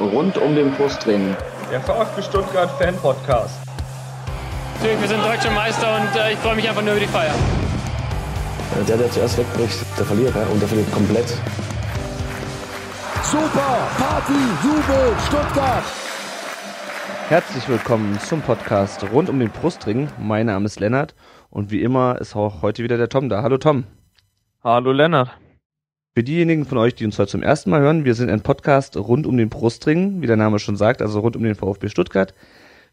rund um den Brustring. Der VfB Stuttgart Fan Podcast. Natürlich, wir sind deutsche Meister und äh, ich freue mich einfach nur über die Feier. Der, der zuerst wegbricht, der verliert ja, und der verliert komplett. Super! Party, Jubel, Stuttgart! Herzlich willkommen zum Podcast rund um den Brustring. Mein Name ist Lennart und wie immer ist auch heute wieder der Tom da. Hallo Tom. Hallo Lennart. Für diejenigen von euch, die uns heute zum ersten Mal hören, wir sind ein Podcast rund um den Brustring, wie der Name schon sagt, also rund um den VfB Stuttgart.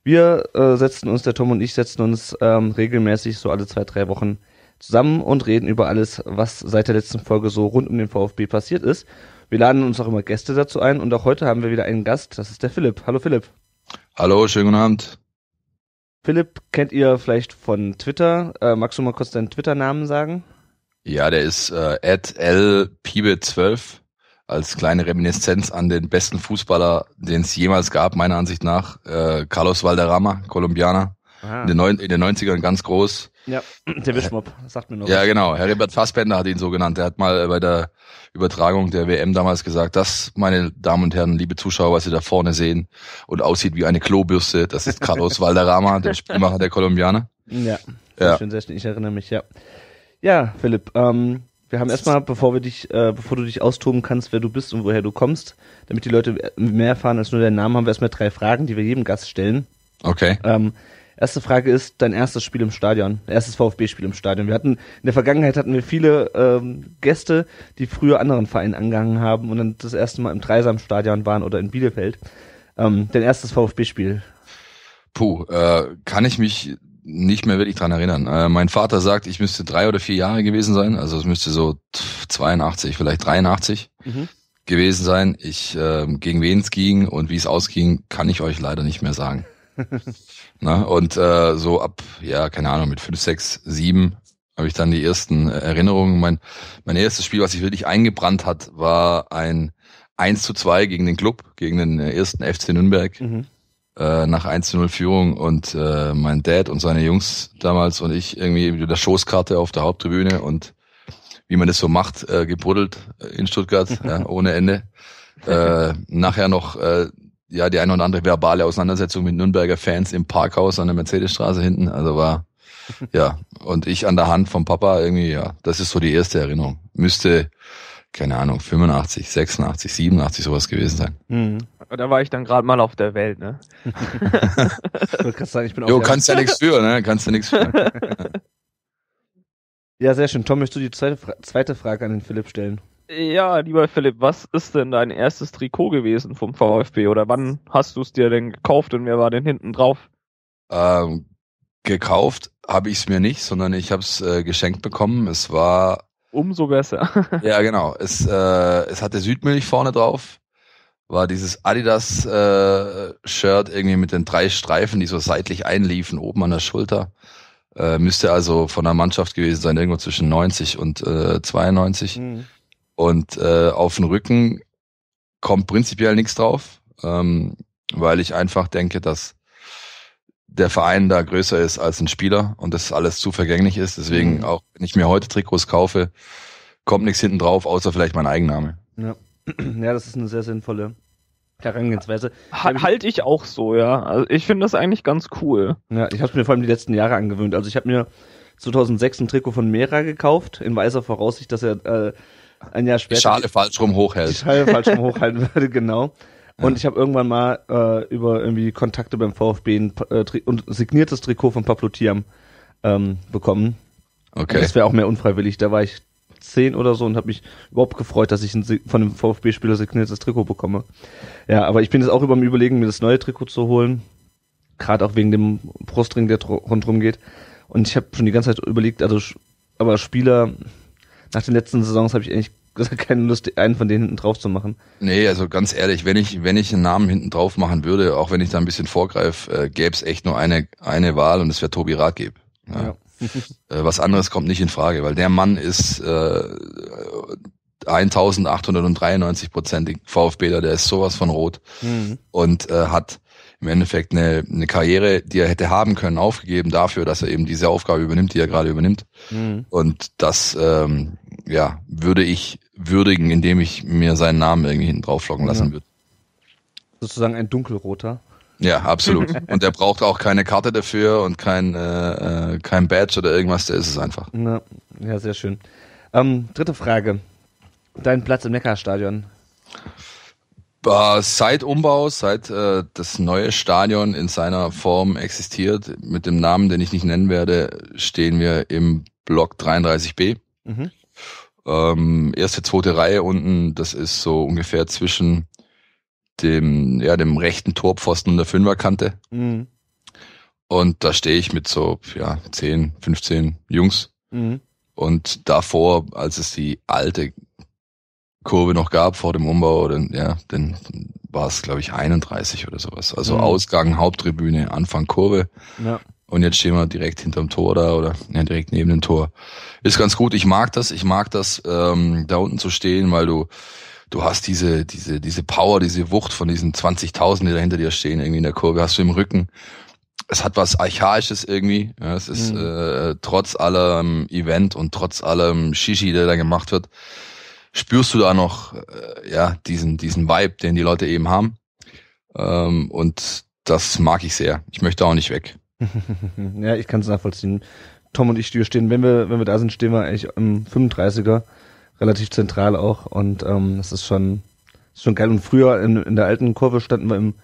Wir äh, setzen uns, der Tom und ich setzen uns ähm, regelmäßig so alle zwei, drei Wochen zusammen und reden über alles, was seit der letzten Folge so rund um den VfB passiert ist. Wir laden uns auch immer Gäste dazu ein und auch heute haben wir wieder einen Gast, das ist der Philipp. Hallo Philipp. Hallo, schönen guten Abend. Philipp kennt ihr vielleicht von Twitter. Äh, magst du mal kurz deinen Twitter-Namen sagen? Ja, der ist äh, lpibe12 als kleine Reminiszenz an den besten Fußballer, den es jemals gab, meiner Ansicht nach. Äh, Carlos Valderrama, Kolumbianer. In den, neun, in den 90ern ganz groß. Ja, der Wischmob, sagt mir noch. Ja, genau. Herbert Fassbender hat ihn so genannt. Er hat mal bei der Übertragung der WM damals gesagt, das, meine Damen und Herren, liebe Zuschauer, was Sie da vorne sehen und aussieht wie eine Klobürste, das ist Carlos Valderrama, der Spielmacher der Kolumbianer. Ja, Ja. schön, sehr schön. Ich erinnere mich, ja. Ja, Philipp, ähm, wir haben erstmal, bevor wir dich, äh, bevor du dich austoben kannst, wer du bist und woher du kommst, damit die Leute mehr erfahren als nur deinen Namen, haben wir erstmal drei Fragen, die wir jedem Gast stellen. Okay. Ähm, erste Frage ist dein erstes Spiel im Stadion, erstes VfB-Spiel im Stadion. Wir hatten in der Vergangenheit hatten wir viele ähm, Gäste, die früher anderen Vereinen angehangen haben und dann das erste Mal im Dreisamstadion waren oder in Bielefeld. Ähm, dein erstes VfB-Spiel. Puh, äh, kann ich mich nicht mehr wirklich dran erinnern. Äh, mein Vater sagt, ich müsste drei oder vier Jahre gewesen sein. Also es müsste so 82, vielleicht 83 Mhm. gewesen sein. Ich äh, gegen wen es ging und wie es ausging, kann ich euch leider nicht mehr sagen. Na, und äh, so ab, ja, keine Ahnung, mit fünf, sechs, sieben habe ich dann die ersten äh, Erinnerungen. Mein, mein erstes Spiel, was sich wirklich eingebrannt hat, war ein 1 zu 2 gegen den Club, gegen den äh, ersten FC Nürnberg Mhm. Äh, nach 1 zu 0 Führung und äh, mein Dad und seine Jungs damals und ich irgendwie mit der Schoßkarte auf der Haupttribüne und wie man das so macht, äh, gebuddelt in Stuttgart, ja, ohne Ende. Äh, nachher noch äh, ja die eine oder andere verbale Auseinandersetzung mit Nürnberger Fans im Parkhaus an der Mercedesstraße hinten. Also war ja und ich an der Hand vom Papa irgendwie, ja, das ist so die erste Erinnerung. Müsste keine Ahnung 85, 86, 87 sowas gewesen sein. Mhm. Da war ich dann gerade mal auf der Welt, ne? Sagen, ich bin Jo, der- kannst ja nichts für, ne? Kannst ja nichts für. Ja, sehr schön. Tom, möchtest du die zweite, Fra zweite Frage an den Philipp stellen? Ja, lieber Philipp, was ist denn dein erstes Trikot gewesen vom VfB? Oder wann hast du es dir denn gekauft und wer war denn hinten drauf? Ähm, gekauft habe ich es mir nicht, sondern ich habe es äh, geschenkt bekommen. Es war, Umso besser. ja genau, es, äh, es hatte Südmilch vorne drauf. War dieses Adidas äh, Shirt irgendwie mit den drei Streifen, die so seitlich einliefen, oben an der Schulter. Äh, müsste also von der Mannschaft gewesen sein, irgendwo zwischen 90 und äh, 92. Mhm. Und äh, auf den Rücken kommt prinzipiell nichts drauf, ähm, weil ich einfach denke, dass der Verein da größer ist als ein Spieler und das alles zu vergänglich ist. Deswegen Mhm. auch, wenn ich mir heute Trikots kaufe, kommt nichts hinten drauf, außer vielleicht mein Eigenname. Ja. ja, das ist eine sehr sinnvolle Herangehensweise. Ha Halte ich auch so, ja. Also ich finde das eigentlich ganz cool. Ja, ich habe mir vor allem die letzten Jahre angewöhnt. Also ich habe mir 2006 ein Trikot von Mera gekauft, in weiser Voraussicht, dass er äh, ein Jahr Die später Schale falsch rum die hochhält. Schale falsch rum hochhalten würde, genau. Und ich habe irgendwann mal äh, über irgendwie Kontakte beim VfB ein äh, und signiertes Trikot von Pablo Tiam ähm, bekommen. Okay. Das wäre auch mehr unfreiwillig. Da war ich zehn oder so und habe mich überhaupt gefreut, dass ich ein, von einem VfB-Spieler signiertes Trikot bekomme. Ja, aber ich bin jetzt auch über dem Überlegen, mir das neue Trikot zu holen. Gerade auch wegen dem Brustring, der rundherum geht. Und ich habe schon die ganze Zeit überlegt, also aber Spieler, nach den letzten Saisons habe ich eigentlich keine Lust, einen von denen hinten drauf zu machen. Nee, also ganz ehrlich, wenn ich, wenn ich einen Namen hinten drauf machen würde, auch wenn ich da ein bisschen vorgreife, äh, gäbe es echt nur eine, eine Wahl und das wäre Tobi Radgeb. Ja. Äh, was anderes kommt nicht in Frage, weil der Mann ist äh, 1893 Prozent VfBler, der ist sowas von rot Mhm. und äh, hat im Endeffekt eine, eine Karriere, die er hätte haben können, aufgegeben dafür, dass er eben diese Aufgabe übernimmt, die er gerade übernimmt. Mhm. Und das ähm, ja, würde ich würdigen, indem ich mir seinen Namen irgendwie hinten drauf lassen Ja. würde. Sozusagen ein dunkelroter. Ja, absolut. und der braucht auch keine Karte dafür und kein, äh, äh, kein Badge oder irgendwas, der ist es einfach. Na, ja, sehr schön. Ähm, dritte Frage. Dein Platz im Neckarstadion. Seit Umbau, seit äh, das neue Stadion in seiner Form existiert, mit dem Namen, den ich nicht nennen werde, stehen wir im Block 33b. Mhm. Ähm, erste, zweite Reihe unten, das ist so ungefähr zwischen dem, ja, dem rechten Torpfosten und der Fünferkante. Mhm. Und da stehe ich mit so, ja, 10, 15 Jungs. Mhm. Und davor, als es die alte Kurve noch gab vor dem Umbau, dann, ja, dann war es, glaube ich, 31 oder sowas. Also Mhm. Ausgang, Haupttribüne, Anfang Kurve. Ja. Und jetzt stehen wir direkt hinterm Tor da oder ja, direkt neben dem Tor. Ist ganz gut. Ich mag das. Ich mag das, ähm, da unten zu stehen, weil du, du hast diese, diese, diese Power, diese Wucht von diesen 20.000, die da hinter dir stehen, irgendwie in der Kurve, hast du im Rücken. Es hat was Archaisches irgendwie. Ja, es ist Mhm. äh, trotz allem Event und trotz allem Shishi, der da gemacht wird, spürst du da noch äh, ja diesen diesen Vibe, den die Leute eben haben. Ähm, und das mag ich sehr. Ich möchte auch nicht weg. ja, ich kann es nachvollziehen. Tom und ich, stehen, wenn wir, wenn wir da sind, stehen wir eigentlich im 35er, relativ zentral auch. Und ähm, das ist schon, ist schon geil. Und früher in, in der alten Kurve standen wir im,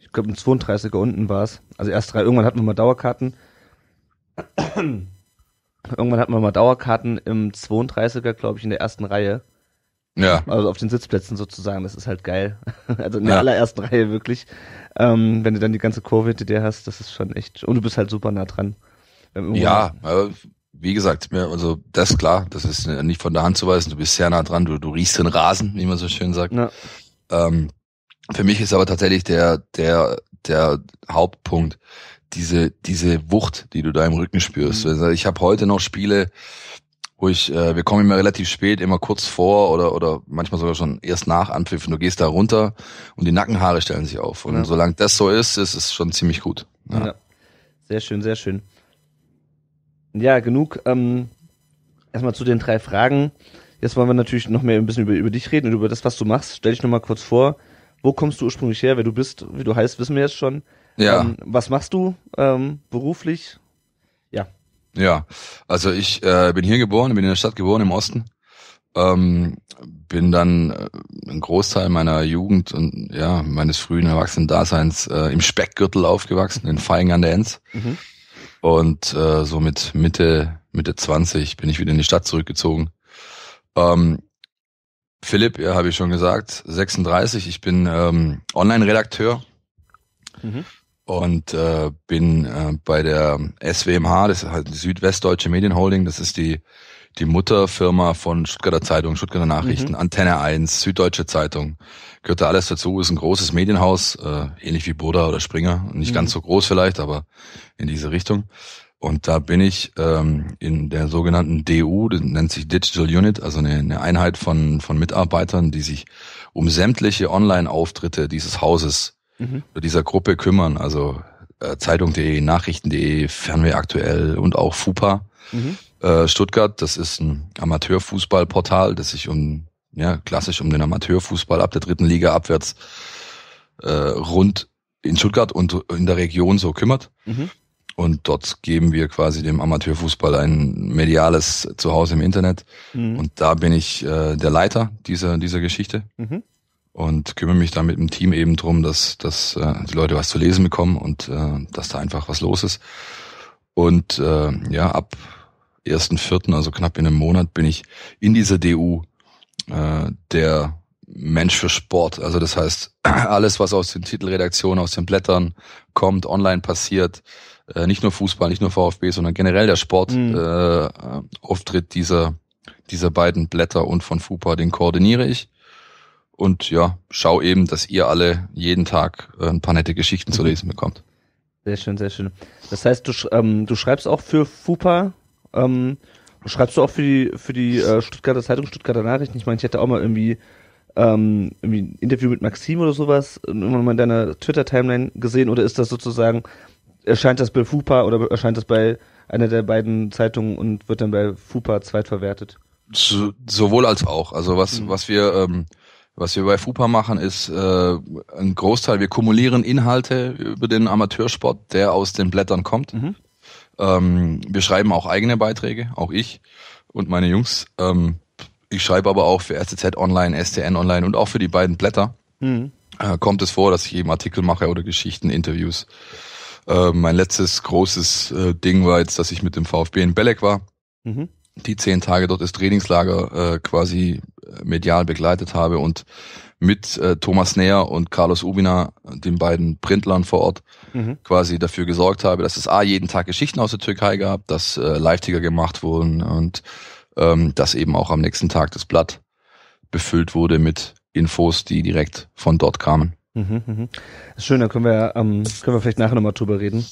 ich glaube im 32er unten war es. Also erst drei, irgendwann hatten wir mal Dauerkarten. irgendwann hatten wir mal Dauerkarten im 32er, glaube ich, in der ersten Reihe. Ja, Also auf den Sitzplätzen sozusagen, das ist halt geil. Also in der Ja. allerersten Reihe wirklich. Ähm, wenn du dann die ganze Kurve hinter dir hast, das ist schon echt. Und du bist halt super nah dran. Ja, wie gesagt, mir, also das ist klar, das ist nicht von der Hand zu weisen, du bist sehr nah dran, du, du riechst den Rasen, wie man so schön sagt. Ja. Ähm, für mich ist aber tatsächlich der, der, der Hauptpunkt, diese, diese Wucht, die du da im Rücken spürst. Mhm. Also ich habe heute noch Spiele, wo ich, äh, wir kommen immer relativ spät, immer kurz vor oder, oder manchmal sogar schon erst nach Anpfiff und du gehst da runter und die Nackenhaare stellen sich auf. Und Ja. solange das so ist, ist es schon ziemlich gut. Ja. Ja. Sehr schön, sehr schön. Ja, genug. Ähm, erstmal zu den drei Fragen. Jetzt wollen wir natürlich noch mehr ein bisschen über, über dich reden und über das, was du machst. Stell dich noch mal kurz vor. Wo kommst du ursprünglich her? Wer du bist, wie du heißt, wissen wir jetzt schon. ja. Ähm, was machst du ähm, beruflich? Ja, also ich äh, bin hier geboren, bin in der Stadt geboren im Osten. Ähm, bin dann äh, einen Großteil meiner Jugend und ja meines frühen Erwachsenen-Daseins äh, im Speckgürtel aufgewachsen, in Feigen an der Enz. Mhm. Und äh, so mit Mitte, Mitte 20 bin ich wieder in die Stadt zurückgezogen. Ähm, Philipp, ja, habe ich schon gesagt, 36. Ich bin ähm, Online-Redakteur Mhm. und äh, bin äh, bei der SWMH, das ist halt die Südwestdeutsche Medienholding, das ist die die Mutterfirma von Stuttgarter Zeitung, Stuttgarter Nachrichten, Mhm. Antenne 1, Süddeutsche Zeitung, gehört da alles dazu, ist ein großes Medienhaus, äh, ähnlich wie Buddha oder Springer, nicht Mhm. ganz so groß vielleicht, aber in diese Richtung. Und da bin ich ähm, in der sogenannten DU, das nennt sich Digital Unit, also eine, eine Einheit von, von Mitarbeitern, die sich um sämtliche Online-Auftritte dieses Hauses Mhm. oder dieser Gruppe kümmern. Also äh, Zeitung.de, Nachrichten.de, Fernweh aktuell und auch FUPA. Mhm. Äh, Stuttgart, das ist ein Amateurfußballportal, das sich um, ja, klassisch um den Amateurfußball ab der dritten Liga abwärts äh, rund in Stuttgart und in der Region so kümmert. Mhm. Und dort geben wir quasi dem Amateurfußball ein mediales Zuhause im Internet. Mhm. Und da bin ich äh, der Leiter dieser, dieser Geschichte Mhm. und kümmere mich da mit dem Team eben drum, dass, dass äh, die Leute was zu lesen bekommen und äh, dass da einfach was los ist. Und äh, ja, ab 1.4., also knapp in einem Monat, bin ich in dieser DU äh, der Mensch für Sport. Also das heißt, alles, was aus den Titelredaktionen, aus den Blättern kommt, online passiert, äh, nicht nur Fußball, nicht nur VfB, sondern generell der Sport, Mhm. äh, Auftritt dieser, dieser beiden Blätter und von FUPA, den koordiniere ich. Und ja, schau eben, dass ihr alle jeden Tag äh, ein paar nette Geschichten zu Mhm. lesen bekommt. Sehr schön, sehr schön. Das heißt, du, ähm, du schreibst auch für FUPA, ähm, schreibst du auch für die, für die äh, Stuttgarter Zeitung, Stuttgarter Nachrichten. Ich meine, ich hätte auch mal irgendwie, ähm, irgendwie ein Interview mit Maxim oder sowas irgendwann mal in deiner Twitter-Timeline gesehen oder ist das sozusagen, erscheint das bei FUPA oder erscheint das bei einer der beiden Zeitungen und wird dann bei FUPA zweitverwertet? So, sowohl als auch. Also was, Mhm. was wir, ähm, Was wir bei FUPA machen, ist äh, ein Großteil, wir kumulieren Inhalte über den Amateursport, der aus den Blättern kommt. Mhm. Ähm, wir schreiben auch eigene Beiträge, auch ich und meine Jungs. Ähm, ich schreibe aber auch für STZ Online, STN Online und auch für die beiden Blätter. Mhm. Äh, kommt es vor, dass ich eben Artikel mache oder Geschichten, Interviews. Äh, mein letztes großes äh, Ding war jetzt, dass ich mit dem VfB in Belek war. Mhm. Die zehn Tage dort das Trainingslager äh, quasi äh, medial begleitet habe und mit äh, Thomas Näher und Carlos Ubina, den beiden Printlern vor Ort, Mhm. quasi dafür gesorgt habe, dass es A, jeden Tag Geschichten aus der Türkei gab, dass äh, Live-Ticker gemacht wurden und ähm, dass eben auch am nächsten Tag das Blatt befüllt wurde mit Infos, die direkt von dort kamen. Mhm, mhm. Ist schön, da können wir, ähm, können wir vielleicht nachher nochmal drüber reden.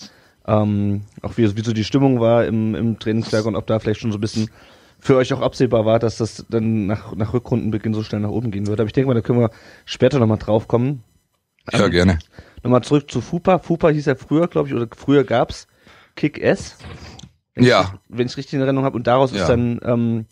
Ähm, auch wie, wie so die Stimmung war im, im Trainingslager und ob da vielleicht schon so ein bisschen für euch auch absehbar war, dass das dann nach, nach Rückrundenbeginn so schnell nach oben gehen würde. Aber ich denke mal, da können wir später nochmal drauf kommen. Ja, gerne. Nochmal zurück zu FUPA. FUPA hieß ja früher, glaube ich, oder früher gab's Kick-S. Wenn Ja. Ich, wenn ich richtig in Erinnerung habe. Und daraus Ja. ist dann ähm,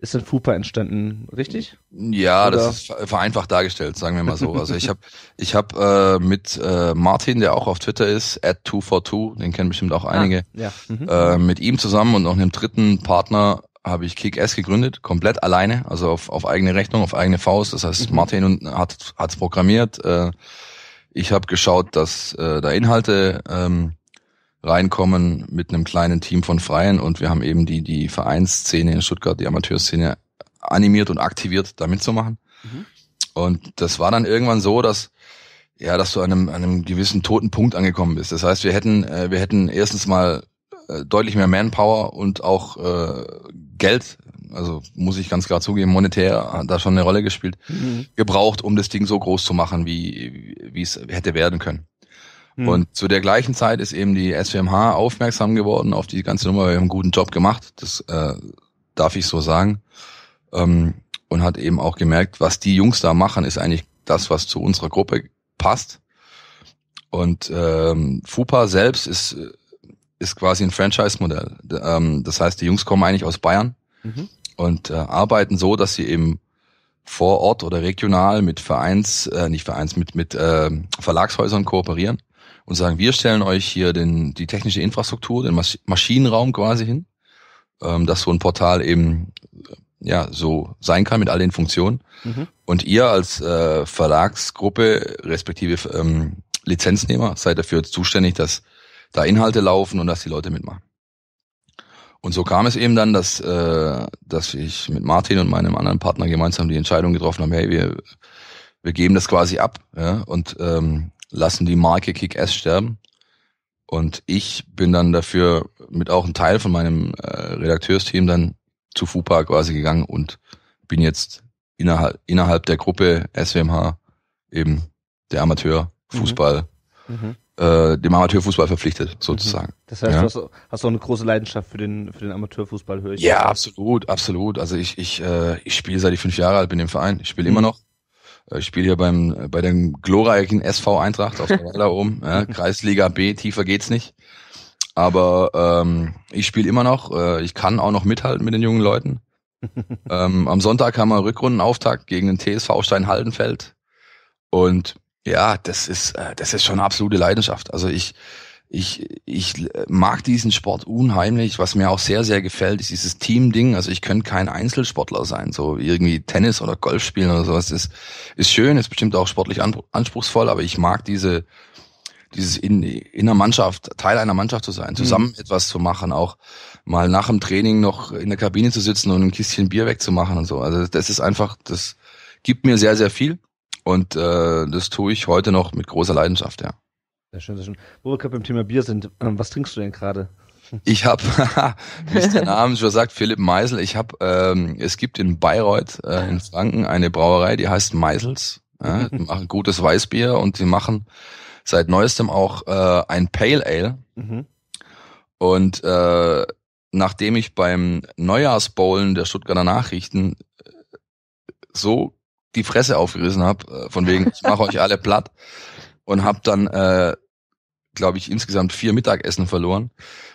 ist dann FUPA entstanden, richtig? Ja, Oder- das ist ver- vereinfacht dargestellt, sagen wir mal so. Also ich habe ich hab, äh, mit äh, Martin, der auch auf Twitter ist, at 242, den kennen bestimmt auch einige, Ah, ja. Mhm. äh, mit ihm zusammen und noch einem dritten Partner habe ich Kick-S gegründet, komplett alleine, also auf, auf eigene Rechnung, auf eigene Faust. Das heißt, Mhm. Martin hat hat's programmiert. Äh, ich habe geschaut, dass äh, da Inhalte ähm, reinkommen mit einem kleinen Team von Freien und wir haben eben die die Vereinsszene in Stuttgart, die Amateurszene animiert und aktiviert, da mitzumachen. Mhm. Und das war dann irgendwann so, dass ja, dass du an einem, an einem gewissen toten Punkt angekommen bist. Das heißt, wir hätten, äh, wir hätten erstens mal deutlich mehr Manpower und auch äh, Geld, also muss ich ganz klar zugeben, monetär hat da schon eine Rolle gespielt, Mhm. gebraucht, um das Ding so groß zu machen, wie wie es hätte werden können. Mhm. Und zu der gleichen Zeit ist eben die SWMH aufmerksam geworden auf die ganze Nummer. Wir haben einen guten Job gemacht, das äh, darf ich so sagen. Ähm, und hat eben auch gemerkt, was die Jungs da machen, ist eigentlich das, was zu unserer Gruppe passt. Und ähm, FUPA selbst ist, ist quasi ein Franchise-Modell. Ähm, das heißt, die Jungs kommen eigentlich aus Bayern Mhm. und äh, arbeiten so, dass sie eben vor Ort oder regional mit Vereins, äh, nicht Vereins, mit, mit äh, Verlagshäusern kooperieren und sagen, wir stellen euch hier den, die technische Infrastruktur, den Mas Maschinenraum quasi hin, ähm, dass so ein Portal eben äh, ja so sein kann mit all den Funktionen. Mhm. Und ihr als äh, Verlagsgruppe respektive ähm, Lizenznehmer seid dafür zuständig, dass da Inhalte laufen und dass die Leute mitmachen. Und so kam es eben dann, dass, äh, dass ich mit Martin und meinem anderen Partner gemeinsam die Entscheidung getroffen haben, hey, wir, wir geben das quasi ab ja, und ähm, lassen die Marke Kick-Ass sterben. Und ich bin dann dafür mit auch ein Teil von meinem äh, Redakteursteam dann zu FUPA quasi gegangen und bin jetzt innerhalb, innerhalb der Gruppe SWMH eben der Amateurfußball, Mhm. Äh, dem Amateurfußball verpflichtet, sozusagen. Das heißt, Ja. du hast, hast auch eine große Leidenschaft für den, für den Amateurfußball, höre ich. Ja, absolut, absolut. Also ich, ich, äh, ich spiele seit ich fünf Jahre alt bin im Verein. Ich spiele immer Mhm. noch. Äh, Ich spiele hier beim bei dem glorreichen SV Eintracht auf der Weiler oben. Ja, Kreisliga B, tiefer geht's nicht. Aber ähm, ich spiele immer noch. Äh, ich kann auch noch mithalten mit den jungen Leuten. ähm, am Sonntag haben wir Rückrundenauftakt gegen den TSV Stein-Haldenfeld. Und ja, das ist, äh, das ist schon eine absolute Leidenschaft. Also ich, ich, ich mag diesen Sport unheimlich. Was mir auch sehr, sehr gefällt, ist dieses Team-Ding. Also ich könnte kein Einzelsportler sein, so irgendwie Tennis oder Golf spielen oder sowas. Ist, ist schön, ist bestimmt auch sportlich an- anspruchsvoll, aber ich mag diese, dieses in, in einer Mannschaft, Teil einer Mannschaft zu sein, zusammen etwas zu machen, auch mal nach dem Training noch in der Kabine zu sitzen und ein Kistchen Bier wegzumachen und so. Also das ist einfach, das gibt mir sehr, sehr viel. Und äh, das tue ich heute noch mit großer Leidenschaft, ja. Sehr schön, sehr schön. Wo wir gerade beim Thema Bier sind, ähm, was trinkst du denn gerade? Ich habe, wie es der Name schon sagt, Philipp Meisel. Ich habe, ähm, es gibt in Bayreuth äh, in Franken eine Brauerei, die heißt Meisels. Ja, die machen gutes Weißbier und die machen seit neuestem auch äh, ein Pale Ale. Mhm. Und äh, nachdem ich beim Neujahrsbowlen der Stuttgarter Nachrichten äh, so die Fresse aufgerissen habe, äh, von wegen, ich mache euch alle platt, und habe dann äh, glaube ich, insgesamt vier Mittagessen verloren.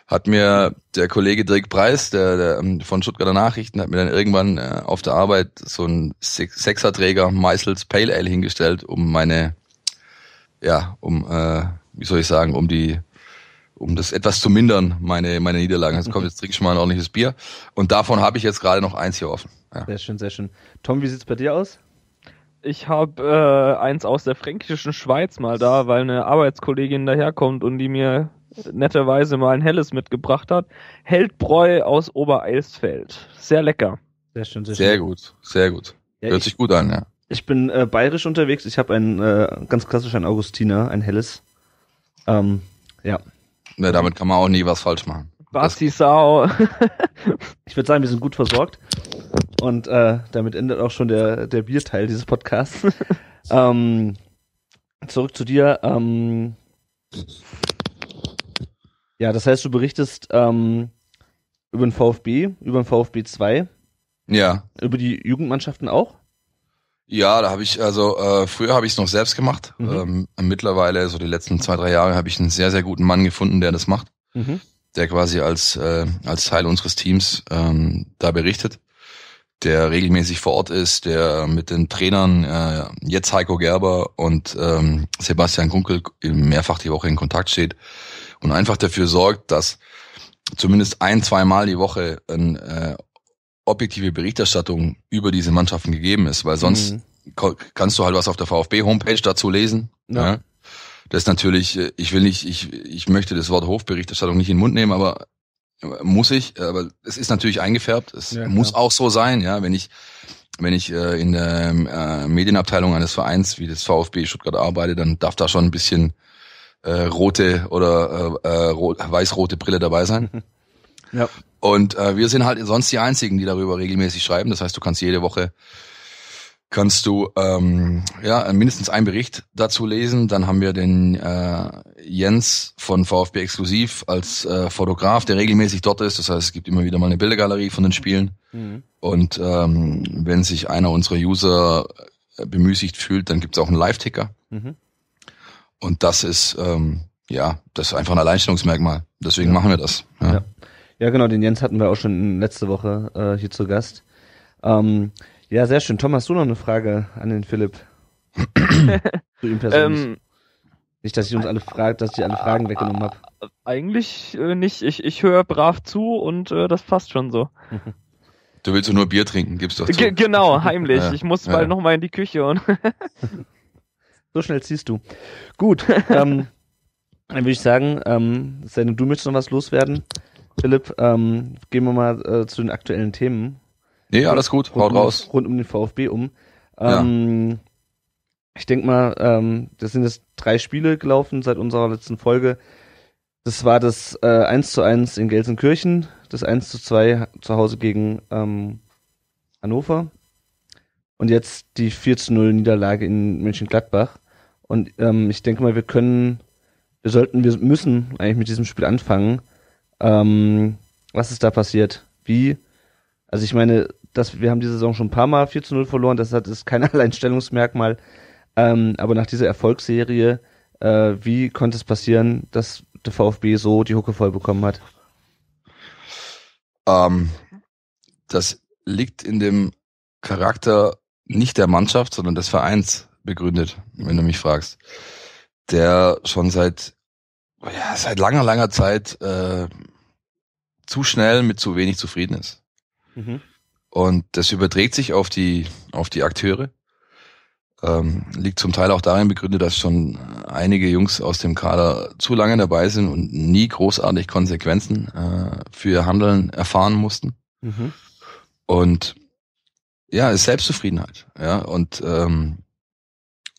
Hat mir der Kollege Dirk Preis, der, der ähm, von Stuttgarter Nachrichten, hat mir dann irgendwann äh, auf der Arbeit so ein Sech- Sechserträger Meißels Pale Ale hingestellt, um meine, ja, um, äh, wie soll ich sagen, um die, um das etwas zu mindern, meine, meine Niederlagen. Jetzt kommt, jetzt trinke ich mal ein ordentliches Bier. Und davon habe ich jetzt gerade noch eins hier offen. Ja. Sehr schön, sehr schön. Tom, wie sieht's bei dir aus? Ich habe äh, eins aus der fränkischen Schweiz mal da, weil eine Arbeitskollegin daherkommt und die mir netterweise mal ein helles mitgebracht hat. Heldbräu aus Obereilsfeld. Sehr lecker. Sehr schön, sehr, Sehr schön. gut, sehr gut. Ja, Hört ich, sich gut an, ja. ich bin äh, bayerisch unterwegs. Ich habe ein äh, ganz klassisch ein Augustiner, ein helles. Ähm, ja. ja. Damit kann man auch nie was falsch machen. Basti Sau. Ich würde sagen, wir sind gut versorgt. Und äh, damit endet auch schon der, der Bierteil dieses Podcasts. ähm, zurück zu dir. Ähm, ja, das heißt, du berichtest ähm, über den VfB, über den VfB 2, Ja, über die Jugendmannschaften auch. Ja, da habe ich, also äh, früher habe ich es noch selbst gemacht. Mhm. Ähm, mittlerweile, so die letzten zwei, drei Jahre, habe ich einen sehr, sehr guten Mann gefunden, der das macht, Mhm. Der quasi als, äh, als Teil unseres Teams ähm, da berichtet, der regelmäßig vor Ort ist, der mit den Trainern, äh, jetzt Heiko Gerber und ähm, Sebastian Kunkel mehrfach die Woche in Kontakt steht und einfach dafür sorgt, dass zumindest ein, zweimal die Woche ein äh, objektive Berichterstattung über diese Mannschaften gegeben ist, weil sonst Mhm. kannst du halt was auf der VfB-Homepage dazu lesen. Ja. Ja. Das ist natürlich, äh, ich will nicht, ich, ich möchte das Wort Hofberichterstattung nicht in den Mund nehmen, aber äh, muss ich, aber es ist natürlich eingefärbt. Es Ja, muss auch so sein, ja, wenn ich wenn ich äh, in der äh, Medienabteilung eines Vereins wie das VfB Stuttgart arbeite, dann darf da schon ein bisschen äh, rote oder äh, äh, rot, weiß-rote Brille dabei sein. Ja. Und äh, wir sind halt sonst die einzigen, die darüber regelmäßig schreiben. Das heißt, du kannst jede Woche kannst du ähm, ja mindestens einen Bericht dazu lesen. Dann haben wir den äh, Jens von VfB Exklusiv als äh, Fotograf, der regelmäßig dort ist. Das heißt, es gibt immer wieder mal eine Bildergalerie von den Spielen. Mhm. Und ähm, wenn sich einer unserer User bemüßigt fühlt, dann gibt es auch einen Live-Ticker. Mhm. Und das ist ähm, ja das ist einfach ein Alleinstellungsmerkmal. Deswegen Ja. machen wir das. Ja. Ja. Ja, genau, den Jens hatten wir auch schon letzte Woche äh, hier zu Gast. Ähm, ja, sehr schön. Tom, hast du noch eine Frage an den Philipp? zu ihm persönlich. ähm, Nicht, dass ich uns alle fragt, dass ich alle Fragen weggenommen habe. eigentlich äh, nicht. Ich, ich höre brav zu und äh, das passt schon so. Du willst nur Bier trinken, gibst doch zu. Ge genau, heimlich. Ja, Ich muss ja. bald noch mal in die Küche und So schnell ziehst du. Gut, ähm, dann würde ich sagen, ähm, denn, du möchtest noch was loswerden. Philipp, ähm, gehen wir mal äh, zu den aktuellen Themen. Nee, alles gut, haut rund, raus. Um, rund um den VfB um. Ähm, Ich denke mal, ähm, das sind jetzt drei Spiele gelaufen seit unserer letzten Folge. Das war das äh, 1 zu 1 in Gelsenkirchen, das 1 zu 2 zu Hause gegen ähm, Hannover und jetzt die 4 zu 0 Niederlage in Mönchengladbach. Und ähm, ich denke mal, wir können, wir sollten, wir müssen eigentlich mit diesem Spiel anfangen. Ähm, was ist da passiert? Wie? Also ich meine, das, wir haben diese Saison schon ein paar Mal 4 zu 0 verloren, das hat, ist kein Alleinstellungsmerkmal. Ähm, aber nach dieser Erfolgsserie, äh, wie konnte es passieren, dass der VfB so die Hucke voll bekommen hat? Ähm, das liegt in dem Charakter nicht der Mannschaft, sondern des Vereins begründet, wenn du mich fragst. Der schon seit, ja, seit langer, langer Zeit äh, zu schnell mit zu wenig zufrieden ist. Mhm. Und das überträgt sich auf die, auf die Akteure. Ähm, liegt zum Teil auch darin begründet, dass schon einige Jungs aus dem Kader zu lange dabei sind und nie großartig Konsequenzen äh, für ihr Handeln erfahren mussten. Mhm. Und ja, ist Selbstzufriedenheit. Ja, und ähm,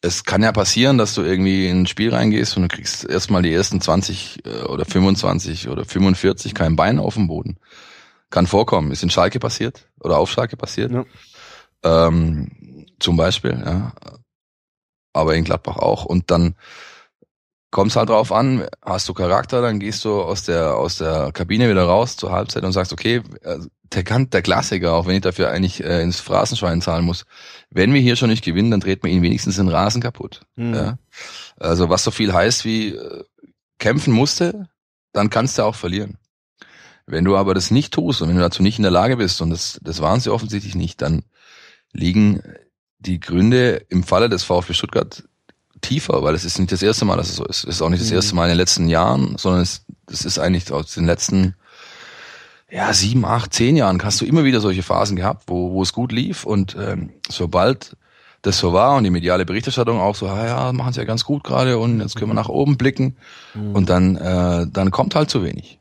es kann ja passieren, dass du irgendwie in ein Spiel reingehst und du kriegst erstmal die ersten 20 äh, oder 25 oder 45 kein Bein auf dem Boden. Kann vorkommen. Ist in Schalke passiert oder auf Schalke passiert. Ja. Ähm, zum Beispiel, ja. Aber in Gladbach auch. Und dann kommt es halt drauf an, hast du Charakter, dann gehst du aus der, aus der Kabine wieder raus zur Halbzeit und sagst, okay, also der kann, der Klassiker, auch wenn ich dafür eigentlich äh, ins Phrasenschwein zahlen muss, wenn wir hier schon nicht gewinnen, dann dreht man ihn wenigstens den Rasen kaputt. Mhm. Ja? Also was so viel heißt wie, äh, kämpfen musste, dann kannst du auch verlieren. Wenn du aber das nicht tust und wenn du dazu nicht in der Lage bist, und das, das waren sie offensichtlich nicht, dann liegen die Gründe im Falle des VfB Stuttgart tiefer, weil es ist nicht das erste Mal, dass es so ist. Es ist auch nicht das Mhm. erste Mal in den letzten Jahren, sondern es, das ist eigentlich aus den letzten ja, sieben, acht, zehn Jahren hast du immer wieder solche Phasen gehabt, wo, wo es gut lief und ähm, sobald das so war und die mediale Berichterstattung auch so, ah ja, machen sie ja ganz gut gerade und jetzt können wir nach oben blicken und dann, äh, dann kommt halt zu wenig.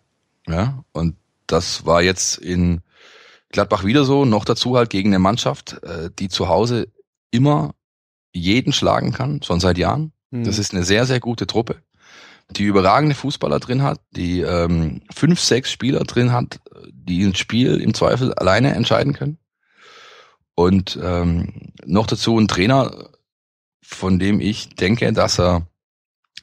Ja, und das war jetzt in Gladbach wieder so, noch dazu halt gegen eine Mannschaft, äh, die zu Hause immer jeden schlagen kann, schon seit Jahren. Mhm. Das ist eine sehr, sehr gute Truppe, die überragende Fußballer drin hat, die ähm, fünf, sechs Spieler drin hat, die ein Spiel im Zweifel alleine entscheiden können. Und ähm, noch dazu ein Trainer, von dem ich denke, dass er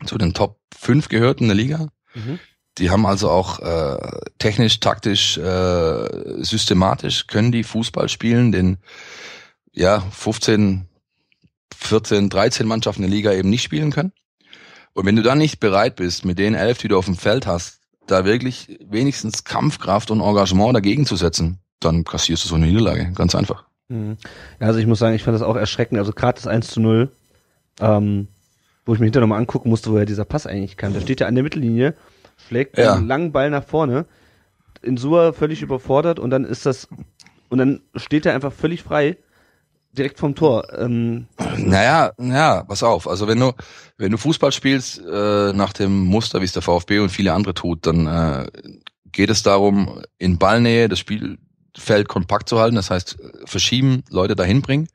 zu den Top 5 gehört in der Liga. Mhm. Die haben also auch äh, technisch, taktisch, äh, systematisch können die Fußball spielen, den ja 15, 14, 13 Mannschaften in der Liga eben nicht spielen können. Und wenn du dann nicht bereit bist, mit den elf, die du auf dem Feld hast, da wirklich wenigstens Kampfkraft und Engagement dagegen zu setzen, dann kassierst du so eine Niederlage. Ganz einfach. Mhm. Ja, also ich muss sagen, ich fand das auch erschreckend. Also gerade das 1 zu 0, ähm, wo ich mir hinterher nochmal angucken musste, woher dieser Pass eigentlich kam. Der steht ja an der Mittellinie, schlägt Ja. einen langen Ball nach vorne, Insua völlig überfordert und dann ist das, und dann steht er einfach völlig frei, direkt vom Tor. Ähm, Naja, naja, pass auf. Also wenn du, wenn du Fußball spielst äh, nach dem Muster, wie es der VfB und viele andere tut, dann äh, geht es darum, in Ballnähe das Spielfeld kompakt zu halten. Das heißt, verschieben, Leute dahin bringen.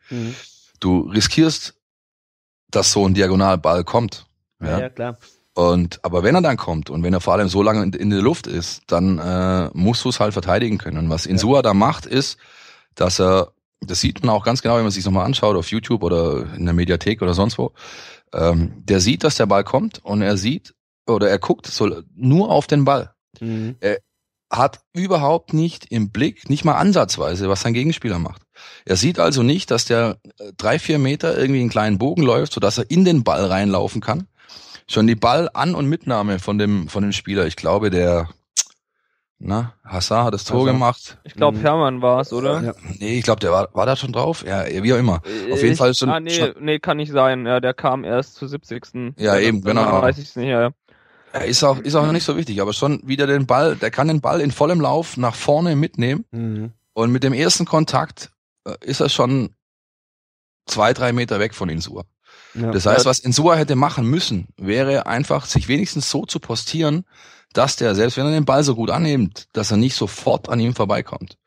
Du riskierst, dass so ein Diagonalball kommt. ja. ja, klar. Und aber wenn er dann kommt und wenn er vor allem so lange in, in der Luft ist, dann äh, musst du es halt verteidigen können. Und was Insua da macht, ist, dass er, das sieht man auch ganz genau, wenn man sich nochmal anschaut auf YouTube oder in der Mediathek oder sonst wo, ähm, der sieht, dass der Ball kommt und er sieht oder er guckt so nur auf den Ball. Mhm. Hat überhaupt nicht im Blick, nicht mal ansatzweise, was sein Gegenspieler macht. Er sieht also nicht, dass der äh, drei, vier Meter irgendwie einen kleinen Bogen läuft, sodass er in den Ball reinlaufen kann. Schon die Ball-An- und Mitnahme von dem, von dem Spieler. Ich glaube, der, na, Hassan hat das Tor Hassan. gemacht. Ich glaube, Mhm. Hermann war es, oder? Ja. Nee, ich glaube, der war, war da schon drauf. Ja, wie auch immer. Auf jeden Ich- Fall schon- Ah, nee, schon- nee, kann nicht sein. Ja, der kam erst zur 70. Ja, eben, genau. Weiß ich nicht, ja. Er ist auch, ist auch noch nicht so wichtig, aber schon wieder den Ball, der kann den Ball in vollem Lauf nach vorne mitnehmen. Mhm. Und mit dem ersten Kontakt äh, ist er schon zwei, drei Meter weg von Insua. Ja. Das heißt, was Insua hätte machen müssen, wäre einfach, sich wenigstens so zu postieren, dass der, selbst wenn er den Ball so gut annimmt, dass er nicht sofort an ihm vorbeikommt.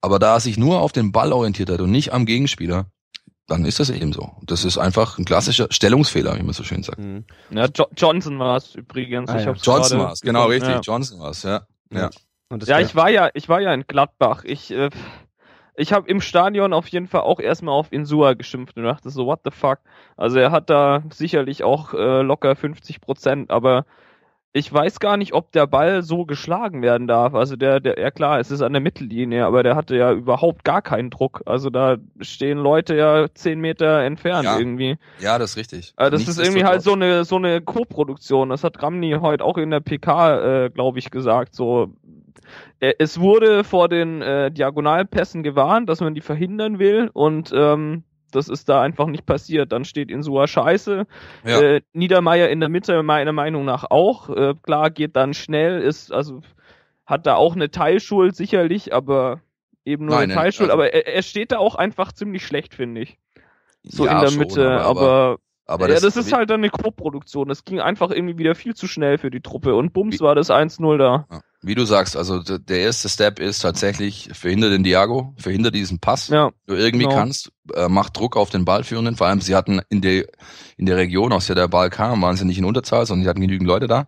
Aber da er sich nur auf den Ball orientiert hat und nicht am Gegenspieler, dann ist das eben so. Das ist einfach ein klassischer Stellungsfehler, wie man so schön sagt. Mhm. ja jo Johnson war es übrigens. Ah, ich ja. hab's Johnson gerade war's, genau richtig. Ja. Johnson war's, ja. Ja. Ja, war- ich war ja, ich war ja in Gladbach. Ich, äh, ich habe im Stadion auf jeden Fall auch erstmal auf Insua geschimpft und dachte so, what the fuck. Also er hat da sicherlich auch äh, locker 50 Prozent, aber ich weiß gar nicht, ob der Ball so geschlagen werden darf. Also der, der, ja klar, es ist an der Mittellinie, aber der hatte ja überhaupt gar keinen Druck. Also da stehen Leute ja 10 Meter entfernt Ja. irgendwie. Ja, das ist richtig. Also das ist irgendwie halt so eine so eine Co-Produktion. Das hat Ramni heute auch in der PK, äh, glaube ich, gesagt. So, es wurde vor den äh, Diagonalpässen gewarnt, dass man die verhindern will und ähm, das ist da einfach nicht passiert. Dann steht Insua scheiße. Ja. Äh, Niedermeyer in der Mitte meiner Meinung nach auch. Äh, klar, geht dann schnell, ist also hat da auch eine Teilschuld sicherlich, aber eben nur Nein, eine Teilschuld. also- aber er, er steht da auch einfach ziemlich schlecht, finde ich. So Ja, in der schon, Mitte, aber, aber aber ja, das ist halt dann eine Co-Produktion. Das ging einfach irgendwie wieder viel zu schnell für die Truppe und bums war das 1-0 da. Ja. Wie du sagst, also der erste Step ist tatsächlich, verhindere den Diago, verhindere diesen Pass, Ja, du irgendwie genau. kannst, äh, mach Druck auf den Ballführenden, vor allem sie hatten in der, in der Region, aus der der Ball kam, waren sie nicht in Unterzahl, sondern sie hatten genügend Leute da.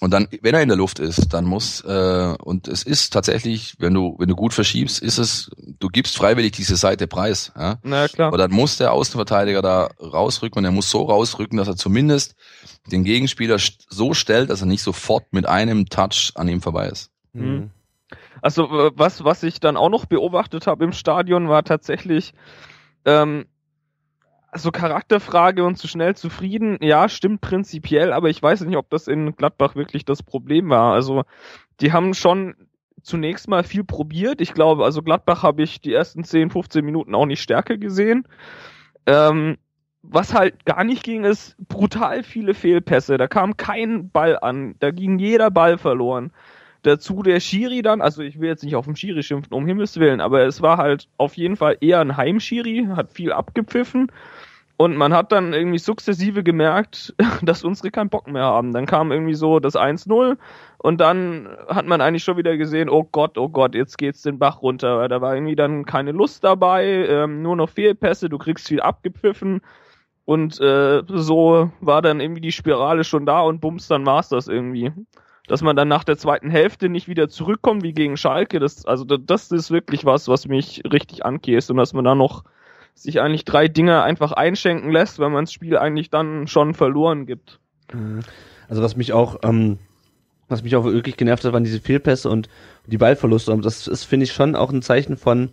Und dann, wenn er in der Luft ist, dann muss, äh, und es ist tatsächlich, wenn du, wenn du gut verschiebst, ist es, du gibst freiwillig diese Seite preis, ja. na klar. Aber dann muss der Außenverteidiger da rausrücken und er muss so rausrücken, dass er zumindest den Gegenspieler so stellt, dass er nicht sofort mit einem Touch an ihm vorbei ist. Mhm. Also äh, was, was ich dann auch noch beobachtet habe im Stadion, war tatsächlich, ähm, also Charakterfrage und zu schnell zufrieden, ja, stimmt prinzipiell, aber ich weiß nicht, ob das in Gladbach wirklich das Problem war. Also die haben schon zunächst mal viel probiert. Ich glaube, also Gladbach habe ich die ersten 10, 15 Minuten auch nicht stärker gesehen. Ähm, was halt gar nicht ging, ist brutal viele Fehlpässe. Da kam kein Ball an. Da ging jeder Ball verloren. Dazu der Schiri dann, also ich will jetzt nicht auf dem Schiri schimpfen, um Himmels Willen, aber es war halt auf jeden Fall eher ein Heimschiri, hat viel abgepfiffen und man hat dann irgendwie sukzessive gemerkt, dass unsere keinen Bock mehr haben. Dann kam irgendwie so das 1-0 und dann hat man eigentlich schon wieder gesehen, oh Gott, oh Gott, jetzt geht's den Bach runter. Da war irgendwie dann keine Lust dabei, ähm, nur noch Fehlpässe, du kriegst viel abgepfiffen. Und äh, so war dann irgendwie die Spirale schon da und bums, dann war's das irgendwie. Dass man dann nach der zweiten Hälfte nicht wieder zurückkommt wie gegen Schalke, das, also das ist wirklich was, was mich richtig ankäst und dass man da noch sich eigentlich drei Dinge einfach einschenken lässt, wenn man das Spiel eigentlich dann schon verloren gibt. Also was mich auch, ähm, was mich auch wirklich genervt hat, waren diese Fehlpässe und die Ballverluste. Und das ist, finde ich, schon auch ein Zeichen von,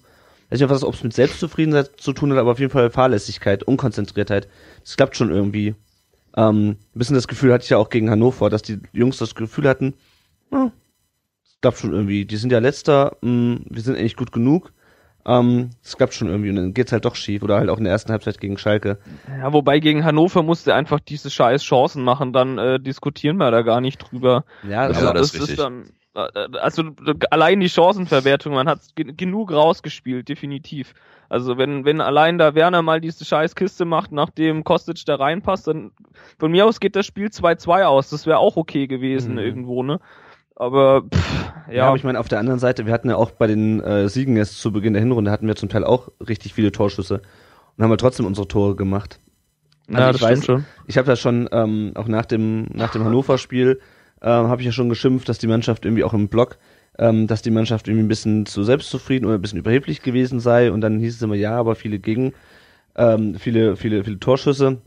weiß nicht, ob es mit Selbstzufriedenheit zu tun hat, aber auf jeden Fall Fahrlässigkeit, Unkonzentriertheit. Das klappt schon irgendwie. Ähm, ein bisschen das Gefühl hatte ich ja auch gegen Hannover, dass die Jungs das Gefühl hatten, ja, das klappt schon irgendwie. Die sind ja letzter, mh, wir sind eigentlich gut genug. Ähm, es klappt schon irgendwie und dann geht's halt doch schief oder halt auch in der ersten Halbzeit gegen Schalke. Ja, wobei gegen Hannover musste einfach diese scheiß Chancen machen, dann äh, diskutieren wir da gar nicht drüber. Ja, Also Ja, das, das ist dann äh, also allein die Chancenverwertung, man hat gen genug rausgespielt, definitiv. Also wenn wenn allein da Werner mal diese scheiß Kiste macht, nachdem Kostic da reinpasst, dann von mir aus geht das Spiel 2-2 aus. Das wäre auch okay gewesen Mhm. irgendwo, ne? Aber pff, Ja, ja, aber ich meine, auf der anderen Seite, wir hatten ja auch bei den äh, Siegen jetzt zu Beginn der Hinrunde, hatten wir zum Teil auch richtig viele Torschüsse und haben halt trotzdem unsere Tore gemacht. ja, also das ich weiß- stimmt schon. Ich habe ja schon, ähm, auch nach dem, nach dem Hannover-Spiel, ähm, habe ich ja schon geschimpft, dass die Mannschaft irgendwie auch im Block, ähm, dass die Mannschaft irgendwie ein bisschen zu selbstzufrieden oder ein bisschen überheblich gewesen sei und dann hieß es immer, ja, aber viele gegen, ähm, viele, viele, viele Torschüsse.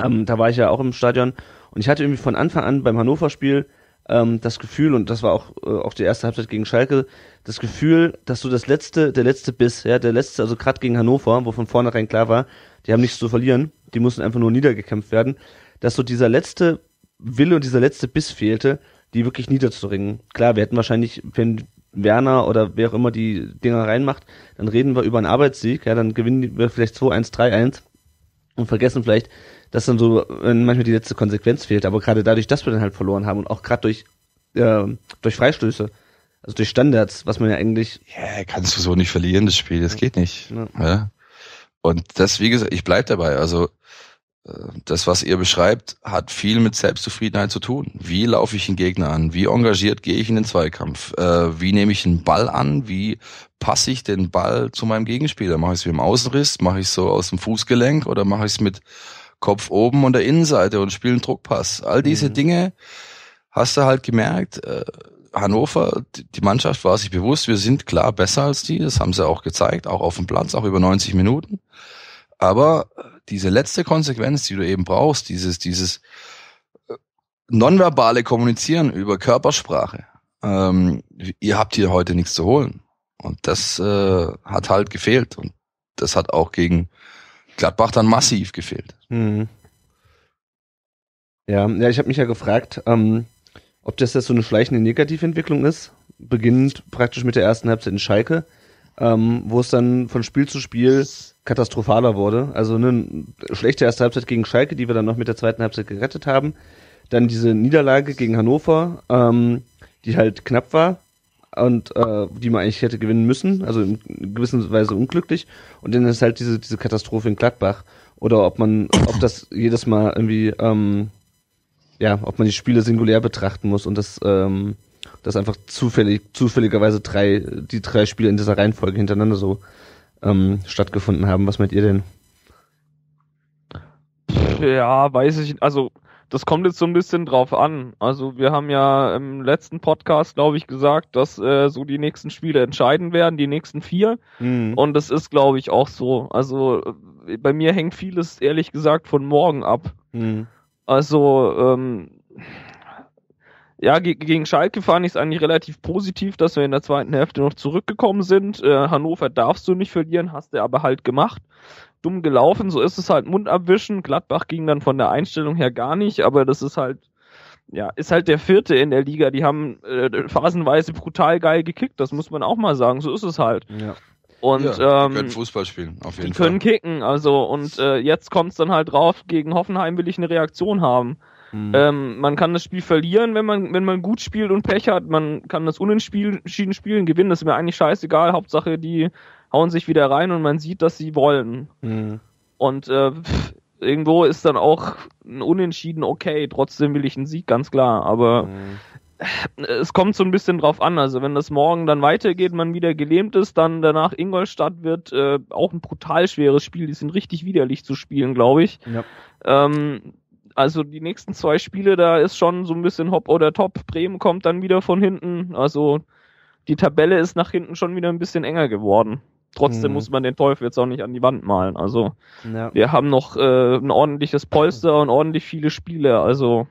Ähm, da war ich ja auch im Stadion und ich hatte irgendwie von Anfang an beim Hannover-Spiel ähm, das Gefühl, und das war auch, äh, auch die erste Halbzeit gegen Schalke, das Gefühl, dass so das letzte, der letzte Biss, ja, der letzte, also gerade gegen Hannover, wo von vornherein klar war, die haben nichts zu verlieren, die mussten einfach nur niedergekämpft werden, dass so dieser letzte Wille und dieser letzte Biss fehlte, die wirklich niederzuringen. Klar, wir hätten wahrscheinlich, wenn Werner oder wer auch immer die Dinger reinmacht, dann reden wir über einen Arbeitssieg, ja, dann gewinnen wir vielleicht 2-1, 3-1 und vergessen vielleicht, dass dann so manchmal die letzte Konsequenz fehlt. Aber gerade dadurch, dass wir dann halt verloren haben und auch gerade durch, äh, durch Freistöße, also durch Standards, was man ja eigentlich, Ja, kannst du so nicht verlieren, das Spiel, das geht nicht. Ja. Ja. Und das, wie gesagt, ich bleib dabei. Also äh, das, was ihr beschreibt, hat viel mit Selbstzufriedenheit zu tun. Wie laufe ich einen Gegner an? Wie engagiert gehe ich in den Zweikampf? Äh, wie nehme ich einen Ball an? Wie passe ich den Ball zu meinem Gegenspieler? Mache ich es mit dem Außenriss? Mache ich es so aus dem Fußgelenk? Oder mache ich es mit Kopf oben und der Innenseite und spiele einen Druckpass? All diese Dinge hast du halt gemerkt. Äh, Hannover, die die Mannschaft war sich bewusst, wir sind klar besser als die, das haben sie auch gezeigt, auch auf dem Platz, auch über 90 Minuten. Aber äh, diese letzte Konsequenz, die du eben brauchst, dieses, dieses äh, nonverbale Kommunizieren über Körpersprache, ähm, ihr habt hier heute nichts zu holen. Und das äh, hat halt gefehlt. Und das hat auch gegen Gladbach dann massiv gefehlt. hm. ja, ja, ich habe mich ja gefragt, ähm, ob das jetzt so eine schleichende Negativentwicklung ist, beginnend praktisch mit der ersten Halbzeit in Schalke, ähm, wo es dann von Spiel zu Spiel katastrophaler wurde. Also eine schlechte erste Halbzeit gegen Schalke, die wir dann noch mit der zweiten Halbzeit gerettet haben. Dann diese Niederlage gegen Hannover, ähm, die halt knapp war und äh, die man eigentlich hätte gewinnen müssen, also in gewisser Weise unglücklich. Und dann ist halt diese, diese Katastrophe in Gladbach. Oder ob man, ob das jedes Mal irgendwie, ähm, ja, ob man die Spiele singulär betrachten muss und das, ähm, das einfach zufällig, zufälligerweise drei, die drei Spiele in dieser Reihenfolge hintereinander so ähm, stattgefunden haben. Was meint ihr denn? Ja, weiß ich, also das kommt jetzt so ein bisschen drauf an. Also wir haben ja im letzten Podcast, glaube ich, gesagt, dass äh, so die nächsten Spiele entscheiden werden, die nächsten vier. Mhm. Und das ist, glaube ich, auch so. Also äh, bei mir hängt vieles, ehrlich gesagt, von morgen ab. Mhm. Also, ähm, ja, ge gegen Schalke fand ich es eigentlich relativ positiv, dass wir in der zweiten Hälfte noch zurückgekommen sind. Äh, Hannover darfst du nicht verlieren, hast du aber halt gemacht. Dumm gelaufen, so ist es halt Mund abwischen. Gladbach ging dann von der Einstellung her gar nicht, aber das ist halt, ja, ist halt der vierte in der Liga. Die haben äh, phasenweise brutal geil gekickt, das muss man auch mal sagen, so ist es halt. Ja. Und ja, ähm, die können Fußball spielen, auf jeden die Fall. können kicken, also und äh, jetzt kommt es dann halt drauf, gegen Hoffenheim will ich eine Reaktion haben. Mhm. Ähm, man kann das Spiel verlieren, wenn man, wenn man gut spielt und Pech hat. Man kann das unentschieden spielen, gewinnen. Das ist mir eigentlich scheißegal. Hauptsache, die hauen sich wieder rein und man sieht, dass sie wollen. Mhm. Und äh, pff, irgendwo ist dann auch ein Unentschieden okay. Trotzdem will ich einen Sieg, ganz klar. Aber Mhm. es kommt so ein bisschen drauf an. Also wenn das morgen dann weitergeht, man wieder gelähmt ist, dann danach Ingolstadt wird äh, auch ein brutal schweres Spiel. Die sind richtig widerlich zu spielen, glaube ich. Ja. Ähm, also die nächsten zwei Spiele, da ist schon so ein bisschen Hop oder Top. Bremen kommt dann wieder von hinten. Also die Tabelle ist nach hinten schon wieder ein bisschen enger geworden. Trotzdem Mhm. muss man den Teufel jetzt auch nicht an die Wand malen. Also Ja. wir haben noch äh, ein ordentliches Polster und ordentlich viele Spiele. Also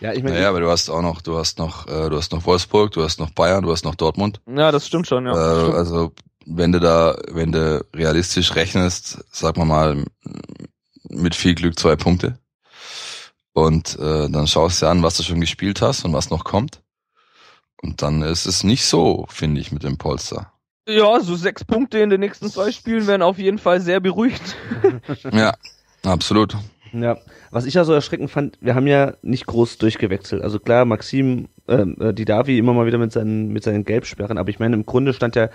ja, ich meine, Naja, aber du hast auch noch, du hast noch, äh, du hast noch Wolfsburg, du hast noch Bayern, du hast noch Dortmund. ja, das stimmt schon. Ja. Äh, also wenn du da, wenn du realistisch rechnest, sag mal mal mit viel Glück zwei Punkte. Und äh, dann schaust du dir an, was du schon gespielt hast und was noch kommt. Und dann ist es nicht so, finde ich, mit dem Polster. Ja, so sechs Punkte in den nächsten zwei Spielen wären auf jeden Fall sehr beruhigt. Ja, absolut. Ja, was ich ja so erschreckend fand, wir haben ja nicht groß durchgewechselt. Also klar, Maxim, ähm, äh, die Davi immer mal wieder mit seinen, mit seinen Gelbsperren, aber ich meine, im Grunde stand ja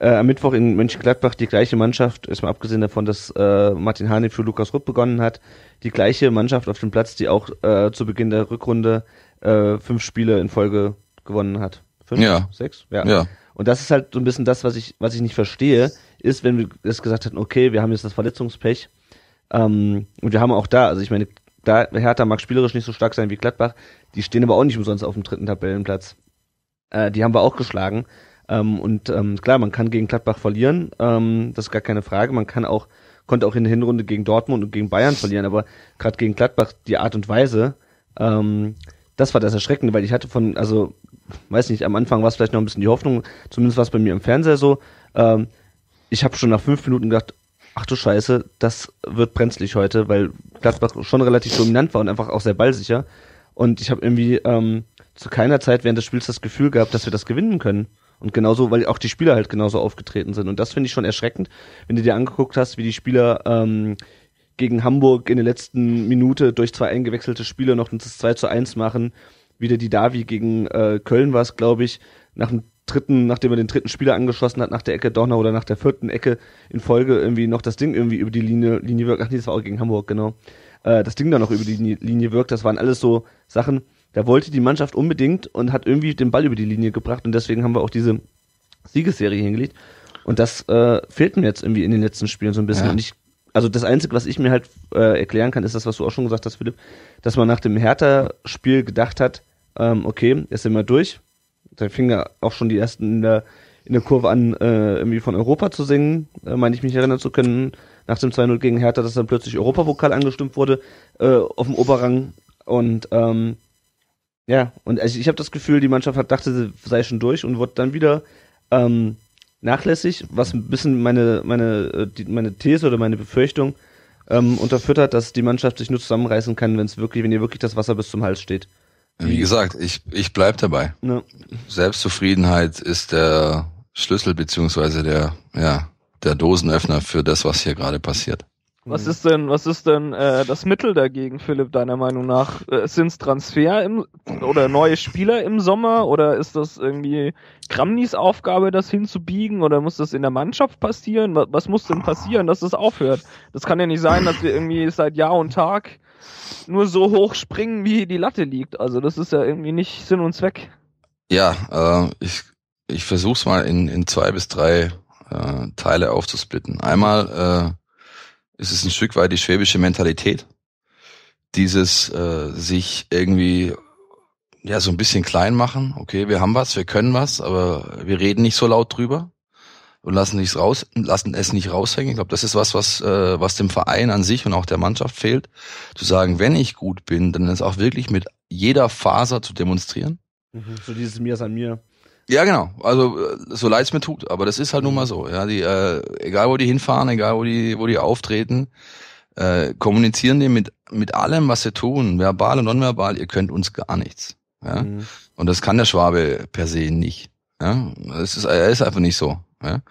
äh, am Mittwoch in Mönchengladbach die gleiche Mannschaft, ist mal abgesehen davon, dass äh, Martin Hane für Lukas Rupp begonnen hat, die gleiche Mannschaft auf dem Platz, die auch äh, zu Beginn der Rückrunde äh, fünf Spiele in Folge gewonnen hat. Fünf? Ja. Sechs? Ja. Und das ist halt so ein bisschen das, was ich, was ich nicht verstehe, ist, wenn wir das gesagt hatten, okay, wir haben jetzt das Verletzungspech, ähm, und wir haben auch da, also ich meine, da Hertha mag spielerisch nicht so stark sein wie Gladbach, die stehen aber auch nicht umsonst auf dem dritten Tabellenplatz. Äh, die haben wir auch geschlagen. Ähm, und ähm, klar, man kann gegen Gladbach verlieren, ähm, das ist gar keine Frage. Man kann auch, konnte auch in der Hinrunde gegen Dortmund und gegen Bayern verlieren, aber gerade gegen Gladbach die Art und Weise, ähm, das war das Erschreckende, weil ich hatte von, also, weiß nicht, am Anfang war es vielleicht noch ein bisschen die Hoffnung, zumindest war es bei mir im Fernseher so, ähm, ich habe schon nach fünf Minuten gedacht, ach du Scheiße, das wird brenzlig heute, weil Gladbach schon relativ dominant war und einfach auch sehr ballsicher. Und ich habe irgendwie ähm, zu keiner Zeit während des Spiels das Gefühl gehabt, dass wir das gewinnen können. Und genauso, weil auch die Spieler halt genauso aufgetreten sind. Und das finde ich schon erschreckend, wenn du dir angeguckt hast, wie die Spieler ähm, gegen Hamburg in der letzten Minute durch zwei eingewechselte Spieler noch das 2 zu 1 machen. Wieder die Davi gegen äh, Köln war es, glaube ich, nach dem dritten, nachdem er den dritten Spieler angeschossen hat, nach der Ecke Donner oder nach der vierten Ecke in Folge irgendwie noch das Ding irgendwie über die Linie, Linie wirkt. Ach nee, das war auch gegen Hamburg, genau. Äh, das Ding dann noch über die Linie, Linie wirkt. Das waren alles so Sachen, da wollte die Mannschaft unbedingt und hat irgendwie den Ball über die Linie gebracht und deswegen haben wir auch diese Siegesserie hingelegt. Und das äh, fehlt mir jetzt irgendwie in den letzten Spielen so ein bisschen. Ja. Und ich, also das Einzige, was ich mir halt äh, erklären kann, ist das, was du auch schon gesagt hast, Philipp, dass man nach dem Hertha-Spiel gedacht hat, ähm, okay, jetzt sind wir durch. Da fing ja auch schon die ersten in der, in der Kurve an, äh, irgendwie von Europa zu singen, äh, meine ich mich erinnern zu können, nach dem 2-0 gegen Hertha, dass dann plötzlich Europapokal angestimmt wurde äh, auf dem Oberrang. Und ähm, ja, und also ich habe das Gefühl, die Mannschaft hat dachte, sie sei schon durch und wurde dann wieder ähm, nachlässig, was ein bisschen meine, meine, äh, die, meine These oder meine Befürchtung ähm, unterfüttert, dass die Mannschaft sich nur zusammenreißen kann, wenn es wirklich, wenn ihr wirklich das Wasser bis zum Hals steht. Wie gesagt, ich, ich bleib dabei. Ne? Selbstzufriedenheit ist der Schlüssel beziehungsweise der, ja, der Dosenöffner für das, was hier gerade passiert. Was ist denn, was ist denn äh, das Mittel dagegen, Philipp, deiner Meinung nach? Äh, Sind es Transfer im, oder neue Spieler im Sommer oder ist das irgendwie Kramnis Aufgabe, das hinzubiegen oder muss das in der Mannschaft passieren? Was, was muss denn passieren, dass das aufhört? Das kann ja nicht sein, dass wir irgendwie seit Jahr und Tag nur so hoch springen, wie die Latte liegt. Also das ist ja irgendwie nicht Sinn und Zweck. Ja, äh, ich, ich versuche es mal in, in zwei bis drei äh, Teile aufzusplitten. Einmal äh, ist es ein Stück weit die schwäbische Mentalität, dieses äh, sich irgendwie ja so ein bisschen klein machen. Okay, wir haben was, wir können was, aber wir reden nicht so laut drüber und lassen nichts raus, lassen es nicht raushängen. Ich glaube, das ist was, was äh, was dem Verein an sich und auch der Mannschaft fehlt, zu sagen, wenn ich gut bin, dann ist auch wirklich mit jeder Faser zu demonstrieren. Mhm. So dieses Mir ist an mir. Ja, genau. Also äh, so leid's mir tut, aber das ist halt nun mal so. Ja, die, äh, egal wo die hinfahren, egal wo die, wo die auftreten, äh, kommunizieren die mit mit allem, was sie tun, verbal und nonverbal. Ihr könnt uns gar nichts. Ja, Mhm. und das kann der Schwabe per se nicht. Ja, es ist, er ist einfach nicht so. Ja,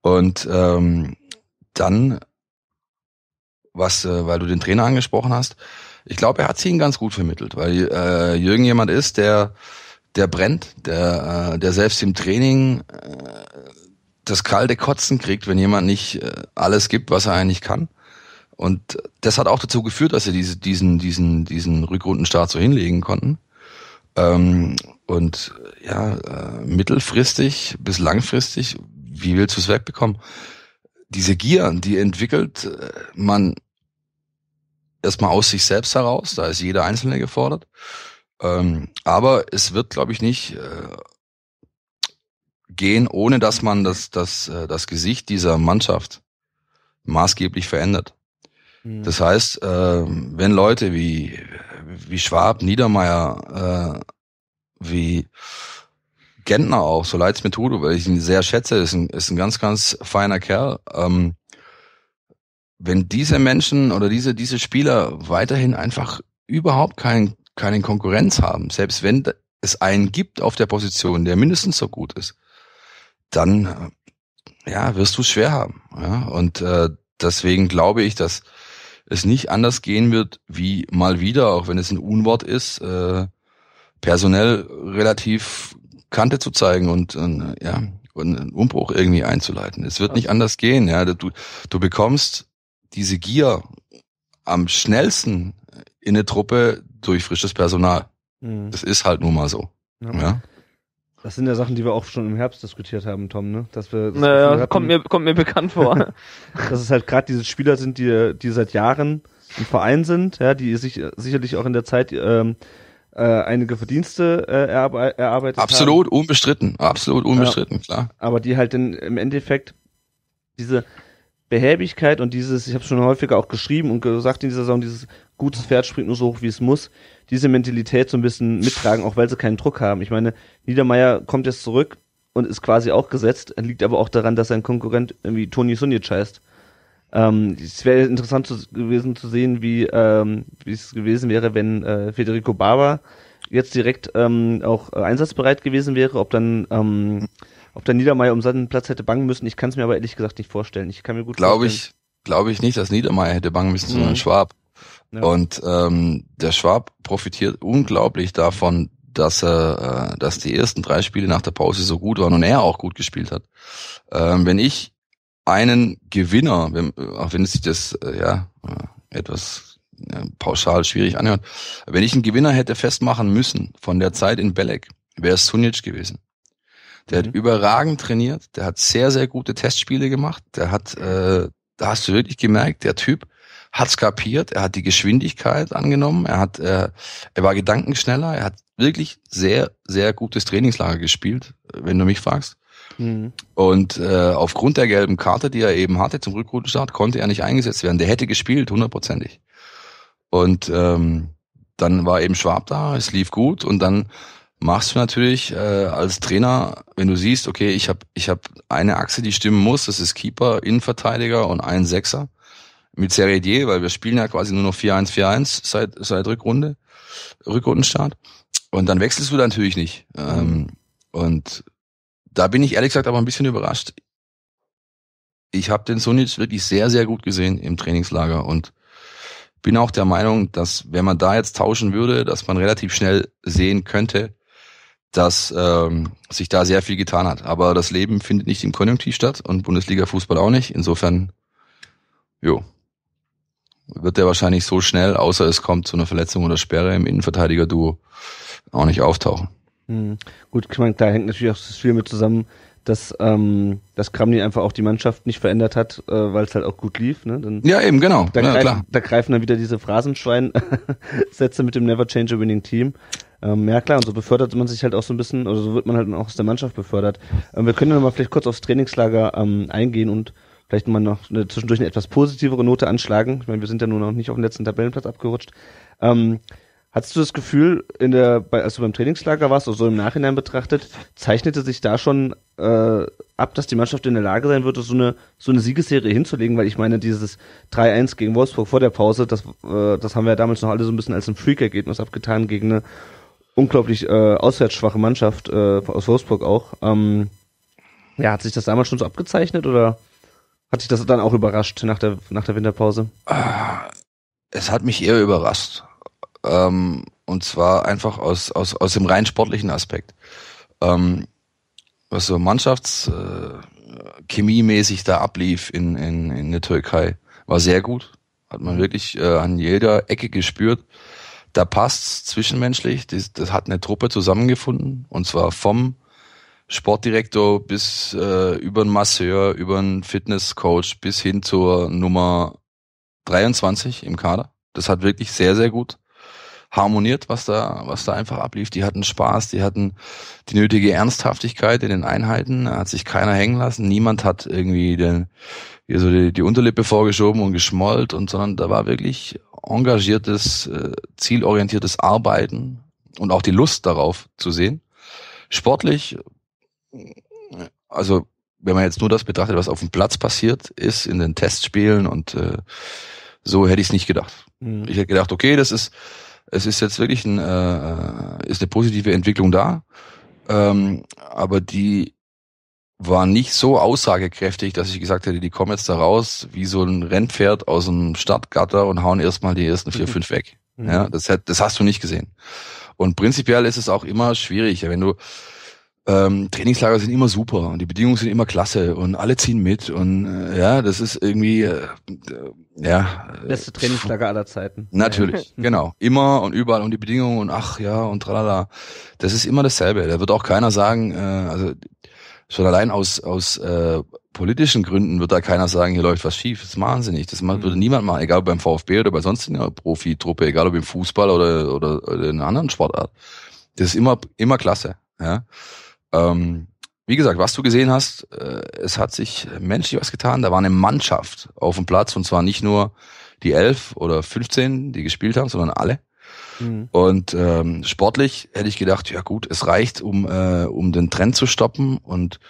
und ähm, dann, was, äh, weil du den Trainer angesprochen hast, ich glaube, er hat sie ihn ganz gut vermittelt, weil äh, Jürgen jemand ist, der der brennt, der, äh, der selbst im Training äh, das kalte Kotzen kriegt, wenn jemand nicht äh, alles gibt, was er eigentlich kann. Und das hat auch dazu geführt, dass sie diese, diesen, diesen, diesen Rückrundenstart so hinlegen konnten. Ähm, und ja, äh, mittelfristig bis langfristig, wie willst du es wegbekommen? Diese Gier, die entwickelt äh, man erstmal aus sich selbst heraus, da ist jeder Einzelne gefordert. Ähm, aber es wird, glaube ich, nicht äh, gehen, ohne dass man das, das, äh, das Gesicht dieser Mannschaft maßgeblich verändert. Mhm. Das heißt, äh, wenn Leute wie, wie Schwab, Niedermeyer, äh, wie Gentner auch, so leid's mir tut, weil ich ihn sehr schätze, ist ein, ist ein ganz, ganz feiner Kerl. Ähm, wenn diese Menschen oder diese, diese Spieler weiterhin einfach überhaupt kein, keine Konkurrenz haben, selbst wenn es einen gibt auf der Position, der mindestens so gut ist, dann äh, ja, wirst du es schwer haben. Ja? Und äh, deswegen glaube ich, dass es nicht anders gehen wird, wie mal wieder, auch wenn es ein Unwort ist, äh, personell relativ Kante zu zeigen und äh, ja und einen Umbruch irgendwie einzuleiten. Es wird nicht anders gehen. Ja, du du bekommst diese Gier am schnellsten in eine Truppe durch frisches Personal. Mhm. Das ist halt nun mal so. Ja. Ja. Das sind ja Sachen, die wir auch schon im Herbst diskutiert haben, Tom, ne? Dass wir das Naja, hatten, kommt mir, kommt mir bekannt vor. dass es halt gerade diese Spieler sind, die, die seit Jahren im Verein sind, ja, die sich sicherlich auch in der Zeit ähm, äh, einige Verdienste äh, erarbe erarbeitet haben. Absolut unbestritten, absolut unbestritten, klar. aber die halt dann im Endeffekt diese Behäbigkeit und dieses, ich habe schon häufiger auch geschrieben und gesagt in dieser Saison, dieses gutes Pferd springt nur so hoch, wie es muss, diese Mentalität so ein bisschen mittragen, auch weil sie keinen Druck haben. Ich meine, Niedermeyer kommt jetzt zurück und ist quasi auch gesetzt, liegt aber auch daran, dass sein Konkurrent irgendwie Toni Sunic heißt. Ähm, es wäre interessant zu, gewesen zu sehen, wie ähm, es gewesen wäre, wenn äh, Federico Barber jetzt direkt ähm, auch äh, einsatzbereit gewesen wäre, ob dann ähm, ob der Niedermeyer um seinen Platz hätte bangen müssen. Ich kann es mir aber ehrlich gesagt nicht vorstellen. Ich kann mir gut Glaube ich, glaube ich nicht, dass Niedermeyer hätte bangen müssen, Mhm. sondern Schwab. Ja. Und ähm, der Schwab profitiert unglaublich davon, dass er, äh, dass die ersten drei Spiele nach der Pause so gut waren und er auch gut gespielt hat. Ähm, wenn ich einen Gewinner, wenn, auch wenn es sich das äh, ja äh, etwas ja, pauschal schwierig anhört, wenn ich einen Gewinner hätte festmachen müssen von der Zeit in Belek, wäre es Sunic gewesen. Der Mhm. hat überragend trainiert, der hat sehr, sehr gute Testspiele gemacht, der hat, äh, da hast du wirklich gemerkt, der Typ hat's kapiert, er hat die Geschwindigkeit angenommen, er hat, äh, er war gedankenschneller, er hat wirklich sehr, sehr gutes Trainingslager gespielt, wenn du mich fragst. Mhm. Und äh, aufgrund der gelben Karte, die er eben hatte zum Rückrundenstart, konnte er nicht eingesetzt werden. Der hätte gespielt, hundertprozentig. Und ähm, dann war eben Schwab da, es lief gut und dann machst du natürlich äh, als Trainer, wenn du siehst, okay, ich habe ich hab eine Achse, die stimmen muss, das ist Keeper, Innenverteidiger und ein Sechser mit Seredier, weil wir spielen ja quasi nur noch 4-1-4-1 seit, seit Rückrunde, Rückrundenstart. Und dann wechselst du natürlich nicht. Ähm, und da bin ich ehrlich gesagt aber ein bisschen überrascht. Ich habe den Sunic wirklich sehr, sehr gut gesehen im Trainingslager und bin auch der Meinung, dass wenn man da jetzt tauschen würde, dass man relativ schnell sehen könnte, dass ähm, sich da sehr viel getan hat. Aber das Leben findet nicht im Konjunktiv statt und Bundesliga-Fußball auch nicht. Insofern, jo, wird der wahrscheinlich so schnell, außer es kommt zu einer Verletzung oder Sperre im Innenverteidiger-Duo, auch nicht auftauchen. Mhm. Gut, ich meine, da hängt natürlich auch das viel mit zusammen, dass, ähm, dass Kramny einfach auch die Mannschaft nicht verändert hat, äh, weil es halt auch gut lief. Ne? Dann, Ja, eben, genau. da, ja, greifen, klar. da greifen dann wieder diese Phrasenschwein-Sätze mit dem Never Change a Winning Team. Ähm, ja klar, und so befördert man sich halt auch so ein bisschen, oder so wird man halt auch aus der Mannschaft befördert. Ähm, wir können ja mal vielleicht kurz aufs Trainingslager ähm, eingehen und vielleicht mal noch eine, zwischendurch eine etwas positivere Note anschlagen. Ich meine, wir sind ja nur noch nicht auf den letzten Tabellenplatz abgerutscht. Ähm, Hattest du das Gefühl, in der, bei, als du beim Trainingslager warst, oder so im Nachhinein betrachtet, zeichnete sich da schon äh, ab, dass die Mannschaft in der Lage sein würde, so eine, so eine Siegesserie hinzulegen? Weil ich meine, dieses 3-1 gegen Wolfsburg vor der Pause, das, äh, das haben wir ja damals noch alle so ein bisschen als ein Freak-Ergebnis abgetan gegen eine unglaublich äh, auswärtsschwache Mannschaft äh, aus Wolfsburg auch. Ähm, ja, hat sich das damals schon so abgezeichnet oder hat sich das dann auch überrascht nach der, nach der Winterpause? Es hat mich eher überrascht. Ähm, und zwar einfach aus, aus, aus dem rein sportlichen Aspekt. Ähm, was so Mannschaftschemiemäßig äh, da ablief in, in, in der Türkei, war sehr gut. Hat man wirklich äh, an jeder Ecke gespürt. Da passt's zwischenmenschlich. Das, das hat eine Truppe zusammengefunden. Und zwar vom Sportdirektor bis äh, über einen Masseur, über einen Fitnesscoach bis hin zur Nummer 23 im Kader. Das hat wirklich sehr, sehr gut harmoniert, was da, was da einfach ablief. Die hatten Spaß, die hatten die nötige Ernsthaftigkeit in den Einheiten. Da hat sich keiner hängen lassen. Niemand hat irgendwie den, hier so die, die Unterlippe vorgeschoben und geschmollt und sondern da war wirklich engagiertes, äh, zielorientiertes Arbeiten und auch die Lust darauf zu sehen. Sportlich, also wenn man jetzt nur das betrachtet, was auf dem Platz passiert ist in den Testspielen und äh, so hätte ich es nicht gedacht. Mhm. Ich hätte gedacht, okay, das ist es ist jetzt wirklich ein, äh, ist eine positive Entwicklung da, ähm, aber die war nicht so aussagekräftig, dass ich gesagt hätte, die kommen jetzt da raus wie so ein Rennpferd aus dem Stadtgatter und hauen erstmal die ersten vier, mhm. fünf weg. Mhm. Ja, das, das hast du nicht gesehen. Und prinzipiell ist es auch immer schwierig, wenn du ähm, Trainingslager sind immer super und die Bedingungen sind immer klasse und alle ziehen mit und äh, ja, das ist irgendwie äh, ja beste Trainingslager aller Zeiten. Natürlich, genau, immer und überall und die Bedingungen und ach ja und tralala, das ist immer dasselbe. Da wird auch keiner sagen, äh, also schon allein aus aus äh, politischen Gründen wird da keiner sagen, hier läuft was schief. Das ist wahnsinnig. Das mhm. würde niemand machen, egal beim VfB oder bei sonst einer Profitruppe, egal ob im Fußball oder, oder, oder in einer anderen Sportart. Das ist immer immer klasse. Ja. Ähm, wie gesagt, was du gesehen hast, äh, es hat sich menschlich was getan. Da war eine Mannschaft auf dem Platz und zwar nicht nur die elf oder 15, die gespielt haben, sondern alle. Mhm. Und ähm, sportlich hätte ich gedacht, ja gut, es reicht, um, äh, um den Trend zu stoppen und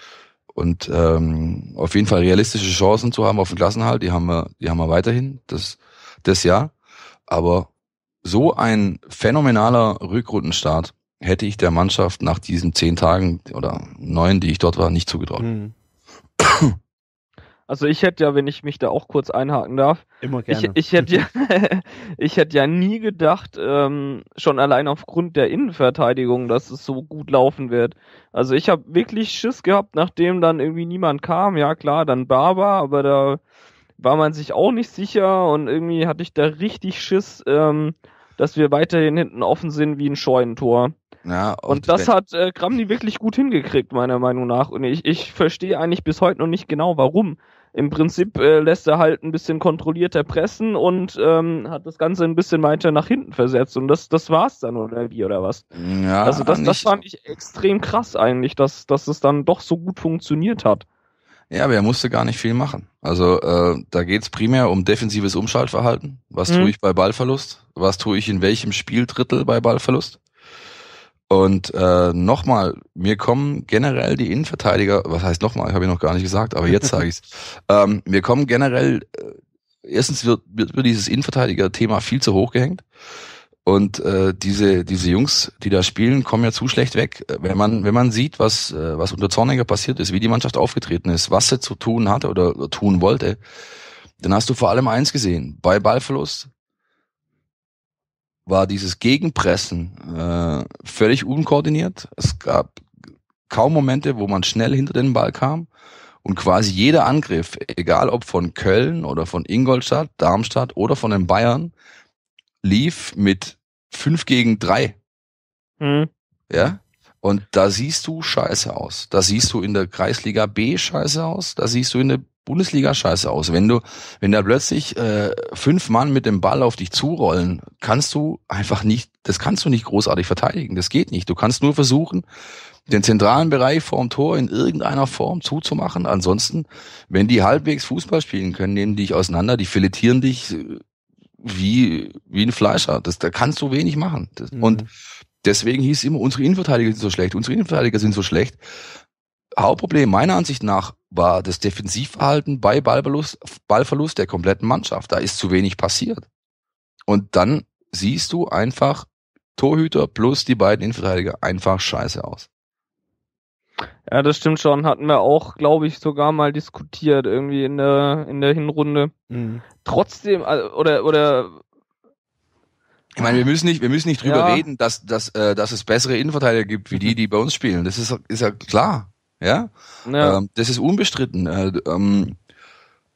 und ähm, auf jeden Fall realistische Chancen zu haben auf den Klassenhalt. Die haben wir, die haben wir weiterhin das das Jahr. Aber so ein phänomenaler Rückrundenstart hätte ich der Mannschaft nach diesen zehn Tagen oder neun, die ich dort war, nicht zugetraut. Mhm. Also ich hätte ja, wenn ich mich da auch kurz einhaken darf, immer gerne. Ich, ich hätte ja, ich hätte ja nie gedacht, ähm, schon allein aufgrund der Innenverteidigung, dass es so gut laufen wird. Also ich habe wirklich Schiss gehabt, nachdem dann irgendwie niemand kam. Ja klar, dann Barber, aber da war man sich auch nicht sicher und irgendwie hatte ich da richtig Schiss, ähm, dass wir weiterhin hinten offen sind wie ein Scheunentor. Ja, und, und das hat äh, Kramny wirklich gut hingekriegt, meiner Meinung nach. Und ich, ich verstehe eigentlich bis heute noch nicht genau, warum. Im Prinzip äh, lässt er halt ein bisschen kontrollierter pressen und ähm, hat das Ganze ein bisschen weiter nach hinten versetzt. Und das, das war's dann, oder wie, oder was? Ja, also das, das fand ich extrem krass eigentlich, dass, dass es dann doch so gut funktioniert hat. Ja, aber er musste gar nicht viel machen. Also äh, da geht's primär um defensives Umschaltverhalten. Was mhm. tue ich bei Ballverlust? Was tue ich in welchem Spieldrittel bei Ballverlust? Und äh, nochmal, mir kommen generell die Innenverteidiger, was heißt nochmal, habe ich noch gar nicht gesagt, aber jetzt sage ich's. ähm, mir kommen generell, äh, erstens wird, wird, wird dieses Innenverteidiger-Thema viel zu hoch gehängt. Und äh, diese diese Jungs, die da spielen, kommen ja zu schlecht weg. Wenn man wenn man sieht, was äh, was unter Zorniger passiert ist, wie die Mannschaft aufgetreten ist, was sie zu tun hatte oder, oder tun wollte, dann hast du vor allem eins gesehen: Bei Ballverlust war dieses Gegenpressen äh, völlig unkoordiniert. Es gab kaum Momente, wo man schnell hinter den Ball kam und quasi jeder Angriff, egal ob von Köln oder von Ingolstadt, Darmstadt oder von den Bayern, lief mit fünf gegen drei. Mhm. Ja. Und da siehst du scheiße aus. Da siehst du in der Kreisliga B scheiße aus. Da siehst du in der Bundesliga scheiße aus. Wenn du, wenn da plötzlich äh, fünf Mann mit dem Ball auf dich zurollen, kannst du einfach nicht, das kannst du nicht großartig verteidigen. Das geht nicht. Du kannst nur versuchen, den zentralen Bereich vorm Tor in irgendeiner Form zuzumachen. Ansonsten, wenn die halbwegs Fußball spielen können, nehmen die dich auseinander, die filetieren dich äh, wie, wie ein Fleischer. Das, da kannst du wenig machen. Das, Mhm. Und deswegen hieß immer, unsere Innenverteidiger sind so schlecht, unsere Innenverteidiger sind so schlecht. Hauptproblem meiner Ansicht nach war das Defensivverhalten bei Ballverlust, Ballverlust der kompletten Mannschaft. Da ist zu wenig passiert. Und dann siehst du einfach Torhüter plus die beiden Innenverteidiger einfach scheiße aus. Ja, das stimmt schon. Hatten wir auch, glaube ich, sogar mal diskutiert, irgendwie in der, in der Hinrunde. Mhm. Trotzdem, also, oder, oder, Ich meine, wir müssen nicht, wir müssen nicht drüber Ja. reden, dass, dass, äh, dass es bessere Innenverteidiger gibt, wie die, die bei uns spielen. Das ist, ist ja klar. Ja, ja, ähm, das ist unbestritten. Äh, ähm,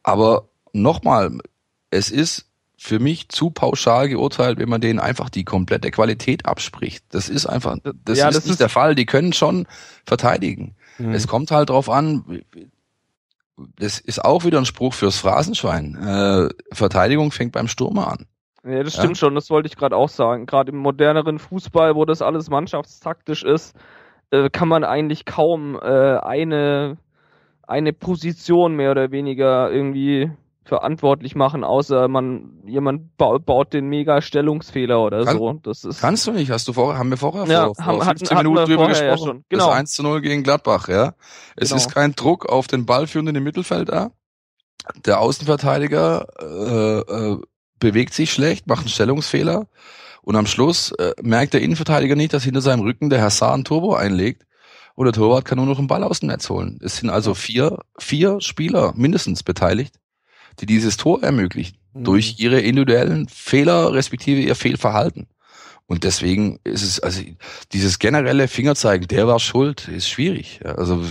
aber nochmal, es ist für mich zu pauschal geurteilt, wenn man denen einfach die komplette Qualität abspricht. Das ist einfach, das Ja, ist das nicht ist- der Fall. Die können schon verteidigen. Mhm. Es kommt halt drauf an. Das ist auch wieder ein Spruch fürs Phrasenschwein. Äh, Verteidigung fängt beim Stürmer an. ja, das ja. stimmt schon. Das wollte ich gerade auch sagen. Gerade im moderneren Fußball, wo das alles mannschaftstaktisch ist, äh, kann man eigentlich kaum äh, eine, eine Position mehr oder weniger irgendwie verantwortlich machen, außer man jemand ba baut den mega Stellungsfehler oder Kann- so. Das ist Kannst du nicht, hast du vorher, haben wir vorher Ja, vor, vor haben- 15 hatten- Minuten hatten drüber vorher ja gesprochen. schon. Genau. Das 1 zu 0 gegen Gladbach, ja. Es Genau. ist kein Druck auf den Ballführenden im Mittelfeld da. Der Außenverteidiger äh, äh, bewegt sich schlecht, macht einen Stellungsfehler und am Schluss äh, merkt der Innenverteidiger nicht, dass hinter seinem Rücken der Hazard ein Turbo einlegt und der Torwart kann nur noch einen Ball aus dem Netz holen. Es sind also vier, vier Spieler mindestens beteiligt, die dieses Tor ermöglichen Mhm. durch ihre individuellen Fehler respektive ihr Fehlverhalten. Und deswegen ist es, also dieses generelle Fingerzeigen, der war schuld, ist schwierig. Also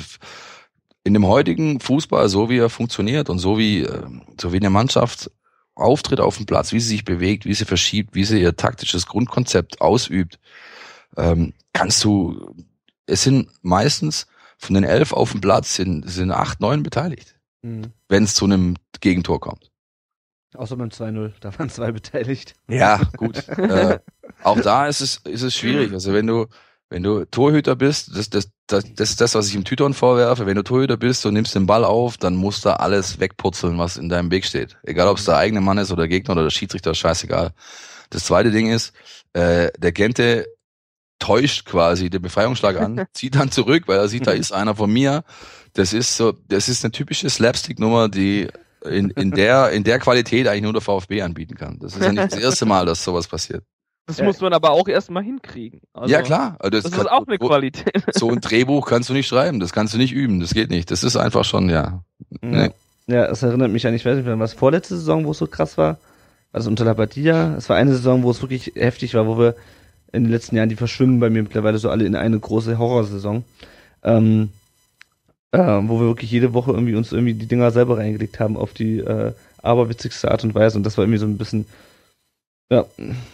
in dem heutigen Fußball, so wie er funktioniert und so wie, äh, so wie eine Mannschaft auftritt auf dem Platz, wie sie sich bewegt, wie sie verschiebt, wie sie ihr taktisches Grundkonzept ausübt, ähm, kannst du, es sind meistens von den elf auf dem Platz sind, sind acht, neun beteiligt, Mhm. wenn es zu einem Gegentor kommt. Außer beim 2-0, da waren zwei beteiligt. Ja, gut. äh, auch da ist es, ist es schwierig. Also wenn du, wenn du Torhüter bist, das, das, das, das ist das, was ich im Tüton vorwerfe. Wenn du Torhüter bist und nimmst den Ball auf, dann musst du alles wegputzeln, was in deinem Weg steht. Egal, ob es der eigene Mann ist oder der Gegner oder der Schiedsrichter, ist scheißegal. Das zweite Ding ist, äh, der Gente täuscht quasi den Befreiungsschlag an, zieht dann zurück, weil er sieht, da ist einer von mir. Das ist so, das ist eine typische Slapstick-Nummer, die in, in der, in der Qualität eigentlich nur der VfB anbieten kann. Das ist ja nicht das erste Mal, dass sowas passiert. Das Ja. muss man aber auch erstmal hinkriegen. Also, ja, klar. Also Das, kann- ist auch eine so- Qualität. So ein Drehbuch kannst du nicht schreiben, das kannst du nicht üben, das geht nicht. Das ist einfach schon, ja. Nee. Ja, es erinnert mich an, ich weiß nicht mehr, was vorletzte Saison, wo es so krass war. War das unter Labadia? Es war eine Saison, wo es wirklich heftig war, wo wir in den letzten Jahren, die verschwimmen bei mir mittlerweile so alle in eine große Horrorsaison. Ähm, äh, wo wir wirklich jede Woche irgendwie uns irgendwie die Dinger selber reingelegt haben auf die äh, aberwitzigste Art und Weise. Und das war irgendwie so ein bisschen, ja,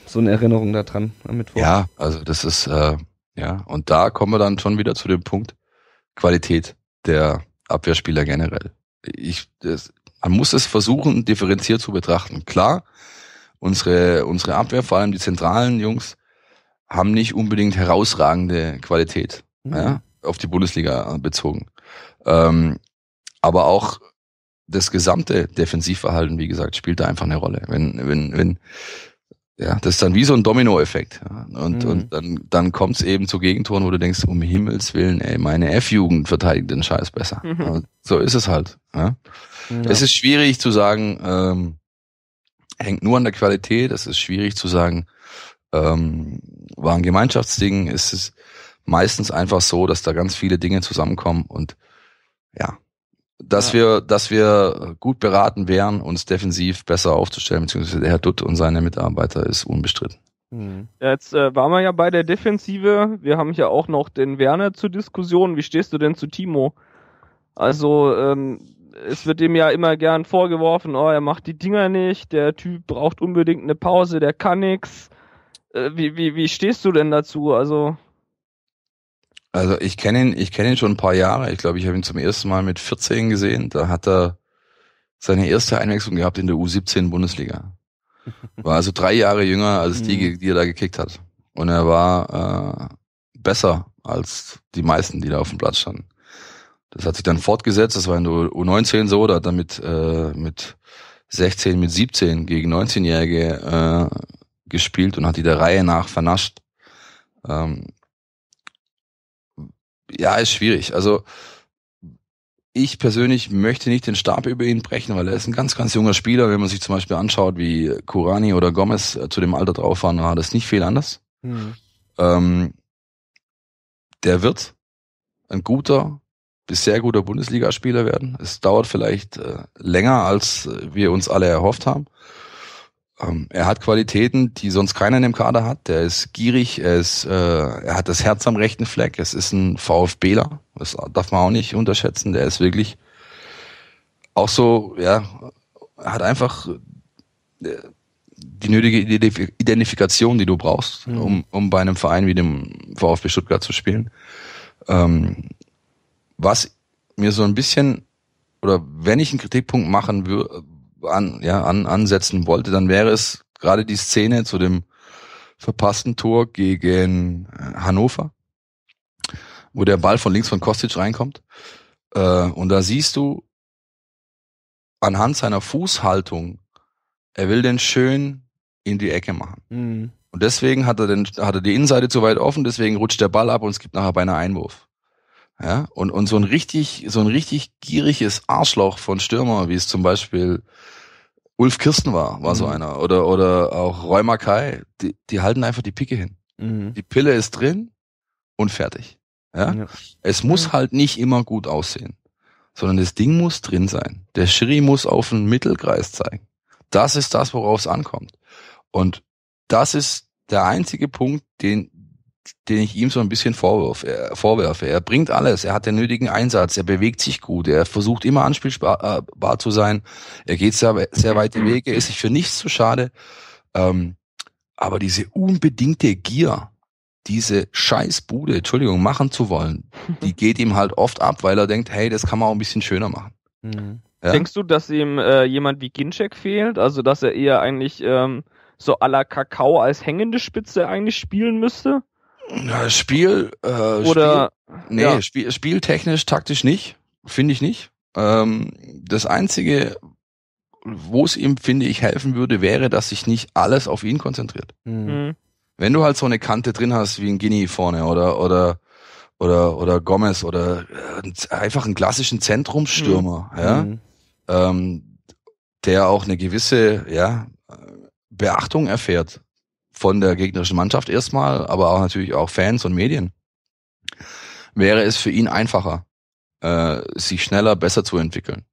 so eine Erinnerung daran am Mittwoch. Ja, also das ist, äh, ja, und da kommen wir dann schon wieder zu dem Punkt Qualität der Abwehrspieler generell. Ich, das, man muss es versuchen, differenziert zu betrachten. Klar, unsere, unsere Abwehr, vor allem die zentralen Jungs, haben nicht unbedingt herausragende Qualität, Mhm. ja, auf die Bundesliga bezogen. Ähm, aber auch das gesamte Defensivverhalten, wie gesagt, spielt da einfach eine Rolle. Wenn, wenn, wenn, ja, das ist dann wie so ein Dominoeffekt. Und, Mhm. und dann, dann kommt es eben zu Gegentoren, wo du denkst, um Himmels Willen, ey, meine F-Jugend verteidigt den Scheiß besser. Mhm. So ist es halt. Ja. Ja. Es ist schwierig zu sagen, ähm, hängt nur an der Qualität. Es ist schwierig zu sagen, ähm, war ein Gemeinschaftsding. Es ist meistens einfach so, dass da ganz viele Dinge zusammenkommen und ja, dass Ja. wir, dass wir gut beraten wären, uns defensiv besser aufzustellen, beziehungsweise der Herr Dutt und seine Mitarbeiter ist unbestritten. Mhm. Jetzt äh, waren wir ja bei der Defensive. Wir haben ja auch noch den Werner zur Diskussion. Wie stehst du denn zu Timo? Also, ähm, es wird ihm ja immer gern vorgeworfen, oh, er macht die Dinger nicht, der Typ braucht unbedingt eine Pause, der kann nix. Äh, wie, wie, wie stehst du denn dazu? Also, Also ich kenne ihn, ich kenne ihn schon ein paar Jahre. Ich glaube, ich habe ihn zum ersten Mal mit 14 gesehen. Da hat er seine erste Einwechslung gehabt in der U17 Bundesliga. War also drei Jahre jünger als die, die er da gekickt hat. Und er war äh, besser als die meisten, die da auf dem Platz standen. Das hat sich dann fortgesetzt. Das war in der U19 so. Da hat er mit, äh, mit 16 mit 17 gegen 19-Jährige äh, gespielt und hat die der Reihe nach vernascht. Ähm, ja, ist schwierig. Also ich persönlich möchte nicht den Stab über ihn brechen, weil er ist ein ganz, ganz junger Spieler. Wenn man sich zum Beispiel anschaut, wie Kurani oder Gomez äh, zu dem Alter drauf waren, war das nicht viel anders. Mhm. Ähm, der wird ein guter bis sehr guter Bundesligaspieler werden. Es dauert vielleicht äh, länger, als äh, wir uns alle erhofft haben. Ähm, er hat Qualitäten, die sonst keiner in dem Kader hat. Der ist gierig, er ist, äh, er hat das Herz am rechten Fleck. Es ist ein VfBler, das darf man auch nicht unterschätzen. Der ist wirklich auch so, ja, er hat einfach äh, die nötige Identifikation, die du brauchst, Mhm. um, um bei einem Verein wie dem VfB Stuttgart zu spielen. Ähm, was mir so ein bisschen, oder wenn ich einen Kritikpunkt machen würde, an, ja, an, ansetzen wollte, dann wäre es gerade die Szene zu dem verpassten Tor gegen äh, Hannover, wo der Ball von links von Kostic reinkommt. Äh, und da siehst du anhand seiner Fußhaltung, er will den schön in die Ecke machen. Mhm. Und deswegen hat er, den, hat er die Innenseite zu weit offen, deswegen rutscht der Ball ab und es gibt nachher beinahe Einwurf. Ja, und, und so ein richtig, so ein richtig gieriges Arschloch von Stürmer, wie es zum Beispiel Ulf Kirsten war, war so Mhm. einer. Oder, oder auch Roy Mackay, die, die halten einfach die Picke hin. Mhm. Die Pille ist drin und fertig. Ja? Ja. Es muss halt nicht immer gut aussehen, sondern das Ding muss drin sein. Der Schiri muss auf den Mittelkreis zeigen. Das ist das, worauf es ankommt. Und das ist der einzige Punkt, den, den ich ihm so ein bisschen vorwurf, er, vorwerfe. Er bringt alles. Er hat den nötigen Einsatz. Er bewegt sich gut. Er versucht immer anspielbar äh, zu sein. Er geht sehr, sehr weite Wege, ist sich für nichts zu schade. Ähm, aber diese unbedingte Gier, diese Scheißbude, Entschuldigung, machen zu wollen, die geht ihm halt oft ab, weil er denkt, hey, das kann man auch ein bisschen schöner machen. Mhm. Ja? Denkst du, dass ihm äh, jemand wie Ginczek fehlt? Also, dass er eher eigentlich ähm, so à la Kakao als hängende Spitze eigentlich spielen müsste? Ja, Spiel, äh, Oder Spiel, nee, ja. Spiel, spieltechnisch, taktisch nicht, finde ich nicht. Ähm, das einzige, wo es ihm, finde ich, helfen würde, wäre, dass sich nicht alles auf ihn konzentriert. Mhm. Mhm. Wenn du halt so eine Kante drin hast wie ein Guinea vorne oder oder oder oder Gomez oder äh, einfach einen klassischen Zentrumsstürmer, ja, Mhm. ähm, der auch eine gewisse ja, äh, Beachtung erfährt von der gegnerischen Mannschaft erstmal, aber auch natürlich auch Fans und Medien, wäre es für ihn einfacher, äh, sich schneller, besser zu entwickeln.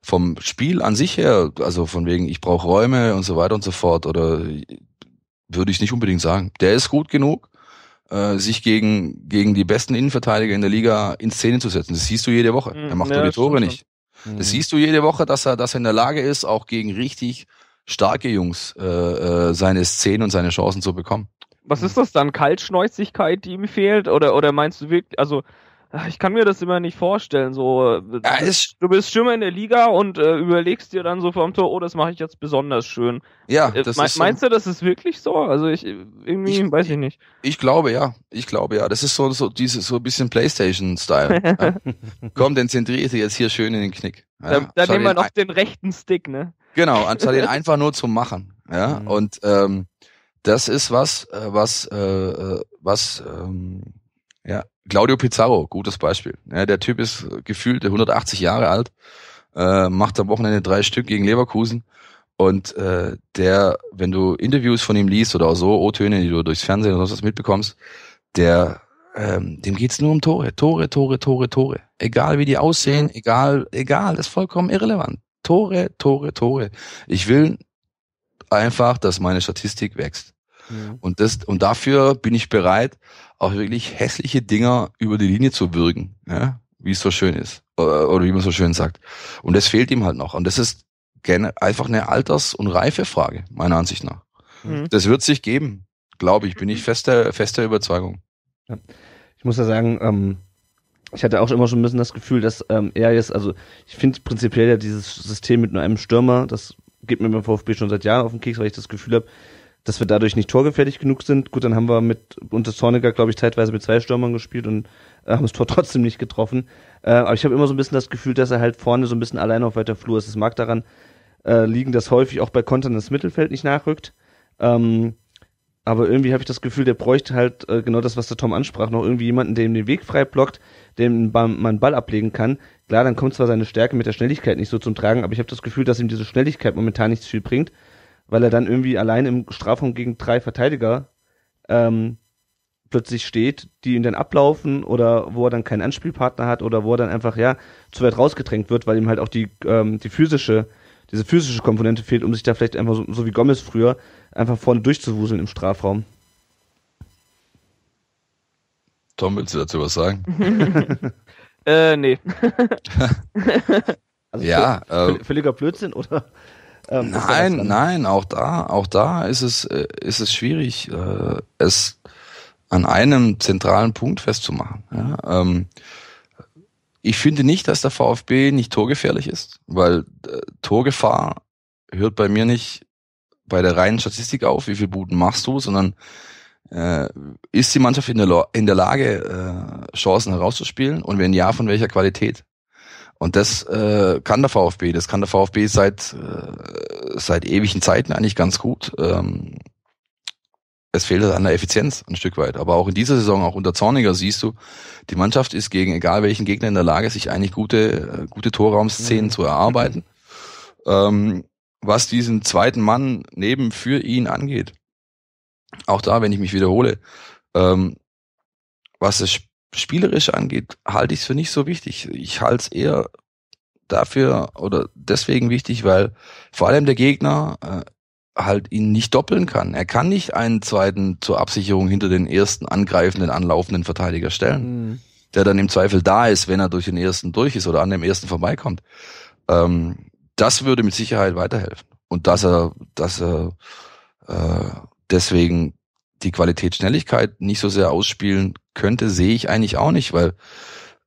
Vom Spiel an sich her, also von wegen, ich brauche Räume und so weiter und so fort, oder würde ich nicht unbedingt sagen. Der ist gut genug, äh, sich gegen, gegen die besten Innenverteidiger in der Liga in Szene zu setzen. Das siehst du jede Woche. Mhm, Er macht ja, nur die Tore nicht. Mhm. Das siehst du jede Woche, dass er, dass er in der Lage ist, auch gegen richtig starke Jungs äh, äh, seine Szenen und seine Chancen zu bekommen. Was ist das dann? Kaltschnäuzigkeit, die ihm fehlt? Oder, oder meinst du wirklich, also, ich kann mir das immer nicht vorstellen, so, ist, du bist Stürmer in der Liga und äh, überlegst dir dann so vom Tor, oh, das mache ich jetzt besonders schön. ja, Äh, das mei- ist so, meinst du, das ist wirklich so? Also ich, irgendwie, Ich- weiß ich nicht. ich glaube ja, ich glaube ja. Das ist so, so dieses so ein bisschen Playstation-Style. ja. Komm, dann zentriere ich jetzt hier schön in den Knick. Ja. da da nehmen wir den noch den rechten Stick, ne? Genau, anstatt ihn einfach nur zu machen. Ja, Mhm. und ähm, das ist was, äh, was, äh, äh, was, ähm, ja, Claudio Pizarro, gutes Beispiel. Ja, der Typ ist gefühlt 180 Jahre alt, äh, macht am Wochenende drei Stück gegen Leverkusen und äh, der, wenn du Interviews von ihm liest oder auch so O-Töne, die du durchs Fernsehen oder sonst was mitbekommst, der ähm, dem geht's nur um Tore, Tore, Tore, Tore, Tore. Egal wie die aussehen, egal, egal, das ist vollkommen irrelevant. Tore, Tore, Tore. Ich will einfach, dass meine Statistik wächst. Mhm. Und das, und dafür bin ich bereit, auch wirklich hässliche Dinger über die Linie zu würgen, ja, wie es so schön ist. Oder, oder wie man so schön sagt. Und das fehlt ihm halt noch. Und das ist einfach eine Alters- und Reifefrage, meiner Ansicht nach. Mhm. Das wird sich geben, glaube ich, bin ich fester, fester Überzeugung. Ich muss ja sagen, ähm, ich hatte auch immer schon ein bisschen das Gefühl, dass ähm, er jetzt, also ich finde prinzipiell ja dieses System mit nur einem Stürmer, das geht mir beim VfB schon seit Jahren auf den Keks, weil ich das Gefühl habe, dass wir dadurch nicht torgefährlich genug sind. Gut, dann haben wir mit unter Zorniger, glaube ich, zeitweise mit zwei Stürmern gespielt und äh, haben das Tor trotzdem nicht getroffen. Äh, aber ich habe immer so ein bisschen das Gefühl, dass er halt vorne so ein bisschen alleine auf weiter Flur ist. Es mag daran äh, liegen, dass häufig auch bei Kontern das Mittelfeld nicht nachrückt. Ähm, aber irgendwie habe ich das Gefühl, der bräuchte halt äh, genau das, was der Tom ansprach, noch irgendwie jemanden, der ihm den Weg frei blockt, dem man einen Ball ablegen kann. Klar, dann kommt zwar seine Stärke mit der Schnelligkeit nicht so zum Tragen, aber ich habe das Gefühl, dass ihm diese Schnelligkeit momentan nicht viel bringt, weil er dann irgendwie allein im Strafraum gegen drei Verteidiger ähm, plötzlich steht, die ihn dann ablaufen oder wo er dann keinen Anspielpartner hat oder wo er dann einfach ja zu weit rausgedrängt wird, weil ihm halt auch die ähm, die physische diese physische Komponente fehlt, um sich da vielleicht einfach so, so wie Gomez früher einfach vorne durchzuwuseln im Strafraum. Tom, willst du dazu was sagen? Äh, nee. Also Ja, völ- äh, völliger Blödsinn oder? ähm, Nein, nein, auch da, auch da ist es, äh, ist es schwierig, äh, es an einem zentralen Punkt festzumachen. Ja, ähm, ich finde nicht, dass der VfB nicht torgefährlich ist, weil äh, Torgefahr hört bei mir nicht bei der reinen Statistik auf, wie viel Buden machst du, sondern äh, ist die Mannschaft in der, in der Lage, äh, Chancen herauszuspielen und wenn ja, von welcher Qualität? Und das äh, kann der VfB. Das kann der VfB seit äh, seit ewigen Zeiten eigentlich ganz gut. Ähm, es fehlt an der Effizienz ein Stück weit. Aber auch in dieser Saison, auch unter Zorniger, siehst du, die Mannschaft ist gegen egal welchen Gegner in der Lage, sich eigentlich gute äh, gute Torraumszenen Mhm. zu erarbeiten. Ähm, was diesen zweiten Mann neben für ihn angeht. Auch da, wenn ich mich wiederhole, ähm, was das Sp- Spielerische angeht, halte ich es für nicht so wichtig. Ich halte es eher dafür oder deswegen wichtig, weil vor allem der Gegner äh, halt ihn nicht doppeln kann. Er kann nicht einen zweiten zur Absicherung hinter den ersten angreifenden, anlaufenden Verteidiger stellen, Mhm. der dann im Zweifel da ist, wenn er durch den ersten durch ist oder an dem ersten vorbeikommt. Ähm, das würde mit Sicherheit weiterhelfen. Und dass er, dass er äh, deswegen die Qualität Schnelligkeit nicht so sehr ausspielen könnte, sehe ich eigentlich auch nicht, weil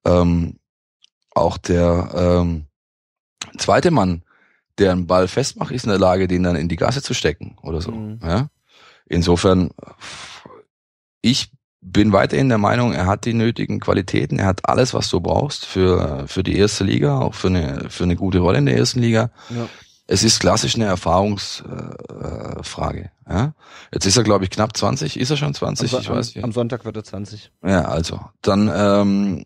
ähm, auch der ähm, zweite Mann, der einen Ball festmacht, ist in der Lage, den dann in die Gasse zu stecken oder so. Mhm. Ja? Insofern, ich bin weiterhin der Meinung, er hat die nötigen Qualitäten, er hat alles, was du brauchst für, für die erste Liga, auch für eine, für eine gute Rolle in der ersten Liga. Ja. Es ist klassisch eine Erfahrungsfrage. Äh, ja? Jetzt ist er, glaube ich, knapp 20. Ist er schon 20? Am, ich weiß am, am Sonntag wird er 20. ja, also, dann ähm,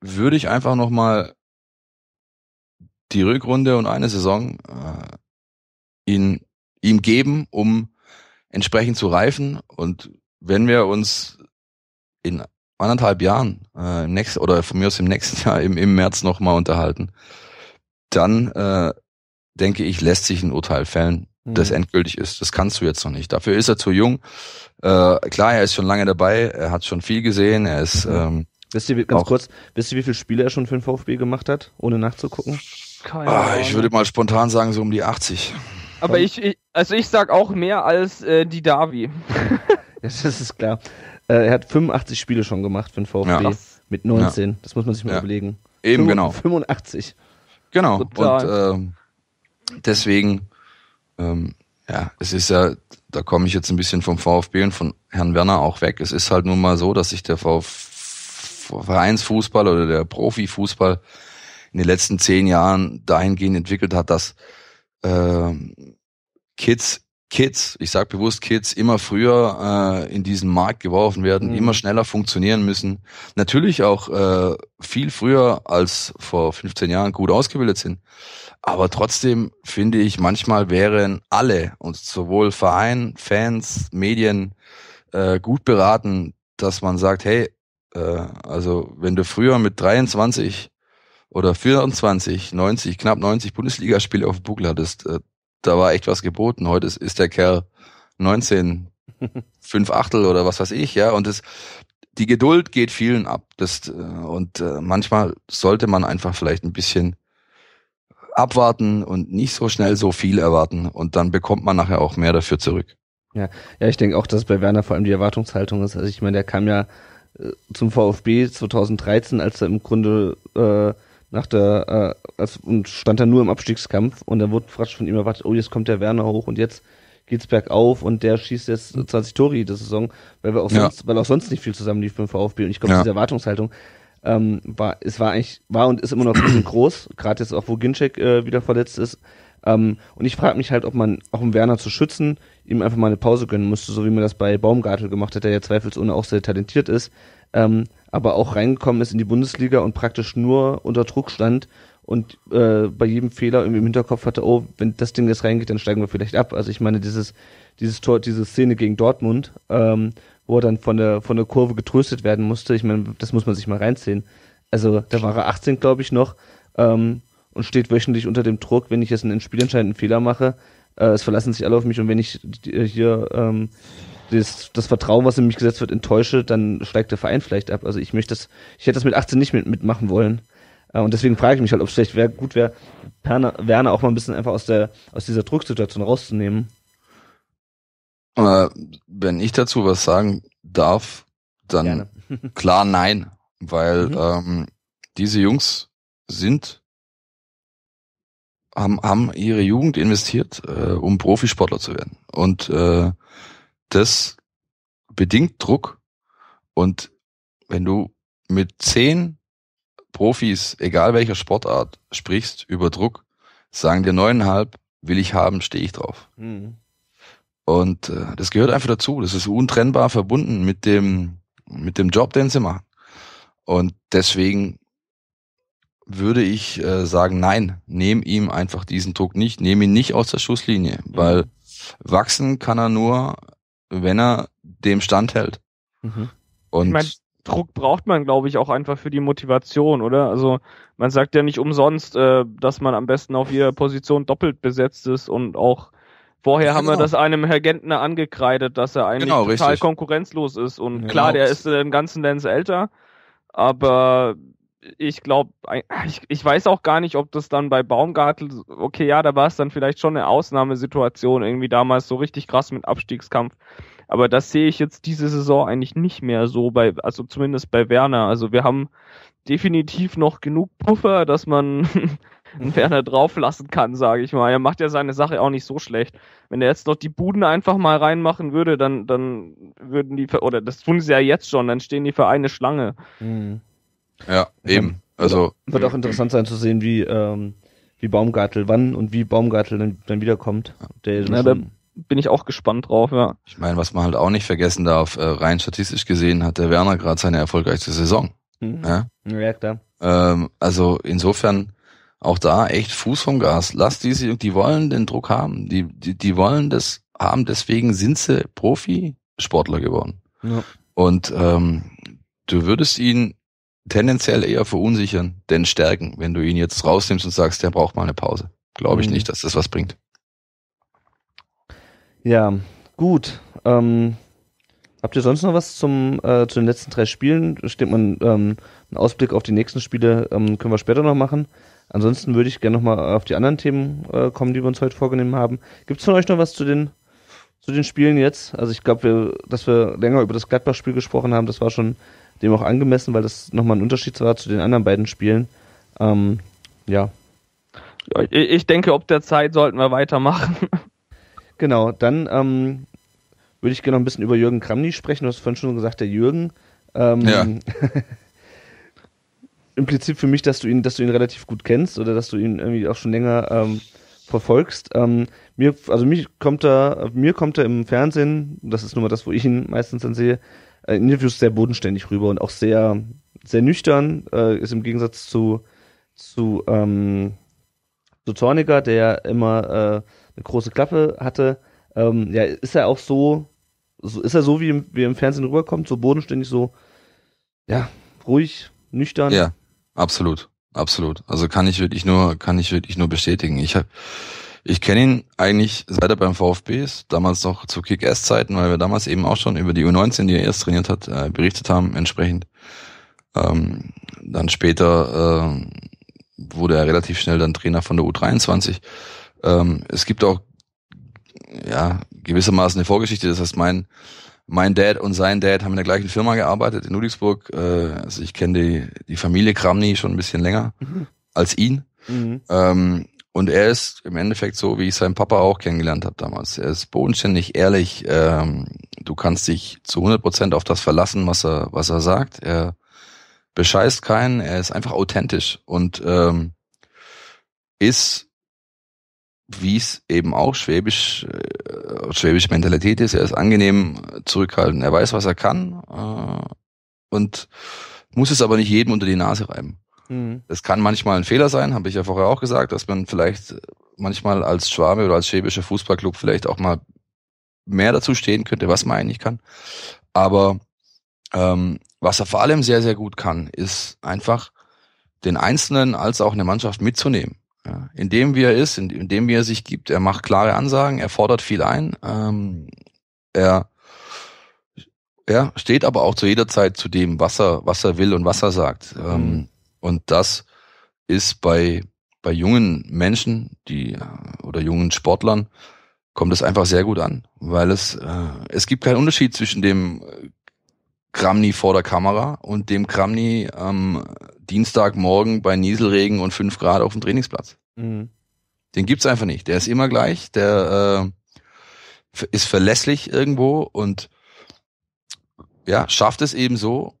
würde ich einfach nochmal die Rückrunde und eine Saison äh, ihn, ihm geben, um entsprechend zu reifen. Und wenn wir uns in anderthalb Jahren, äh, im nächsten, oder von mir aus im nächsten Jahr, im, im März nochmal unterhalten, dann äh, denke ich, lässt sich ein Urteil fällen, das Mhm. endgültig ist. Das kannst du jetzt noch nicht. Dafür ist er zu jung. Äh, klar, er ist schon lange dabei, er hat schon viel gesehen, er ist Mhm. ähm, Wisst ihr, ganz Auch- kurz, wisst ihr, wie viele Spiele er schon für den VfB gemacht hat, ohne nachzugucken? Keine ah, ich würde mal spontan sagen, so um die 80. Aber ich, ich, also ich sag auch mehr als äh, die Davi. Ja, das ist klar. Äh, er hat 85 Spiele schon gemacht für den VfB Ja. mit 19. Das muss man sich mal Ja. überlegen. Eben Fünf- genau. 85. Genau. Total. Und ähm, deswegen, ähm, ja, es ist ja, da komme ich jetzt ein bisschen vom VfB und von Herrn Werner auch weg. Es ist halt nun mal so, dass sich der Vf Vereinsfußball oder der Profifußball in den letzten zehn Jahren dahingehend entwickelt hat, dass ähm, Kids, Kids, ich sage bewusst Kids, immer früher äh, in diesen Markt geworfen werden, Mhm. immer schneller funktionieren müssen. Natürlich auch äh, viel früher als vor 15 Jahren gut ausgebildet sind. Aber trotzdem finde ich, manchmal wären alle, und sowohl Verein, Fans, Medien, äh, gut beraten, dass man sagt, hey, äh, also wenn du früher mit 23 oder 24, 90, knapp 90 Bundesligaspiele auf dem Buckel hattest, äh, da war echt was geboten. Heute ist, ist der Kerl 19, fünf Achtel oder was weiß ich, ja, und das, die Geduld geht vielen ab. Das, äh, und äh, manchmal sollte man einfach vielleicht ein bisschen abwarten und nicht so schnell so viel erwarten und dann bekommt man nachher auch mehr dafür zurück. Ja, ich denke auch, dass bei Werner vor allem die Erwartungshaltung ist. Also ich meine, der kam ja äh, zum VfB 2013, als er im Grunde äh, nach der äh, als, und stand er nur im Abstiegskampf und dann wurde praktisch von ihm erwartet, oh jetzt kommt der Werner hoch und jetzt geht's bergauf und der schießt jetzt 20 Tore jede Saison, weil wir auch Ja. sonst, weil auch sonst nicht viel zusammen lief beim VfB und ich glaube, Ja. diese Erwartungshaltung ähm, war, es war eigentlich, war und ist immer noch riesengroß, gerade jetzt auch, wo Ginczek äh, wieder verletzt ist. Ähm, und ich frage mich halt, ob man, auch um Werner zu schützen, ihm einfach mal eine Pause gönnen müsste, so wie man das bei Baumgartel gemacht hat, der ja zweifelsohne auch sehr talentiert ist, ähm, aber auch reingekommen ist in die Bundesliga und praktisch nur unter Druck stand und äh, bei jedem Fehler irgendwie im Hinterkopf hatte, oh, wenn das Ding jetzt reingeht, dann steigen wir vielleicht ab. Also ich meine, dieses, dieses Tor, diese Szene gegen Dortmund, ähm, wo er dann von der, von der Kurve getröstet werden musste, ich meine, das muss man sich mal reinziehen. Also da war er 18, glaube ich, noch ähm, und steht wöchentlich unter dem Druck, wenn ich jetzt einen spielentscheidenden Fehler mache. Äh, es verlassen sich alle auf mich und wenn ich hier ähm, das, das Vertrauen, was in mich gesetzt wird, enttäusche, dann steigt der Verein vielleicht ab. Also ich möchte das, ich hätte das mit 18 nicht mit, mitmachen wollen. Äh, und deswegen frage ich mich halt, ob es vielleicht wär, gut wäre, Werner auch mal ein bisschen einfach aus der aus dieser Drucksituation rauszunehmen. Äh, wenn ich dazu was sagen darf, dann klar nein, weil mhm. ähm, diese Jungs sind haben, haben ihre Jugend investiert, äh, um Profisportler zu werden. Und äh, das bedingt Druck. Und wenn du mit zehn Profis, egal welcher Sportart, sprichst über Druck, sagen dir neuneinhalb, will ich haben, stehe ich drauf. Mhm. Und äh, das gehört einfach dazu. Das ist untrennbar verbunden mit dem, mit dem Job, den sie machen. Und deswegen würde ich äh, sagen, nein, nehm ihm einfach diesen Druck nicht, nehm ihn nicht aus der Schusslinie, mhm. weil wachsen kann er nur, wenn er dem standhält. Mhm. Und ich mein, Druck braucht man, glaube ich, auch einfach für die Motivation, oder? Also man sagt ja nicht umsonst, äh, dass man am besten auf jeder Position doppelt besetzt ist und auch Vorher haben wir genau. das einem Herr Gentner angekreidet, dass er eigentlich genau, total richtig. konkurrenzlos ist. Und genau. klar, der ist im ganzen Lenz älter, aber ich glaube, ich, ich weiß auch gar nicht, ob das dann bei Baumgartel, okay, ja, da war es dann vielleicht schon eine Ausnahmesituation, irgendwie damals so richtig krass mit Abstiegskampf. Aber das sehe ich jetzt diese Saison eigentlich nicht mehr so bei, also zumindest bei Werner. Also wir haben definitiv noch genug Puffer, dass man einen Werner drauflassen kann, sage ich mal. Er macht ja seine Sache auch nicht so schlecht. Wenn er jetzt noch die Buden einfach mal reinmachen würde, dann, dann würden die, oder das tun sie ja jetzt schon, dann stehen die für eine Schlange. Mhm. Ja, eben. Also. Wird auch interessant sein zu sehen, wie, ähm, wie Baumgartel, wann und wie Baumgartel dann, dann wiederkommt. Der ja, da bin ich auch gespannt drauf, ja. Ich meine, was man halt auch nicht vergessen darf, äh, rein statistisch gesehen hat der Werner gerade seine erfolgreichste Saison. Mhm. Ja? ja, klar. Ähm, also insofern auch da echt Fuß vom Gas. Lass diese, die wollen den Druck haben. Die, die, die wollen das haben, deswegen sind sie Profisportler geworden. Ja. Und ähm, du würdest ihn tendenziell eher verunsichern, denn stärken, wenn du ihn jetzt rausnimmst und sagst, der braucht mal eine Pause. Glaube ich mhm. nicht, dass das was bringt. Ja, gut. Ähm, Habt ihr sonst noch was zum, äh, zu den letzten drei Spielen? Steht man ähm, einen Ausblick auf die nächsten Spiele, ähm, können wir später noch machen. Ansonsten würde ich gerne nochmal auf die anderen Themen äh, kommen, die wir uns heute vorgenommen haben. Gibt es von euch noch was zu den, zu den Spielen jetzt? Also ich glaube, dass wir länger über das Gladbach-Spiel gesprochen haben, das war schon dem auch angemessen, weil das nochmal ein Unterschied war zu den anderen beiden Spielen. Ähm, ja. Ich denke, ob der Zeit sollten wir weitermachen. Genau, dann ähm, würde ich gerne noch ein bisschen über Jürgen Kramny sprechen. Du hast vorhin schon gesagt, der Jürgen. Ähm, ja. impliziert für mich, dass du ihn, dass du ihn relativ gut kennst oder dass du ihn irgendwie auch schon länger ähm, verfolgst. Ähm, mir, also mich kommt er, mir kommt er im Fernsehen, das ist nun mal das, wo ich ihn meistens dann sehe, in Interviews sehr bodenständig rüber und auch sehr, sehr nüchtern, äh, ist im Gegensatz zu, zu, ähm, zu Zorniger, der immer äh, eine große Klappe hatte. Ähm, ja, ist er auch so, so ist er so, wie, wie er im Fernsehen rüberkommt, so bodenständig, so, ja, ruhig, nüchtern. Ja, absolut, absolut. Also kann ich wirklich nur, kann ich wirklich nur bestätigen. Ich habe, ich kenne ihn eigentlich seit er beim VfB ist, damals noch zu Kick-Ass-Zeiten, weil wir damals eben auch schon über die U19, die er erst trainiert hat, äh, berichtet haben, entsprechend. Ähm, dann später äh, wurde er relativ schnell dann Trainer von der U23. Ähm, es gibt auch ja gewissermaßen eine Vorgeschichte. Das heißt, mein mein Dad und sein Dad haben in der gleichen Firma gearbeitet in Ludwigsburg. Äh, also ich kenne die, die Familie Kramny schon ein bisschen länger mhm. als ihn. Mhm. Ähm, und er ist im Endeffekt so, wie ich seinen Papa auch kennengelernt habe damals. Er ist bodenständig, ehrlich. Ähm, du kannst dich zu 100 Prozent auf das verlassen, was er, was er sagt. Er bescheißt keinen. Er ist einfach authentisch und ähm, ist wie es eben auch schwäbisch, äh, schwäbische Mentalität ist. Er ist angenehm zurückhaltend. Er weiß, was er kann äh, und muss es aber nicht jedem unter die Nase reiben. Mhm. Das kann manchmal ein Fehler sein, habe ich ja vorher auch gesagt, dass man vielleicht manchmal als Schwabe oder als schwäbischer Fußballclub vielleicht auch mal mehr dazu stehen könnte, was man eigentlich kann. Aber ähm, was er vor allem sehr, sehr gut kann, ist einfach den Einzelnen als auch eine Mannschaft mitzunehmen. Ja, in dem wie er ist, in, in dem wie er sich gibt. Er macht klare Ansagen, er fordert viel ein. Ähm, er ja, steht aber auch zu jeder Zeit zu dem, was er, was er will und was er sagt. Ähm, Mhm. Und das ist bei, bei jungen Menschen, die, äh, oder jungen Sportlern, kommt es einfach sehr gut an, weil es, äh, es gibt keinen Unterschied zwischen dem äh, Kramni vor der Kamera und dem Kramni am Dienstagmorgen bei Nieselregen und fünf Grad auf dem Trainingsplatz. Mhm. Den gibt's einfach nicht. Der ist immer gleich, der äh, ist verlässlich irgendwo und ja, schafft es eben so,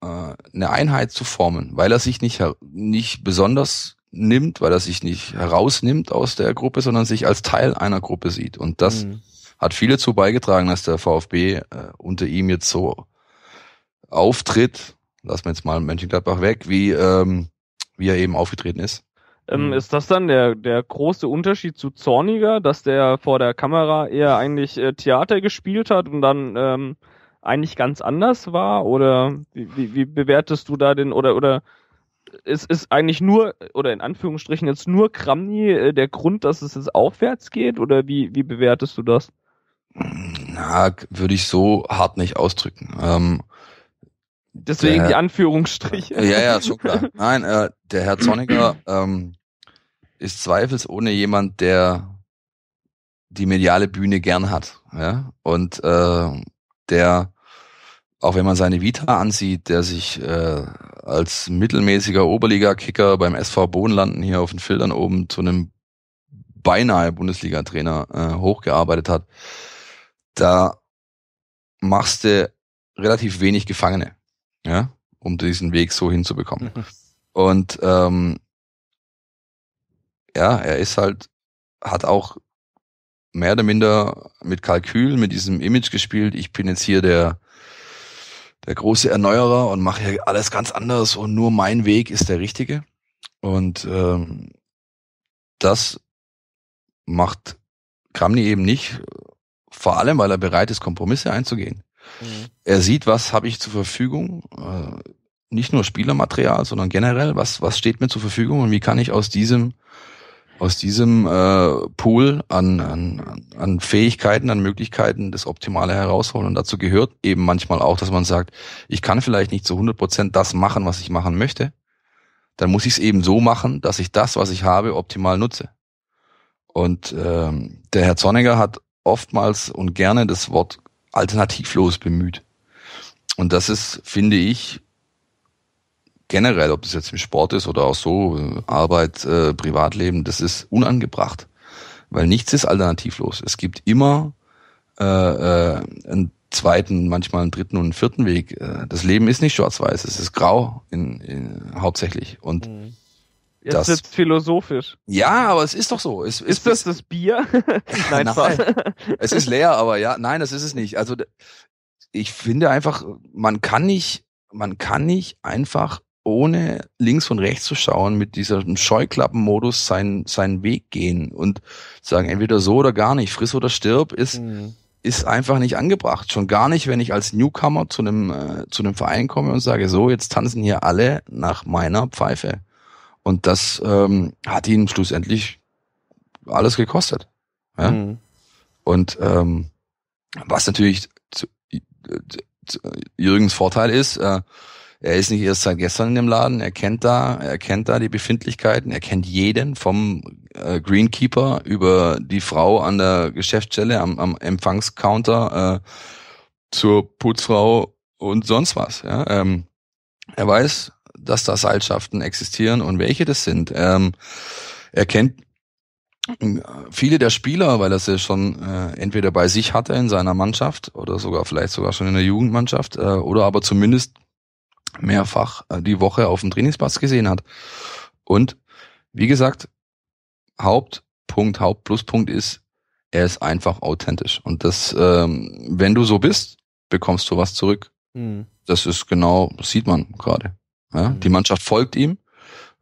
eine Einheit zu formen, weil er sich nicht, her- nicht besonders nimmt, weil er sich nicht herausnimmt aus der Gruppe, sondern sich als Teil einer Gruppe sieht. Und das Mhm. hat viel dazu beigetragen, dass der VfB äh, unter ihm jetzt so auftritt, lassen wir jetzt mal Mönchengladbach weg, wie, ähm, wie er eben aufgetreten ist. Ähm, Mhm. Ist das dann der, der große Unterschied zu Zorniger, dass der vor der Kamera eher eigentlich äh, Theater gespielt hat und dann ähm, eigentlich ganz anders war? Oder wie, wie, wie bewertest du da den, oder, oder es ist eigentlich nur, oder in Anführungsstrichen jetzt nur Kramni äh, der Grund, dass es jetzt aufwärts geht? Oder wie, wie bewertest du das? Na, würde ich so hart nicht ausdrücken. Ähm, Deswegen Der- die Anführungsstriche. Ja, ja, schon klar. Nein, äh, der Herr Zorniger ähm, ist zweifelsohne jemand, der die mediale Bühne gern hat. Ja? Und äh, der, auch wenn man seine Vita ansieht, der sich äh, als mittelmäßiger Oberliga-Kicker beim SV Bodenlanden hier auf den Filtern oben zu einem beinahe Bundesliga-Trainer äh, hochgearbeitet hat, da machst du relativ wenig Gefangene ja, um diesen Weg so hinzubekommen. Und ähm, ja, er ist halt, hat auch mehr oder minder mit Kalkül, mit diesem Image gespielt. Ich bin jetzt hier der der große Erneuerer und mache hier alles ganz anders und nur mein Weg ist der richtige. Und ähm, das macht Kramny eben nicht, vor allem, weil er bereit ist, Kompromisse einzugehen. Mhm. Er sieht, was habe ich zur Verfügung, äh, nicht nur Spielermaterial, sondern generell, was, was steht mir zur Verfügung und wie kann ich aus diesem, aus diesem äh, Pool an, an, an Fähigkeiten, an Möglichkeiten das Optimale herausholen. Und dazu gehört eben manchmal auch, dass man sagt, ich kann vielleicht nicht zu 100 Prozent das machen, was ich machen möchte. Dann muss ich es eben so machen, dass ich das, was ich habe, optimal nutze. Und ähm, der Herr Zorniger hat oftmals und gerne das Wort alternativlos bemüht. Und das ist, finde ich, generell, ob das jetzt im Sport ist oder auch so, Arbeit, äh, Privatleben, das ist unangebracht. Weil nichts ist alternativlos. Es gibt immer äh, äh, einen zweiten, manchmal einen dritten und einen vierten Weg. Äh, Das Leben ist nicht schwarz-weiß, es ist grau in, in, hauptsächlich. Und Mhm. Jetzt das- wird's philosophisch. ja, aber es ist doch so. Es, Ist es, das das Bier? Nein, Nein. Es ist leer, aber ja, nein, das ist es nicht. Also ich finde einfach, man kann nicht, man kann nicht einfach ohne links und rechts zu schauen mit diesem Scheuklappenmodus seinen seinen Weg gehen und sagen entweder so oder gar nicht, friss oder stirb ist Mhm. ist einfach nicht angebracht. Schon gar nicht, wenn ich als Newcomer zu einem äh, zu einem Verein komme und sage so, jetzt tanzen hier alle nach meiner Pfeife. Und das ähm, hat ihn schlussendlich alles gekostet. Ja? Mhm. Und ähm, was natürlich zu, zu Jürgens Vorteil ist, äh, er ist nicht erst seit gestern in dem Laden, er kennt da, er kennt da die Befindlichkeiten, er kennt jeden vom äh, Greenkeeper über die Frau an der Geschäftsstelle am, am Empfangscounter äh, zur Putzfrau und sonst was. Ja? Ähm, er weiß, dass da Seilschaften existieren und welche das sind. Ähm, er kennt viele der Spieler, weil er sie schon äh, entweder bei sich hatte in seiner Mannschaft oder sogar vielleicht sogar schon in der Jugendmannschaft äh, oder aber zumindest mehrfach äh, die Woche auf dem Trainingsplatz gesehen hat. Und wie gesagt, Haupt Punkt, Hauptpluspunkt ist, er ist einfach authentisch. Und das, ähm, wenn du so bist, bekommst du was zurück. Mhm. Das ist genau, das sieht man gerade. Ja? Mhm. Die Mannschaft folgt ihm.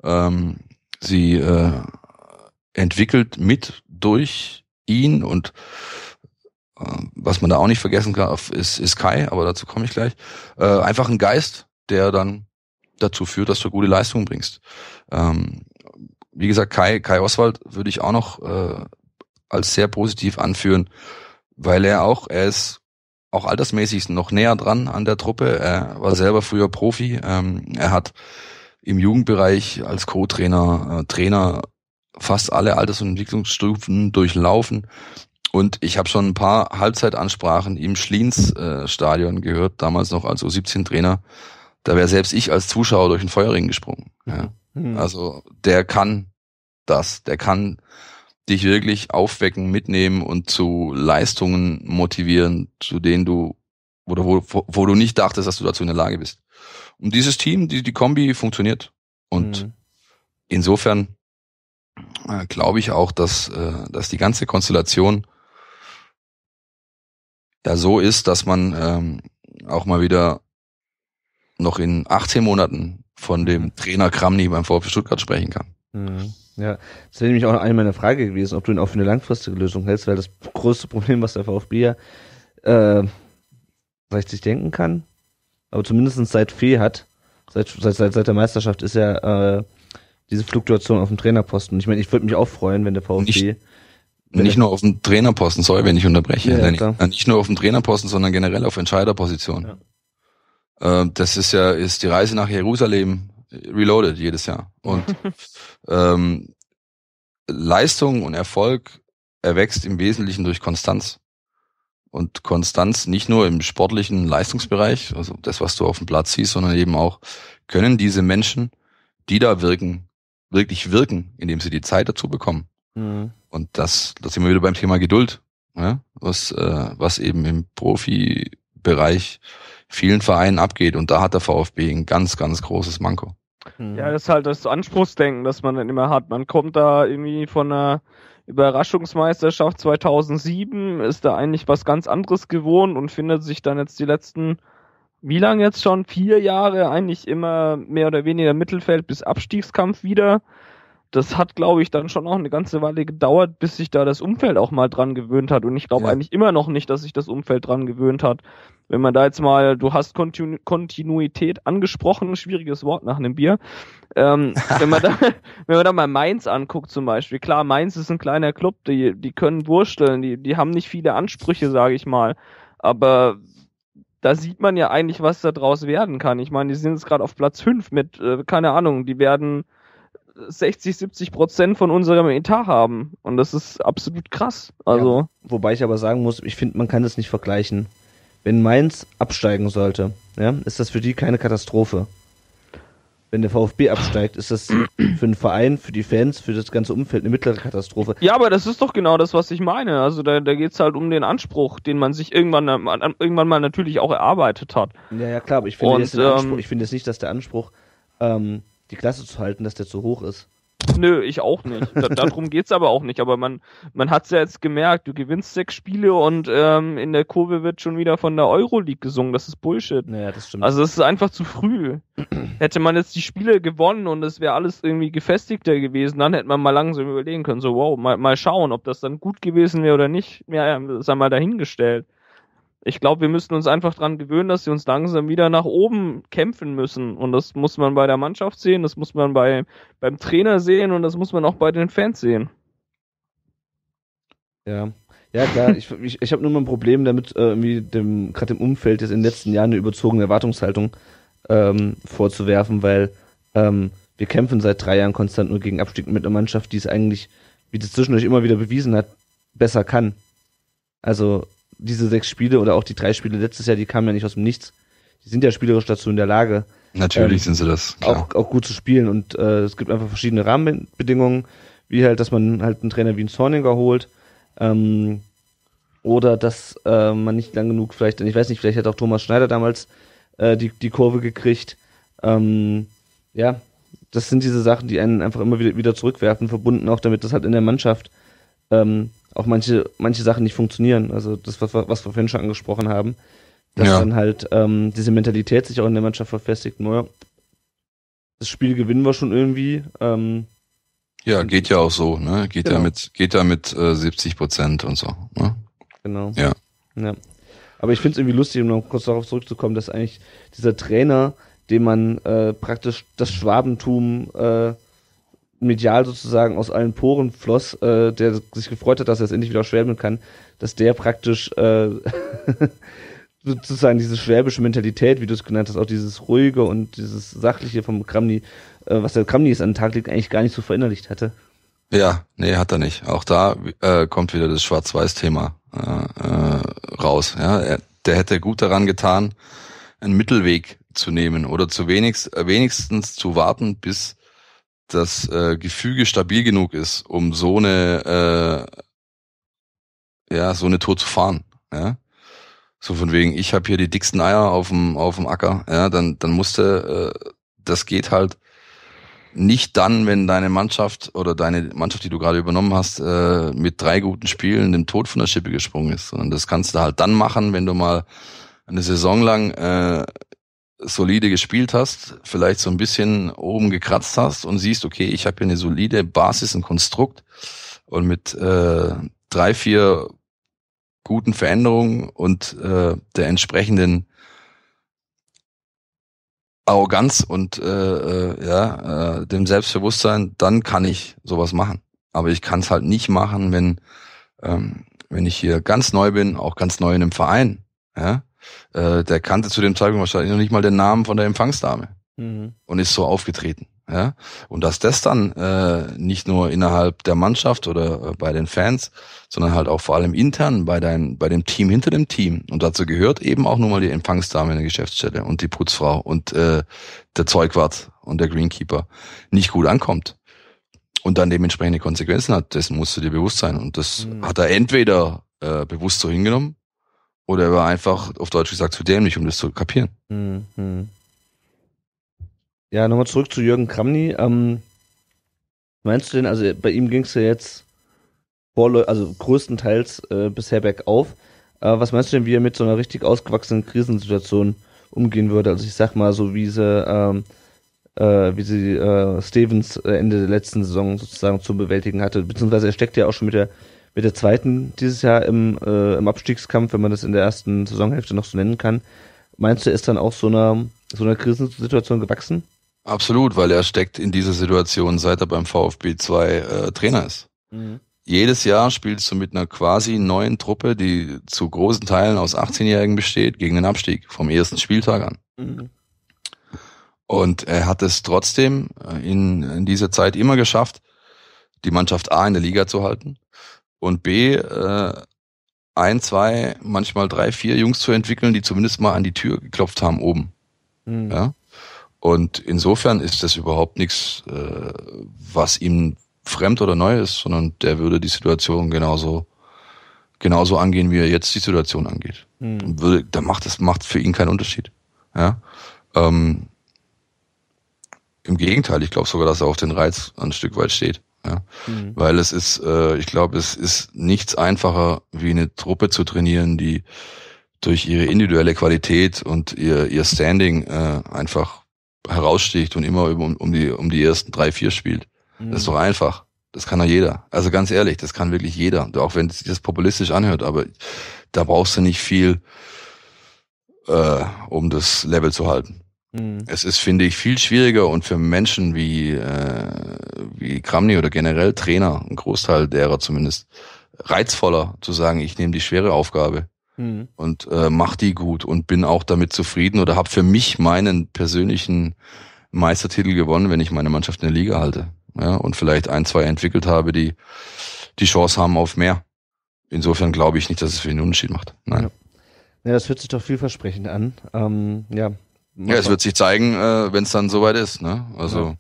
Ähm, sie äh, entwickelt mit durch ihn und äh, was man da auch nicht vergessen kann, ist, ist Kai, aber dazu komme ich gleich. Äh, einfach ein Geist, der dann dazu führt, dass du gute Leistungen bringst. Ähm, wie gesagt, Kai, Kai Oswald würde ich auch noch äh, als sehr positiv anführen, weil er auch, er ist auch altersmäßig noch näher dran an der Truppe. Er war selber früher Profi. Ähm, er hat im Jugendbereich als Co-Trainer, äh, Trainer fast alle Alters- und Entwicklungsstufen durchlaufen. Und ich habe schon ein paar Halbzeitansprachen im Schliens-Stadion äh, gehört, damals noch als U17-Trainer. Da wäre selbst ich als Zuschauer durch den Feuerring gesprungen. Ja. Mhm. Also der kann das, der kann dich wirklich aufwecken, mitnehmen und zu Leistungen motivieren, zu denen du oder wo, wo du nicht dachtest, dass du dazu in der Lage bist. Und dieses Team, die, die Kombi funktioniert. Und Mhm. insofern äh, glaube ich auch, dass, äh, dass die ganze Konstellation ja so ist, dass man ähm, auch mal wieder noch in 18 Monaten von dem Trainer Kramny beim VfB Stuttgart sprechen kann. Mhm. Ja, das wäre nämlich auch eine meiner Frage gewesen, ob du ihn auch für eine langfristige Lösung hältst, weil das größte Problem, was der VfB ja äh, vielleicht sich denken kann, aber zumindest seit Fee hat, seit, seit, seit, seit der Meisterschaft ist ja äh, diese Fluktuation auf dem Trainerposten. Ich meine, ich würde mich auch freuen, wenn der VfB Nicht- Wenn nicht nur auf dem Trainerposten, sorry, wenn ich unterbreche. Ja, ja, ich, äh, nicht nur auf dem Trainerposten, sondern generell auf Entscheiderposition. Äh, das ist ja, ist die Reise nach Jerusalem reloaded jedes Jahr. Und ähm, Leistung und Erfolg erwächst im Wesentlichen durch Konstanz. Und Konstanz nicht nur im sportlichen Leistungsbereich, also das, was du auf dem Platz siehst, sondern eben auch, können diese Menschen, die da wirken, wirklich wirken, indem sie die Zeit dazu bekommen. Mhm. Und das, das sind wir wieder beim Thema Geduld, ja? was, äh, was eben im Profibereich vielen Vereinen abgeht. Und da hat der VfB ein ganz, ganz großes Manko. Mhm. Ja, das ist halt das Anspruchsdenken, das man dann immer hat. Man kommt da irgendwie von einer Überraschungsmeisterschaft 2007, ist da eigentlich was ganz anderes gewohnt und findet sich dann jetzt die letzten, wie lange jetzt schon? Vier Jahre eigentlich immer mehr oder weniger Mittelfeld bis Abstiegskampf wieder. Das hat, glaube ich, dann schon auch eine ganze Weile gedauert, bis sich da das Umfeld auch mal dran gewöhnt hat. Und ich glaube Ja. eigentlich immer noch nicht, dass sich das Umfeld dran gewöhnt hat. Wenn man da jetzt mal, du hast Kontinu Kontinuität angesprochen, schwieriges Wort nach einem Bier. Ähm, wenn man da, wenn man da mal Mainz anguckt zum Beispiel, klar, Mainz ist ein kleiner Club, die, die können wursteln, die, die haben nicht viele Ansprüche, sage ich mal. Aber da sieht man ja eigentlich, was da draus werden kann. Ich meine, die sind jetzt gerade auf Platz 5 mit, äh, keine Ahnung, die werden 60, 70 Prozent von unserem Etat haben. Und das ist absolut krass. Also, Wobei ich aber sagen muss, ich finde, man kann es nicht vergleichen. Wenn Mainz absteigen sollte, ja, ist das für die keine Katastrophe. Wenn der VfB absteigt, ist das für den Verein, für die Fans, für das ganze Umfeld eine mittlere Katastrophe. Ja, aber das ist doch genau das, was ich meine. Also da, da geht's halt um den Anspruch, den man sich irgendwann, irgendwann mal natürlich auch erarbeitet hat. Ja, ja, klar, aber ich finde Und, jetzt Anspruch, ähm, ich finde jetzt nicht, dass der Anspruch, ähm, die Klasse zu halten, dass der zu hoch ist. Nö, ich auch nicht. Da, darum geht's aber auch nicht. Aber man, man hat's ja jetzt gemerkt, du gewinnst sechs Spiele und ähm, in der Kurve wird schon wieder von der Euroleague gesungen. Das ist Bullshit. Naja, das stimmt. Also es ist einfach zu früh. Hätte man jetzt die Spiele gewonnen und es wäre alles irgendwie gefestigter gewesen, dann hätte man mal langsam überlegen können, so wow, mal, mal schauen, ob das dann gut gewesen wäre oder nicht. Ja, ja, sei mal dahingestellt. Ich glaube, wir müssen uns einfach dran gewöhnen, dass sie uns langsam wieder nach oben kämpfen müssen. Und das muss man bei der Mannschaft sehen, das muss man bei, beim Trainer sehen und das muss man auch bei den Fans sehen. Ja, ja klar. ich ich, ich habe nur mal ein Problem damit, äh, dem gerade im Umfeld jetzt in den letzten Jahren eine überzogene Erwartungshaltung ähm, vorzuwerfen, weil ähm, wir kämpfen seit drei Jahren konstant nur gegen Abstieg mit einer Mannschaft, die es eigentlich, wie das zwischendurch immer wieder bewiesen hat, besser kann. Also diese sechs Spiele oder auch die drei Spiele letztes Jahr, die kamen ja nicht aus dem Nichts. Die sind ja spielerisch dazu in der Lage, Natürlich Ähm, sind sie das. Klar. auch, auch gut zu spielen. Und äh, es gibt einfach verschiedene Rahmenbedingungen, wie halt, dass man halt einen Trainer wie einen Zorniger holt. Ähm, oder dass äh, man nicht lang genug vielleicht, ich weiß nicht, vielleicht hat auch Thomas Schneider damals äh, die, die Kurve gekriegt. Ähm, ja, das sind diese Sachen, die einen einfach immer wieder, wieder zurückwerfen, verbunden auch damit, dass halt in der Mannschaft ähm, auch manche, manche Sachen nicht funktionieren. Also das, was, was wir vorhin schon angesprochen haben, dass Ja. dann halt ähm, diese Mentalität sich auch in der Mannschaft verfestigt. Naja, das Spiel gewinnen wir schon irgendwie. Ähm, Ja, geht ja auch so, ne? Geht ja Genau. mit, geht ja mit äh, 70 Prozent und so. Ne? genau. Ja. ja. Aber ich finde es irgendwie lustig, um noch kurz darauf zurückzukommen, dass eigentlich dieser Trainer, dem man äh, praktisch das Schwabentum äh, medial sozusagen aus allen Poren floss, äh, der sich gefreut hat, dass er es endlich wieder schwäbeln kann, dass der praktisch äh, sozusagen diese schwäbische Mentalität, wie du es genannt hast, auch dieses ruhige und dieses sachliche vom Kramny, äh, was der Kramny jetzt an den Tag legt, eigentlich gar nicht so verinnerlicht hatte. Ja, nee, hat er nicht. Auch da äh, kommt wieder das Schwarz-Weiß-Thema äh, äh, raus. Ja, er, der hätte gut daran getan, einen Mittelweg zu nehmen oder zu wenigst, äh, wenigstens zu warten, bis das äh, Gefüge stabil genug ist, um so eine äh, ja so eine Tour zu fahren. Ja, so von wegen, ich habe hier die dicksten Eier auf dem auf dem Acker. Ja, dann dann musste äh, das geht halt nicht dann, wenn deine Mannschaft oder deine Mannschaft, die du gerade übernommen hast, äh, mit drei guten Spielen dem Tod von der Schippe gesprungen ist, sondern das kannst du halt dann machen, wenn du mal eine Saison lang äh, solide gespielt hast, vielleicht so ein bisschen oben gekratzt hast und siehst, okay, ich habe hier eine solide Basis, ein Konstrukt und mit äh, drei, vier guten Veränderungen und äh, der entsprechenden Arroganz und äh, äh, ja, äh, dem Selbstbewusstsein, dann kann ich sowas machen. Aber ich kann es halt nicht machen, wenn ähm, wenn ich hier ganz neu bin, auch ganz neu in einem Verein. Ja, äh, der kannte zu dem Zeitpunkt wahrscheinlich noch nicht mal den Namen von der Empfangsdame Mhm. und ist so aufgetreten. Ja? Und dass das dann äh, nicht nur innerhalb der Mannschaft oder äh, bei den Fans, sondern halt auch vor allem intern bei dein, bei dem Team hinter dem Team. Und dazu gehört eben auch nun mal die Empfangsdame in der Geschäftsstelle und die Putzfrau und äh, der Zeugwart und der Greenkeeper nicht gut ankommt und dann dementsprechende Konsequenzen hat, dessen musst du dir bewusst sein. Und das Mhm. hat er entweder äh, bewusst so hingenommen oder er war einfach, auf Deutsch gesagt, zu dämlich, um das zu kapieren. Mhm. Ja, nochmal zurück zu Jürgen Kramny. Ähm, meinst du denn, also bei ihm ging es ja jetzt also größtenteils äh, bisher bergauf. Äh, was meinst du denn, wie er mit so einer richtig ausgewachsenen Krisensituation umgehen würde? Also ich sag mal so, wie sie, ähm, äh, wie sie äh, Stevens äh, Ende der letzten Saison sozusagen zu bewältigen hatte. Beziehungsweise er steckt ja auch schon mit der mit der zweiten dieses Jahr im, äh, im Abstiegskampf, wenn man das in der ersten Saisonhälfte noch so nennen kann. Meinst du, er ist dann auch so einer so einer Krisensituation gewachsen? Absolut, weil er steckt in dieser Situation, seit er beim VfB 2 äh, Trainer ist. Jedes Jahr spielst du mit einer quasi neuen Truppe, die zu großen Teilen aus 18-Jährigen besteht, gegen den Abstieg vom ersten Spieltag an. Mhm. Und er hat es trotzdem äh, in, in dieser Zeit immer geschafft, die Mannschaft A in der Liga zu halten und B äh, ein, zwei, manchmal drei, vier Jungs zu entwickeln, die zumindest mal an die Tür geklopft haben oben. Mhm. Ja? Und insofern ist das überhaupt nichts, äh, was ihm fremd oder neu ist, sondern der würde die Situation genauso genauso angehen, wie er jetzt die Situation angeht. Mhm. Würde, da macht das macht für ihn keinen Unterschied. Ja? Ähm, Im Gegenteil, ich glaube sogar, dass er auf den Reiz ein Stück weit steht. Ja? Mhm. Weil es ist, äh, ich glaube, es ist nichts einfacher, wie eine Truppe zu trainieren, die durch ihre individuelle Qualität und ihr, ihr Standing äh, einfach heraussticht und immer um, um, die, um die ersten drei, vier spielt. Mhm. Das ist doch einfach. Das kann doch jeder. Also ganz ehrlich, das kann wirklich jeder. Auch wenn sich das populistisch anhört, aber da brauchst du nicht viel, äh, um das Level zu halten. Mhm. Es ist, finde ich, viel schwieriger und für Menschen wie, äh, wie Kramny oder generell Trainer, ein Großteil derer zumindest, reizvoller zu sagen, ich nehme die schwere Aufgabe Mhm. und äh, mach die gut und bin auch damit zufrieden oder habe für mich meinen persönlichen Meistertitel gewonnen, wenn ich meine Mannschaft in der Liga halte. Ja, und vielleicht ein, zwei entwickelt habe, die die Chance haben auf mehr. Insofern glaube ich nicht, dass es für ihn einen Unterschied macht. Nein. Ja, das hört sich doch vielversprechend an. Ähm, ja. Ja, es wird sich zeigen, äh, wenn es dann soweit ist. Ne? Also,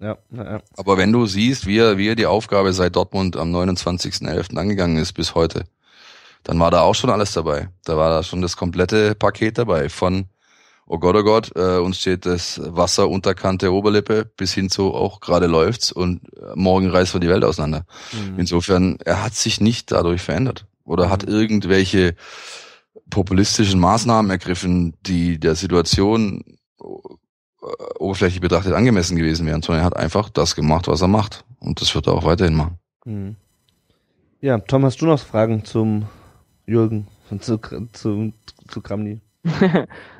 Ja, ja, ja. aber wenn du siehst, wie er, wie er die Aufgabe seit Dortmund am 29.11. angegangen ist bis heute, dann war da auch schon alles dabei. Da war da schon das komplette Paket dabei von oh Gott, oh Gott, äh, uns steht das Wasser unter Kante Oberlippe bis hin zu auch gerade läuft's und äh, morgen reißt wir die Welt auseinander. Mhm. Insofern, er hat sich nicht dadurch verändert oder mhm. hat irgendwelche populistischen Maßnahmen ergriffen, die der Situation äh, oberflächlich betrachtet angemessen gewesen wären, sondern er hat einfach das gemacht, was er macht. Und das wird er auch weiterhin machen. Mhm. Ja, Tom, hast du noch Fragen zum Jürgen, zu, zu, zu Kramny?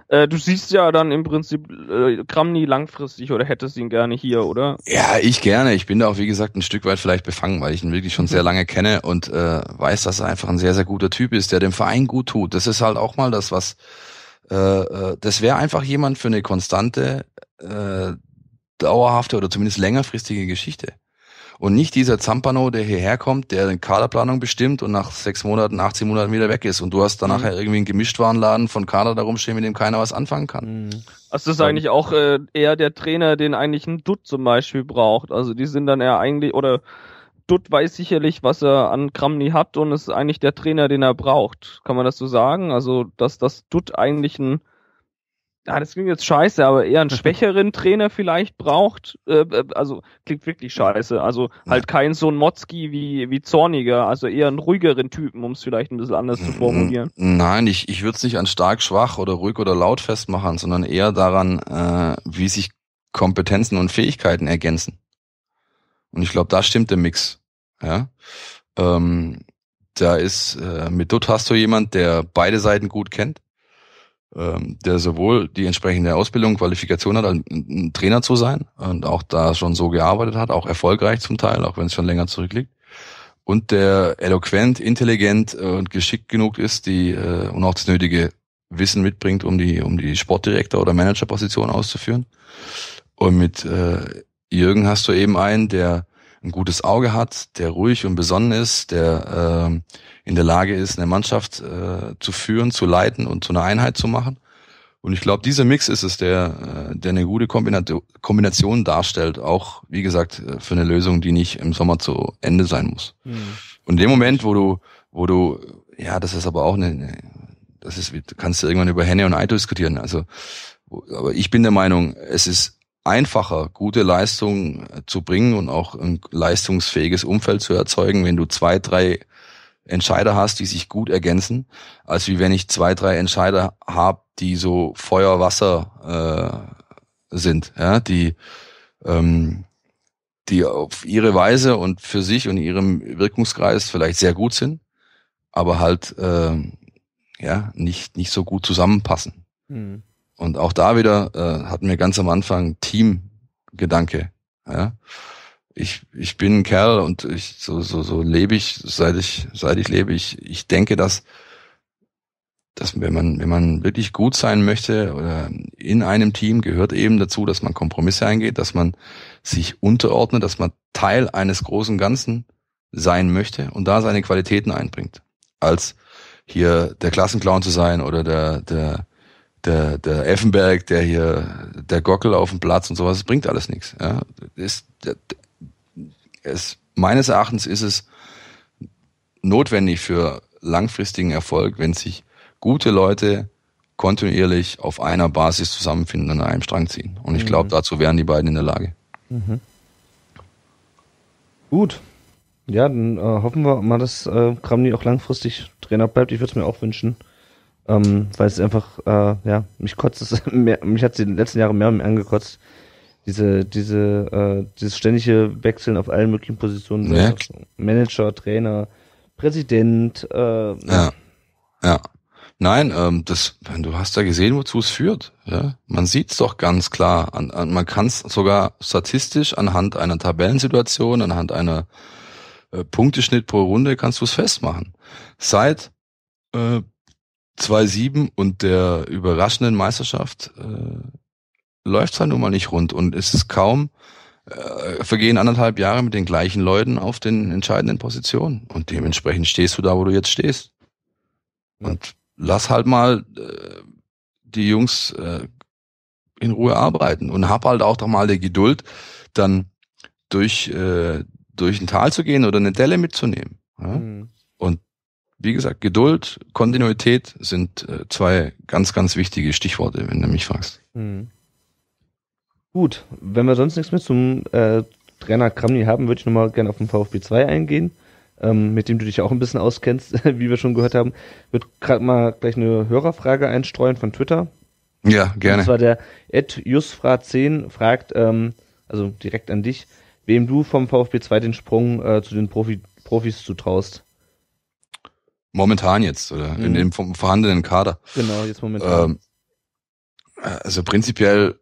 Äh, du siehst ja dann im Prinzip äh, Kramny langfristig oder hättest ihn gerne hier, oder? Ja, ich gerne. Ich bin da auch, wie gesagt, ein Stück weit vielleicht befangen, weil ich ihn wirklich schon sehr lange kenne und äh, weiß, dass er einfach ein sehr, sehr guter Typ ist, der dem Verein gut tut. Das ist halt auch mal das, was äh, äh das wäre einfach jemand für eine konstante, äh, dauerhafte oder zumindest längerfristige Geschichte. Und nicht dieser Zampano, der hierher kommt, der eine Kaderplanung bestimmt und nach sechs Monaten, 18 Monaten wieder weg ist. Und du hast dann mhm. nachher irgendwie einen Gemischtwarenladen von Kader da rumstehen, mit dem keiner was anfangen kann. Mhm. Also das ist eigentlich auch äh, eher der Trainer, den eigentlich ein Dutt zum Beispiel braucht. Also die sind dann eher eigentlich, oder Dutt weiß sicherlich, was er an Kramny hat und ist eigentlich der Trainer, den er braucht. Kann man das so sagen? Also, dass das Dutt eigentlich ein ja, das klingt jetzt scheiße, aber eher einen schwächeren Trainer vielleicht braucht. Äh, äh, also klingt wirklich scheiße. Also halt kein so ein Motzki wie, wie Zorniger, also eher einen ruhigeren Typen, um es vielleicht ein bisschen anders zu formulieren. Nein, ich, ich würde es nicht an stark, schwach oder ruhig oder laut festmachen, sondern eher daran, äh, wie sich Kompetenzen und Fähigkeiten ergänzen. Und ich glaube, da stimmt der Mix. Ja. Ähm, da ist, äh, mit Dutt hast du jemand, der beide Seiten gut kennt ähm, der sowohl die entsprechende Ausbildung, Qualifikation hat, ein Trainer zu sein und auch da schon so gearbeitet hat, auch erfolgreich zum Teil, auch wenn es schon länger zurückliegt. Und der eloquent, intelligent und geschickt genug ist, die äh, und auch das nötige Wissen mitbringt, um die um die Sportdirektor oder Managerposition auszuführen. Und mit äh, Jürgen hast du eben einen, der ein gutes Auge hat, der ruhig und besonnen ist, der äh, in der Lage ist, eine Mannschaft äh, zu führen, zu leiten und zu einer Einheit zu machen. Und ich glaube, dieser Mix ist es, der, äh, der eine gute Kombination darstellt, auch wie gesagt äh, für eine Lösung, die nicht im Sommer zu Ende sein muss. Mhm. Und in dem Moment, wo du, wo du, ja, das ist aber auch eine, das ist, kannst du irgendwann über Henne und Ei diskutieren. Also, aber ich bin der Meinung, es ist einfacher, gute Leistungen zu bringen und auch ein leistungsfähiges Umfeld zu erzeugen, wenn du zwei, drei Entscheider hast, die sich gut ergänzen, als wie wenn ich zwei, drei Entscheider habe, die so Feuer, Wasser äh, sind, ja, die ähm, die auf ihre Weise und für sich und ihrem Wirkungskreis vielleicht sehr gut sind, aber halt äh, ja nicht nicht so gut zusammenpassen. Mhm. Und auch da wieder äh, hatten wir ganz am Anfang Teamgedanke. Ja? Ich, ich bin ein Kerl und ich, so, so, so lebe ich, seit ich, seit ich lebe. Ich, ich denke, dass, dass wenn man, wenn man wirklich gut sein möchte oder in einem Team gehört eben dazu, dass man Kompromisse eingeht, dass man sich unterordnet, dass man Teil eines großen Ganzen sein möchte und da seine Qualitäten einbringt. Als hier der Klassenclown zu sein oder der, der, der, der Effenberg, der hier, der Gockel auf dem Platz und sowas, bringt alles nichts. Ja. Ist, es, meines Erachtens ist es notwendig für langfristigen Erfolg, wenn sich gute Leute kontinuierlich auf einer Basis zusammenfinden und an einem Strang ziehen. Und ich glaube, mhm. dazu wären die beiden in der Lage. Mhm. Gut. Ja, dann äh, hoffen wir mal, dass äh, Kramny auch langfristig Trainer bleibt. Ich würde es mir auch wünschen. Ähm, weil es einfach, äh, ja, mich kotzt es mehr, mich hat es in den letzten Jahren mehr und mehr angekotzt. Diese, diese, äh, dieses ständige Wechseln auf allen möglichen Positionen. Ja. Manager, Trainer, Präsident, äh, ja. Ja. Nein, ähm, das, du hast ja gesehen, wozu es führt. Ja? Man sieht es doch ganz klar. An, an, man kann es sogar statistisch anhand einer Tabellensituation, anhand einer äh, Punkteschnitt pro Runde kannst du es festmachen. Seit äh, 2-7 und der überraschenden Meisterschaft äh, läuft es halt nun mal nicht rund und es ist kaum, äh, vergehen anderthalb Jahre mit den gleichen Leuten auf den entscheidenden Positionen und dementsprechend stehst du da, wo du jetzt stehst. Und lass halt mal äh, die Jungs äh, in Ruhe arbeiten und hab halt auch doch mal die Geduld, dann durch, äh, durch ein Tal zu gehen oder eine Delle mitzunehmen. Ja? Mhm. Und wie gesagt, Geduld, Kontinuität sind äh, zwei ganz, ganz wichtige Stichworte, wenn du mich fragst. Mhm. Gut, wenn wir sonst nichts mehr zum äh, Trainer Kramny haben, würde ich nochmal gerne auf den VfB 2 eingehen, ähm, mit dem du dich auch ein bisschen auskennst, wie wir schon gehört haben. Wird gerade mal gleich eine Hörerfrage einstreuen von Twitter. Ja, gerne. Und zwar der Ed Jusfra10 fragt, ähm, also direkt an dich, wem du vom VfB 2 den Sprung äh, zu den Profi Profis zutraust. Momentan jetzt, oder Mhm. in dem vom vorhandenen Kader. Genau, jetzt momentan. Ähm, also prinzipiell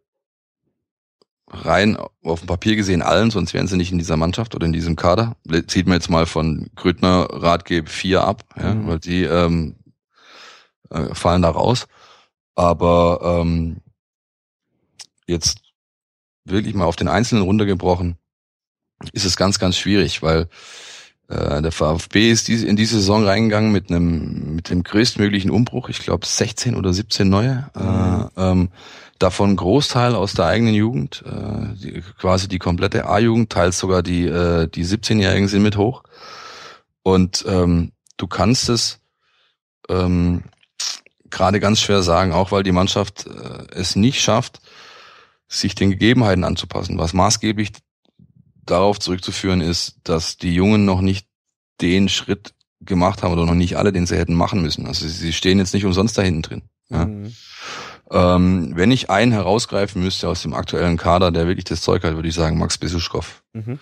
rein auf dem Papier gesehen allen, sonst wären sie nicht in dieser Mannschaft oder in diesem Kader. Zieht man jetzt mal von Grüttner, Ratgeb 4 ab, ja, Mhm. weil die ähm, äh, fallen da raus. Aber ähm, jetzt wirklich mal auf den Einzelnen runtergebrochen, ist es ganz, ganz schwierig, weil äh, der VfB ist diese, in diese Saison reingegangen mit einem mit dem größtmöglichen Umbruch. Ich glaube 16 oder 17 neue. Mhm. Äh, ähm, davon Großteil aus der eigenen Jugend, äh, die, quasi die komplette A-Jugend, teils sogar die äh, die 17-Jährigen sind mit hoch. Und ähm, du kannst es ähm, gerade ganz schwer sagen, auch weil die Mannschaft äh, es nicht schafft, sich den Gegebenheiten anzupassen. Was maßgeblich darauf zurückzuführen ist, dass die Jungen noch nicht den Schritt gemacht haben oder noch nicht alle, den sie hätten machen müssen. Also sie stehen jetzt nicht umsonst da hinten drin. Ja. Mhm. Ähm, wenn ich einen herausgreifen müsste aus dem aktuellen Kader, der wirklich das Zeug hat, würde ich sagen Max Besuschkow. Mhm.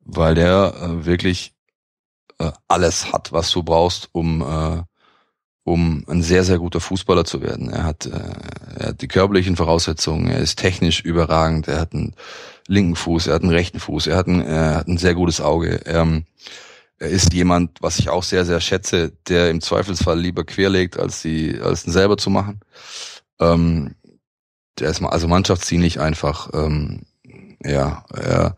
Weil der äh, wirklich äh, alles hat, was du brauchst, um äh, um ein sehr, sehr guter Fußballer zu werden. Er hat, äh, er hat die körperlichen Voraussetzungen, er ist technisch überragend, er hat einen linken Fuß, er hat einen rechten Fuß, er hat ein, er hat ein sehr gutes Auge. Ähm, er ist jemand, was ich auch sehr, sehr schätze, der im Zweifelsfall lieber querlegt, als sie, als ihn selber zu machen. Ähm, der ist mal, also mannschaftsdienlich einfach, ähm, ja, er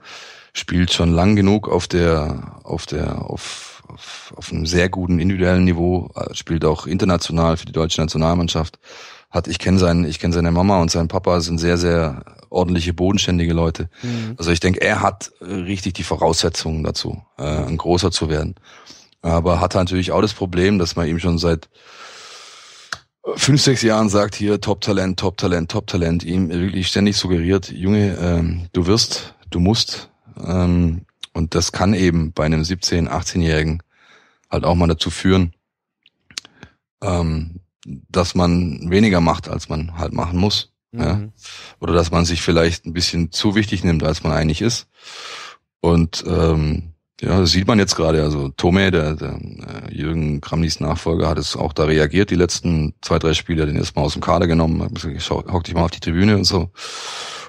spielt schon lang genug auf der, auf der, auf, auf, auf einem sehr guten individuellen Niveau, äh, spielt auch international für die deutsche Nationalmannschaft. Hat, ich kenne seinen, ich kenne seine Mama und sein Papa sind sehr, sehr ordentliche, bodenständige Leute. Mhm. Also ich denke, er hat richtig die Voraussetzungen dazu, äh, ein großer zu werden. Aber hat natürlich auch das Problem, dass man ihm schon seit fünf, sechs Jahren sagt, hier Top-Talent, Top-Talent, Top-Talent, ihm wirklich ständig suggeriert, Junge, ähm, du wirst, du musst. Ähm, und das kann eben bei einem 17-, 18-Jährigen halt auch mal dazu führen, ähm, dass man weniger macht, als man halt machen muss. Ja? Mhm. Oder dass man sich vielleicht ein bisschen zu wichtig nimmt, als man eigentlich ist. Und ähm, ja, das sieht man jetzt gerade. Also Tome, der, der äh, Jürgen Kramnis Nachfolger, hat es auch da reagiert, die letzten zwei, drei Spiele, den erstmal aus dem Kader genommen, hock dich mal auf die Tribüne und so.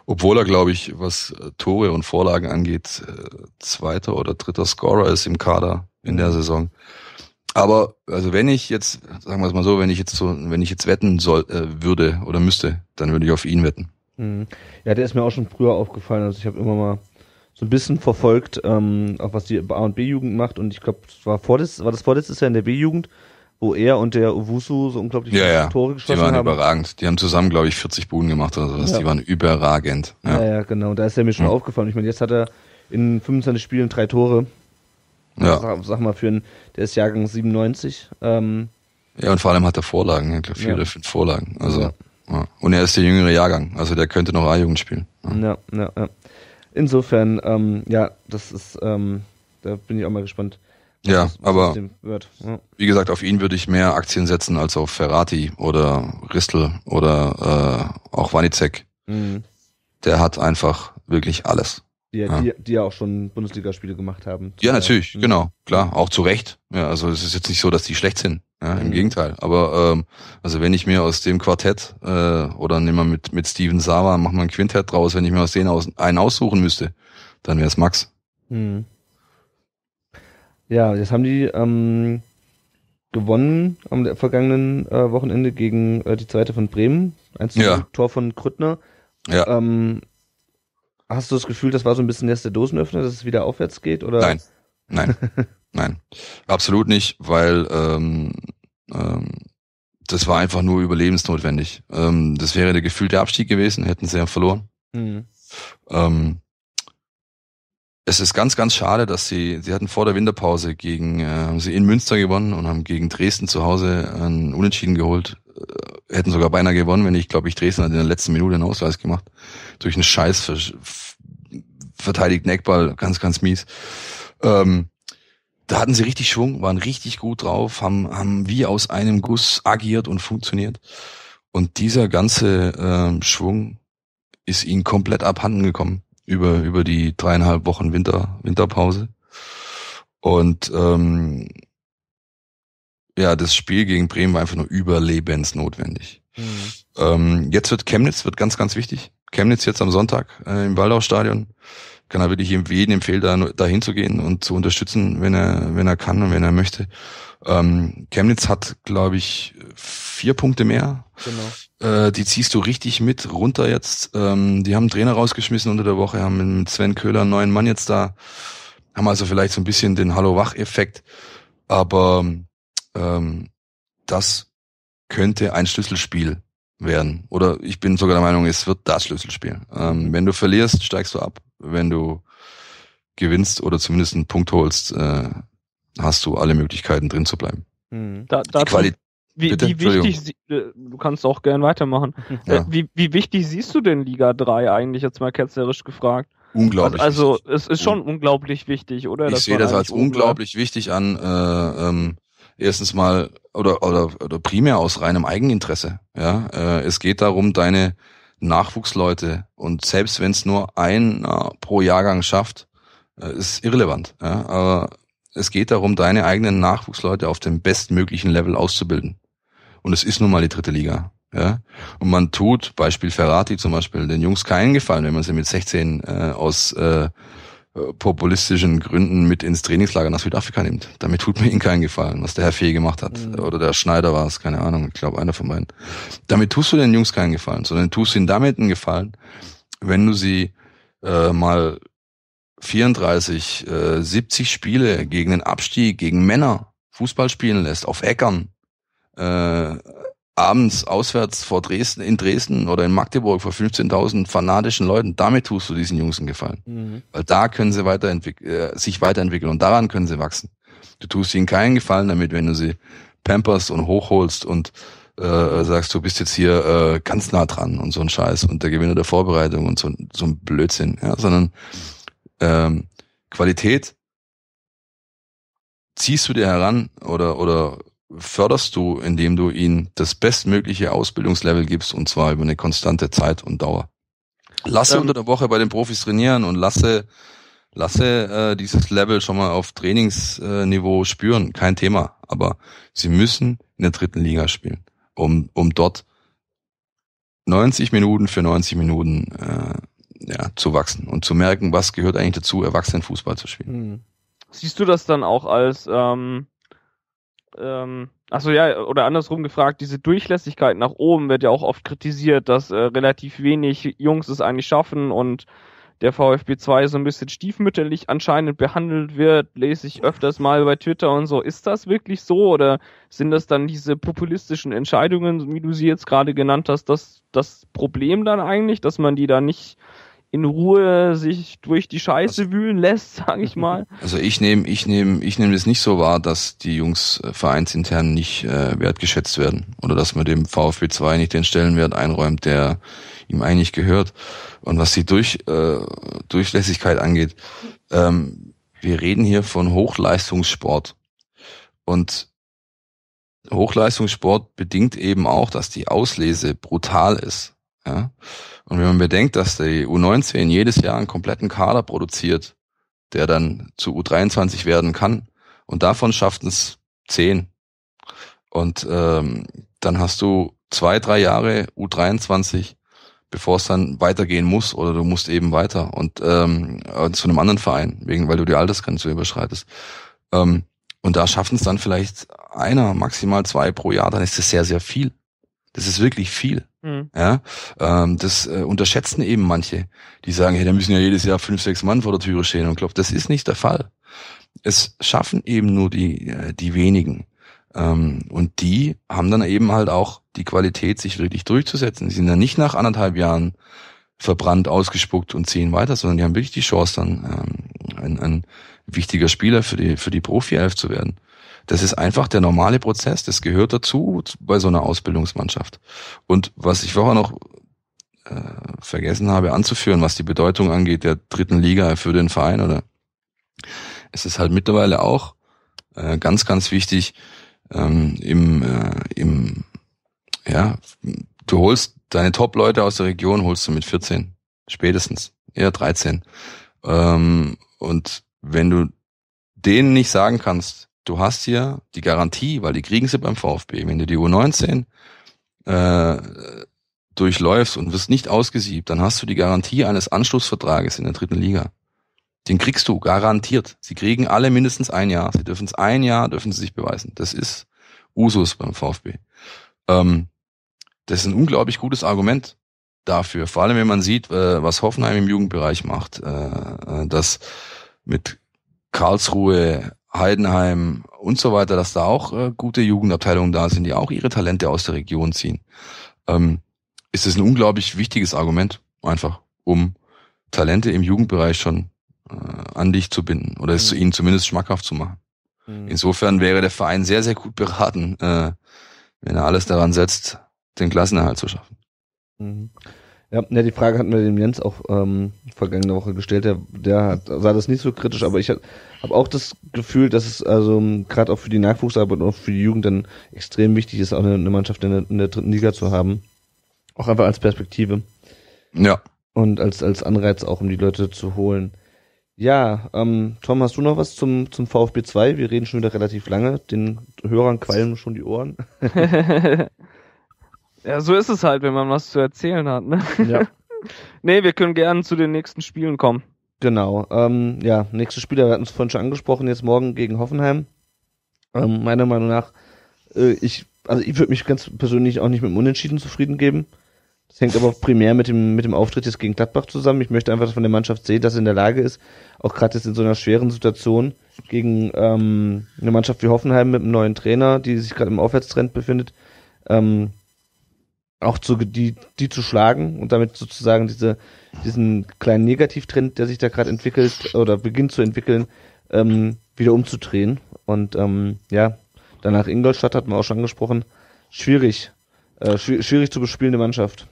Obwohl er, glaube ich, was äh, Tore und Vorlagen angeht, äh, zweiter oder dritter Scorer ist im Kader in der Saison. Aber also wenn ich jetzt, sagen wir es mal so, wenn ich jetzt so, wenn ich jetzt wetten soll, äh, würde oder müsste, dann würde ich auf ihn wetten. Mhm. Ja, der ist mir auch schon früher aufgefallen. Also ich habe immer mal so ein bisschen verfolgt, ähm, auch was die A und B-Jugend macht. Und ich glaube, das war vorletztes, war das vorletztes Jahr in der B-Jugend, wo er und der Uwusu so unglaublich Ja, viele ja. Tore Die geschossen waren haben. überragend. Die haben zusammen, glaube ich, 40 Buden gemacht oder sowas. Ja. Die waren überragend. Ja, Ja. ja, genau. Da ist er mir schon Ja. aufgefallen. Ich meine, jetzt hat er in 25 Spielen drei Tore. Ja. Sag, sag mal, für einen, der ist Jahrgang 97. Ähm, ja, und vor allem hat er Vorlagen. Ich glaube, vier Ja. oder fünf Vorlagen. Also, Ja. ja. Und er ist der jüngere Jahrgang. Also der könnte noch A-Jugend spielen. Ja, ja, ja. Insofern, ähm, ja, das ist, ähm, da bin ich auch mal gespannt. Ja, das- aber-. Ja. Wie gesagt, auf ihn würde ich mehr Aktien setzen als auf Ferrati oder Ristel oder äh, auch Wanizek. Mhm. Der hat einfach wirklich alles. Die, Ja. die, die ja auch schon Bundesligaspiele gemacht haben. Ja, natürlich, Mhm. genau, klar, auch zu Recht. Ja, also es ist jetzt nicht so, dass die schlecht sind. Ja, im Mhm. Gegenteil. Aber ähm, also wenn ich mir aus dem Quartett äh, oder nehmen wir mit mit Steven Sava, machen wir ein Quintett draus, wenn ich mir aus denen aus, einen aussuchen müsste, dann wäre es Max. Mhm. Ja, jetzt haben die ähm, gewonnen am vergangenen äh, Wochenende gegen äh, die zweite von Bremen. Eins zu Ja. Tor von Krüttner. Ja. Ähm, hast du das Gefühl, das war so ein bisschen erst der Dosenöffner, dass es wieder aufwärts geht? Oder? Nein, nein, nein, absolut nicht, weil ähm, ähm, das war einfach nur überlebensnotwendig. Ähm, das wäre der gefühlte Abstieg gewesen, hätten sie ja verloren. Mhm. Ähm, es ist ganz, ganz schade, dass sie, sie hatten vor der Winterpause gegen, äh, haben sie in Münster gewonnen und haben gegen Dresden zu Hause einen Unentschieden geholt. Äh, hätten sogar beinahe gewonnen, wenn ich, glaube ich, Dresden hat in der letzten Minute einen Ausgleich gemacht. Durch einen Scheiß ver verteidigten Eckball, ganz, ganz mies. Ähm, da hatten sie richtig Schwung, waren richtig gut drauf, haben, haben wie aus einem Guss agiert und funktioniert. Und dieser ganze äh, Schwung ist ihnen komplett abhanden gekommen über, über die dreieinhalb Wochen Winter, Winterpause. Und ähm, ja, das Spiel gegen Bremen war einfach nur überlebensnotwendig. Mhm. Ähm, jetzt wird Chemnitz wird ganz, ganz wichtig. Chemnitz jetzt am Sonntag äh, im Waldau-Stadion. Kann er wirklich jeden empfehlen, da, da hinzugehen und zu unterstützen, wenn er, wenn er kann und wenn er möchte. Ähm, Chemnitz hat, glaube ich, vier Punkte mehr. Genau. Äh, die ziehst du richtig mit runter jetzt. Ähm, die haben einen Trainer rausgeschmissen unter der Woche, haben mit Sven Köhler einen neuen Mann jetzt da. Haben also vielleicht so ein bisschen den Hallo-Wach-Effekt. Aber ähm, das könnte ein Schlüsselspiel werden. Oder ich bin sogar der Meinung, es wird das Schlüsselspiel. Ähm, wenn du verlierst, steigst du ab. Wenn du gewinnst oder zumindest einen Punkt holst, äh, hast du alle Möglichkeiten drin zu bleiben. Mhm. Da, dazu, wie, wie wichtig, äh, du kannst auch gern weitermachen. Ja. Äh, wie, wie wichtig siehst du denn Liga 3 eigentlich, jetzt mal ketzerisch gefragt? Unglaublich. Also, wichtig. es ist schon unglaublich wichtig, oder? Ich sehe das als unglaublich wichtig an. Äh, ähm, erstens mal oder, oder, oder primär aus reinem Eigeninteresse. Ja, äh, es geht darum, deine Nachwuchsleute und selbst wenn es nur einer pro Jahrgang schafft, äh, ist irrelevant. Ja, aber es geht darum, deine eigenen Nachwuchsleute auf dem bestmöglichen Level auszubilden. Und es ist nun mal die dritte Liga. Ja? Und man tut, Beispiel Ferrati zum Beispiel, den Jungs keinen Gefallen, wenn man sie mit 16 äh, aus äh, populistischen Gründen mit ins Trainingslager nach Südafrika nimmt. Damit tut mir ihnen keinen Gefallen, was der Herr Fee gemacht hat. Mhm. Oder der Schneider war es, keine Ahnung, ich glaube einer von beiden. Damit tust du den Jungs keinen Gefallen, sondern tust ihnen damit einen Gefallen, wenn du sie äh, mal 34, äh, 70 Spiele gegen den Abstieg, gegen Männer Fußball spielen lässt, auf Äckern, äh, abends auswärts vor Dresden, in Dresden oder in Magdeburg vor 15.000 fanatischen Leuten, damit tust du diesen Jungs einen Gefallen. Mhm. Weil da können sie weiterentwickeln, äh, sich weiterentwickeln und daran können sie wachsen. Du tust ihnen keinen Gefallen damit, wenn du sie pamperst und hochholst und äh, sagst, du bist jetzt hier äh, ganz nah dran und so ein Scheiß und der Gewinner der Vorbereitung und so, so ein Blödsinn, ja, sondern ähm, Qualität ziehst du dir heran oder, oder förderst du, indem du ihnen das bestmögliche Ausbildungslevel gibst und zwar über eine konstante Zeit und Dauer. Lasse ähm, unter der Woche bei den Profis trainieren und lasse, lasse äh, dieses Level schon mal auf Trainingsniveau spüren, kein Thema. Aber sie müssen in der dritten Liga spielen, um, um dort 90 Minuten für 90 Minuten äh, ja, zu wachsen und zu merken, was gehört eigentlich dazu, Erwachsenenfußball zu spielen. Hm. Siehst du das dann auch als, ähm, ähm, achso ja, oder andersrum gefragt, diese Durchlässigkeit nach oben wird ja auch oft kritisiert, dass äh, relativ wenig Jungs es eigentlich schaffen und der VfB 2 so ein bisschen stiefmütterlich anscheinend behandelt wird, lese ich öfters mal bei Twitter und so. Ist das wirklich so oder sind das dann diese populistischen Entscheidungen, wie du sie jetzt gerade genannt hast, das, das Problem dann eigentlich, dass man die da nicht in Ruhe sich durch die Scheiße also, wühlen lässt, sage ich mal. Also ich nehme ich nehme ich nehme es nicht so wahr, dass die Jungs äh, vereinsintern nicht äh, wertgeschätzt werden oder dass man dem VfB 2 nicht den Stellenwert einräumt, der ihm eigentlich gehört. Und was die durch äh, Durchlässigkeit angeht, ähm, wir reden hier von Hochleistungssport und Hochleistungssport bedingt eben auch, dass die Auslese brutal ist. Ja? Und wenn man bedenkt, dass die U19 jedes Jahr einen kompletten Kader produziert, der dann zu U23 werden kann, und davon schafft es zehn. Und ähm, dann hast du zwei, drei Jahre U23, bevor es dann weitergehen muss, oder du musst eben weiter und ähm, zu einem anderen Verein, wegen weil du die Altersgrenze überschreitest. Ähm, und da schaffen es dann vielleicht einer, maximal zwei pro Jahr, dann ist das sehr, sehr viel. Das ist wirklich viel. Mhm. Ja, ähm, das äh, unterschätzen eben manche, die sagen, hey, da müssen ja jedes Jahr fünf, sechs Mann vor der Türe stehen. Und glaube, das ist nicht der Fall. Es schaffen eben nur die, äh, die wenigen. Ähm, und die haben dann eben halt auch die Qualität, sich wirklich durchzusetzen. Die sind dann nicht nach anderthalb Jahren verbrannt, ausgespuckt und ziehen weiter, sondern die haben wirklich die Chance dann ein, ein wichtiger Spieler für die, für die Profi-Elf zu werden. Das ist einfach der normale Prozess. Das gehört dazu bei so einer Ausbildungsmannschaft. Und was ich vorher noch äh, vergessen habe anzuführen, was die Bedeutung angeht der dritten Liga für den Verein, oder es ist halt mittlerweile auch äh, ganz, ganz wichtig, ähm, im, äh, im, ja, du holst deine Top-Leute aus der Region, holst du mit 14, spätestens, eher 13. Ähm, und wenn du denen nicht sagen kannst, du hast hier die Garantie, weil die kriegen sie beim VfB, wenn du die U19 äh, durchläufst und wirst nicht ausgesiebt, dann hast du die Garantie eines Anschlussvertrages in der dritten Liga. Den kriegst du garantiert. Sie kriegen alle mindestens ein Jahr. Sie dürfen es ein Jahr, dürfen sie sich beweisen. Das ist Usus beim VfB. Ähm, das ist ein unglaublich gutes Argument dafür. Vor allem, wenn man sieht, äh, was Hoffenheim im Jugendbereich macht, äh, äh, dass mit Karlsruhe, Heidenheim und so weiter, dass da auch äh, gute Jugendabteilungen da sind, die auch ihre Talente aus der Region ziehen. Ähm, ist es ein unglaublich wichtiges Argument, einfach, um Talente im Jugendbereich schon äh, an dich zu binden oder es mhm. ihnen zumindest schmackhaft zu machen. Mhm. Insofern wäre der Verein sehr, sehr gut beraten, äh, wenn er alles daran setzt, den Klassenerhalt zu schaffen. Mhm. Ja, ja, die Frage hatten wir dem Jens auch ähm, vergangene Woche gestellt. Der, der hat, sah das nicht so kritisch, aber ich habe auch das Gefühl, dass es also gerade auch für die Nachwuchsarbeit und auch für die Jugend dann extrem wichtig ist, auch eine, eine Mannschaft in der, in der dritten Liga zu haben. Auch einfach als Perspektive. Ja. Und als, als Anreiz auch, um die Leute zu holen. Ja, ähm, Tom, hast du noch was zum, zum VfB 2? Wir reden schon wieder relativ lange. Den Hörern qualmen schon die Ohren. ja, so ist es halt, wenn man was zu erzählen hat. Ne? Ja. nee, wir können gerne zu den nächsten Spielen kommen. Genau. Ähm, ja, nächste Spieler, wir hatten es vorhin schon angesprochen, jetzt morgen gegen Hoffenheim. Ähm, meiner Meinung nach, äh, ich, also ich würde mich ganz persönlich auch nicht mit dem Unentschieden zufrieden geben. Das hängt aber primär mit dem, mit dem Auftritt jetzt gegen Gladbach zusammen. Ich möchte einfach, dass von der Mannschaft sehen, dass sie in der Lage ist, auch gerade jetzt in so einer schweren Situation gegen ähm, eine Mannschaft wie Hoffenheim mit einem neuen Trainer, die sich gerade im Aufwärtstrend befindet, ähm, auch zu, die, die zu schlagen und damit sozusagen diese, diesen kleinen Negativtrend, der sich da gerade entwickelt oder beginnt zu entwickeln, ähm, wieder umzudrehen. Und ähm, ja, danach Ingolstadt hatten wir auch schon angesprochen. Schwierig. Äh, schwierig zu bespielende Mannschaft.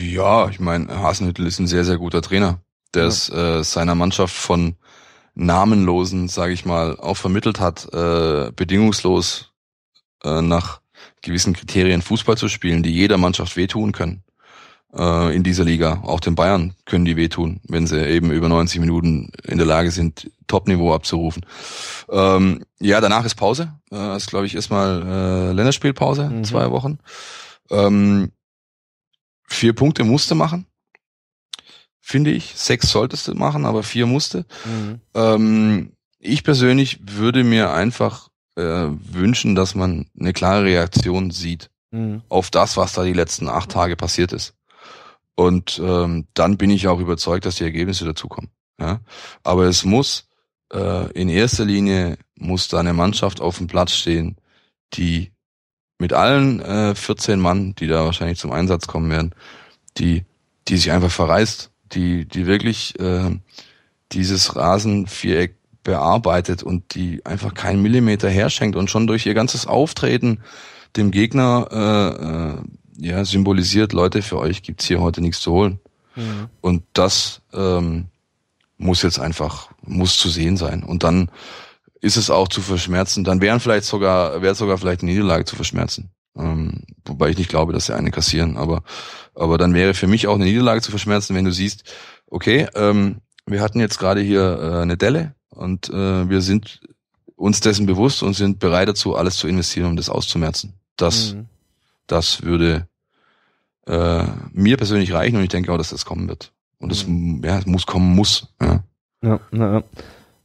Ja, ich meine, Hasenhüttel ist ein sehr, sehr guter Trainer, der ja. es äh, seiner Mannschaft von Namenlosen, sage ich mal, auch vermittelt hat, äh, bedingungslos äh, nach gewissen Kriterien Fußball zu spielen, die jeder Mannschaft wehtun können äh, in dieser Liga. Auch den Bayern können die wehtun, wenn sie eben über 90 Minuten in der Lage sind, Top-Niveau abzurufen. Ähm, ja, danach ist Pause. Äh, ist, glaube ich, erstmal äh, Länderspielpause, mhm. zwei Wochen. Ähm, vier Punkte musste machen, finde ich. Sechs solltest du machen, aber vier musste. Mhm. Ähm, ich persönlich würde mir einfach äh, wünschen, dass man eine klare Reaktion sieht mhm. auf das, was da die letzten acht Tage passiert ist. Und ähm, dann bin ich auch überzeugt, dass die Ergebnisse dazukommen. Ja? Aber es muss äh, in erster Linie muss da eine Mannschaft auf dem Platz stehen, die mit allen äh, 14 Mann, die da wahrscheinlich zum Einsatz kommen werden, die, die sich einfach verreist, die, die wirklich äh, dieses Rasenviereck bearbeitet und die einfach keinen Millimeter herschenkt und schon durch ihr ganzes Auftreten dem Gegner äh, äh, ja symbolisiert, Leute, für euch gibt's hier heute nichts zu holen. Mhm. Und das ähm, muss jetzt einfach, muss zu sehen sein. Und dann ist es auch zu verschmerzen. Dann wären vielleicht sogar, wäre sogar vielleicht eine Niederlage zu verschmerzen. Ähm, wobei ich nicht glaube, dass sie eine kassieren. Aber, aber dann wäre für mich auch eine Niederlage zu verschmerzen, wenn du siehst, okay, ähm, wir hatten jetzt gerade hier äh, eine Delle und äh, wir sind uns dessen bewusst und sind bereit dazu, alles zu investieren, um das auszumerzen. Das, mhm. das würde äh, mir persönlich reichen und ich denke auch, dass das kommen wird. Und es mhm. ja, muss kommen muss. Ja, ja, na, ja.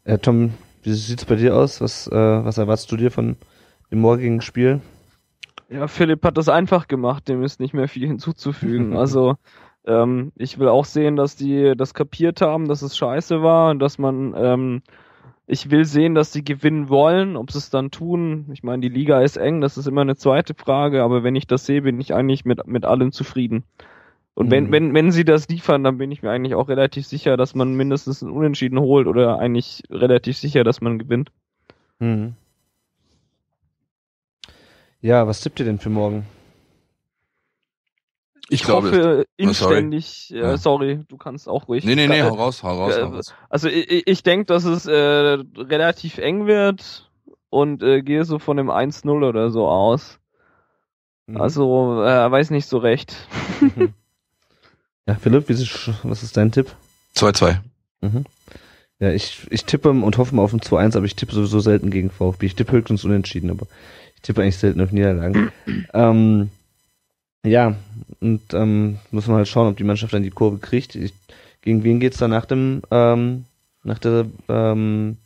Äh, Tom, wie sieht's bei dir aus? Was, äh, was erwartest du dir von dem morgigen Spiel? Ja, Philipp hat das einfach gemacht, dem ist nicht mehr viel hinzuzufügen. also ähm, ich will auch sehen, dass die das kapiert haben, dass es scheiße war und dass man ähm, ich will sehen, dass sie gewinnen wollen. Ob sie es dann tun, ich meine, die Liga ist eng, das ist immer eine zweite Frage, aber wenn ich das sehe, bin ich eigentlich mit, mit allem zufrieden. Und wenn, Mhm. wenn, wenn sie das liefern, dann bin ich mir eigentlich auch relativ sicher, dass man mindestens einen Unentschieden holt oder eigentlich relativ sicher, dass man gewinnt. Mhm. Ja, was tippt ihr denn für morgen? Ich Ich glaube, hoffe Oh, sorry. inständig, äh, Ja. sorry, du kannst auch ruhig. nee, nee, nee, hau raus, hau raus, äh, hau raus. Also ich, ich denke, dass es äh, relativ eng wird und äh, gehe so von dem 1-0 oder so aus. Mhm. Also, äh, weiß nicht so recht. Mhm. Ja, Philipp, wie ist, was ist dein Tipp? 2-2. Mhm. Ja, ich, ich tippe und hoffe mal auf ein 2-1, aber ich tippe sowieso selten gegen VfB. Ich tippe höchstens unentschieden, aber ich tippe eigentlich selten auf Niederlagen. ähm, ja, und ähm, muss man halt schauen, ob die Mannschaft dann die Kurve kriegt. Ich, gegen wen geht's dann nach dem, ähm, nach der ähm,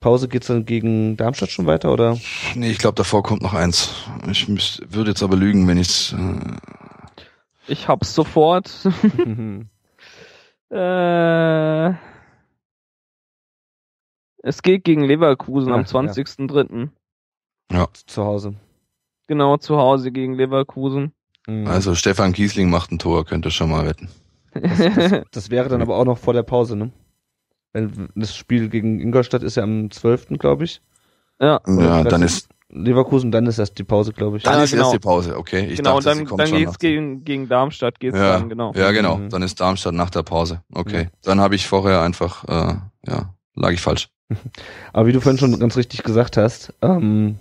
Pause geht's dann gegen Darmstadt schon weiter, oder? Nee, ich glaube, davor kommt noch eins. Ich müsst, würde jetzt aber lügen, wenn ich's. Äh, Ich hab's sofort. äh, es geht gegen Leverkusen Ah, am ja. 20.03. Zu Hause. Genau, zu Hause gegen Leverkusen. Mhm. also Stefan Kiesling macht ein Tor, könnt ihr schon mal wetten. Das wäre dann aber auch noch vor der Pause, ne? Wenn das Spiel gegen Ingolstadt ist ja am 12., glaube ich. ja, Ja, dann 13. ist Leverkusen, dann ist erst die Pause, glaube ich. dann Ja, ist genau. erst die Pause, okay. Ich genau, dachte, sie dann, dann geht's nach- gegen, gegen Darmstadt, geht's ja, dann, genau. Ja, genau. Mhm. Dann ist Darmstadt nach der Pause. Okay. Mhm. Dann habe ich vorher einfach, äh, ja, lag ich falsch. Aber wie du vorhin schon ganz richtig gesagt hast, ähm,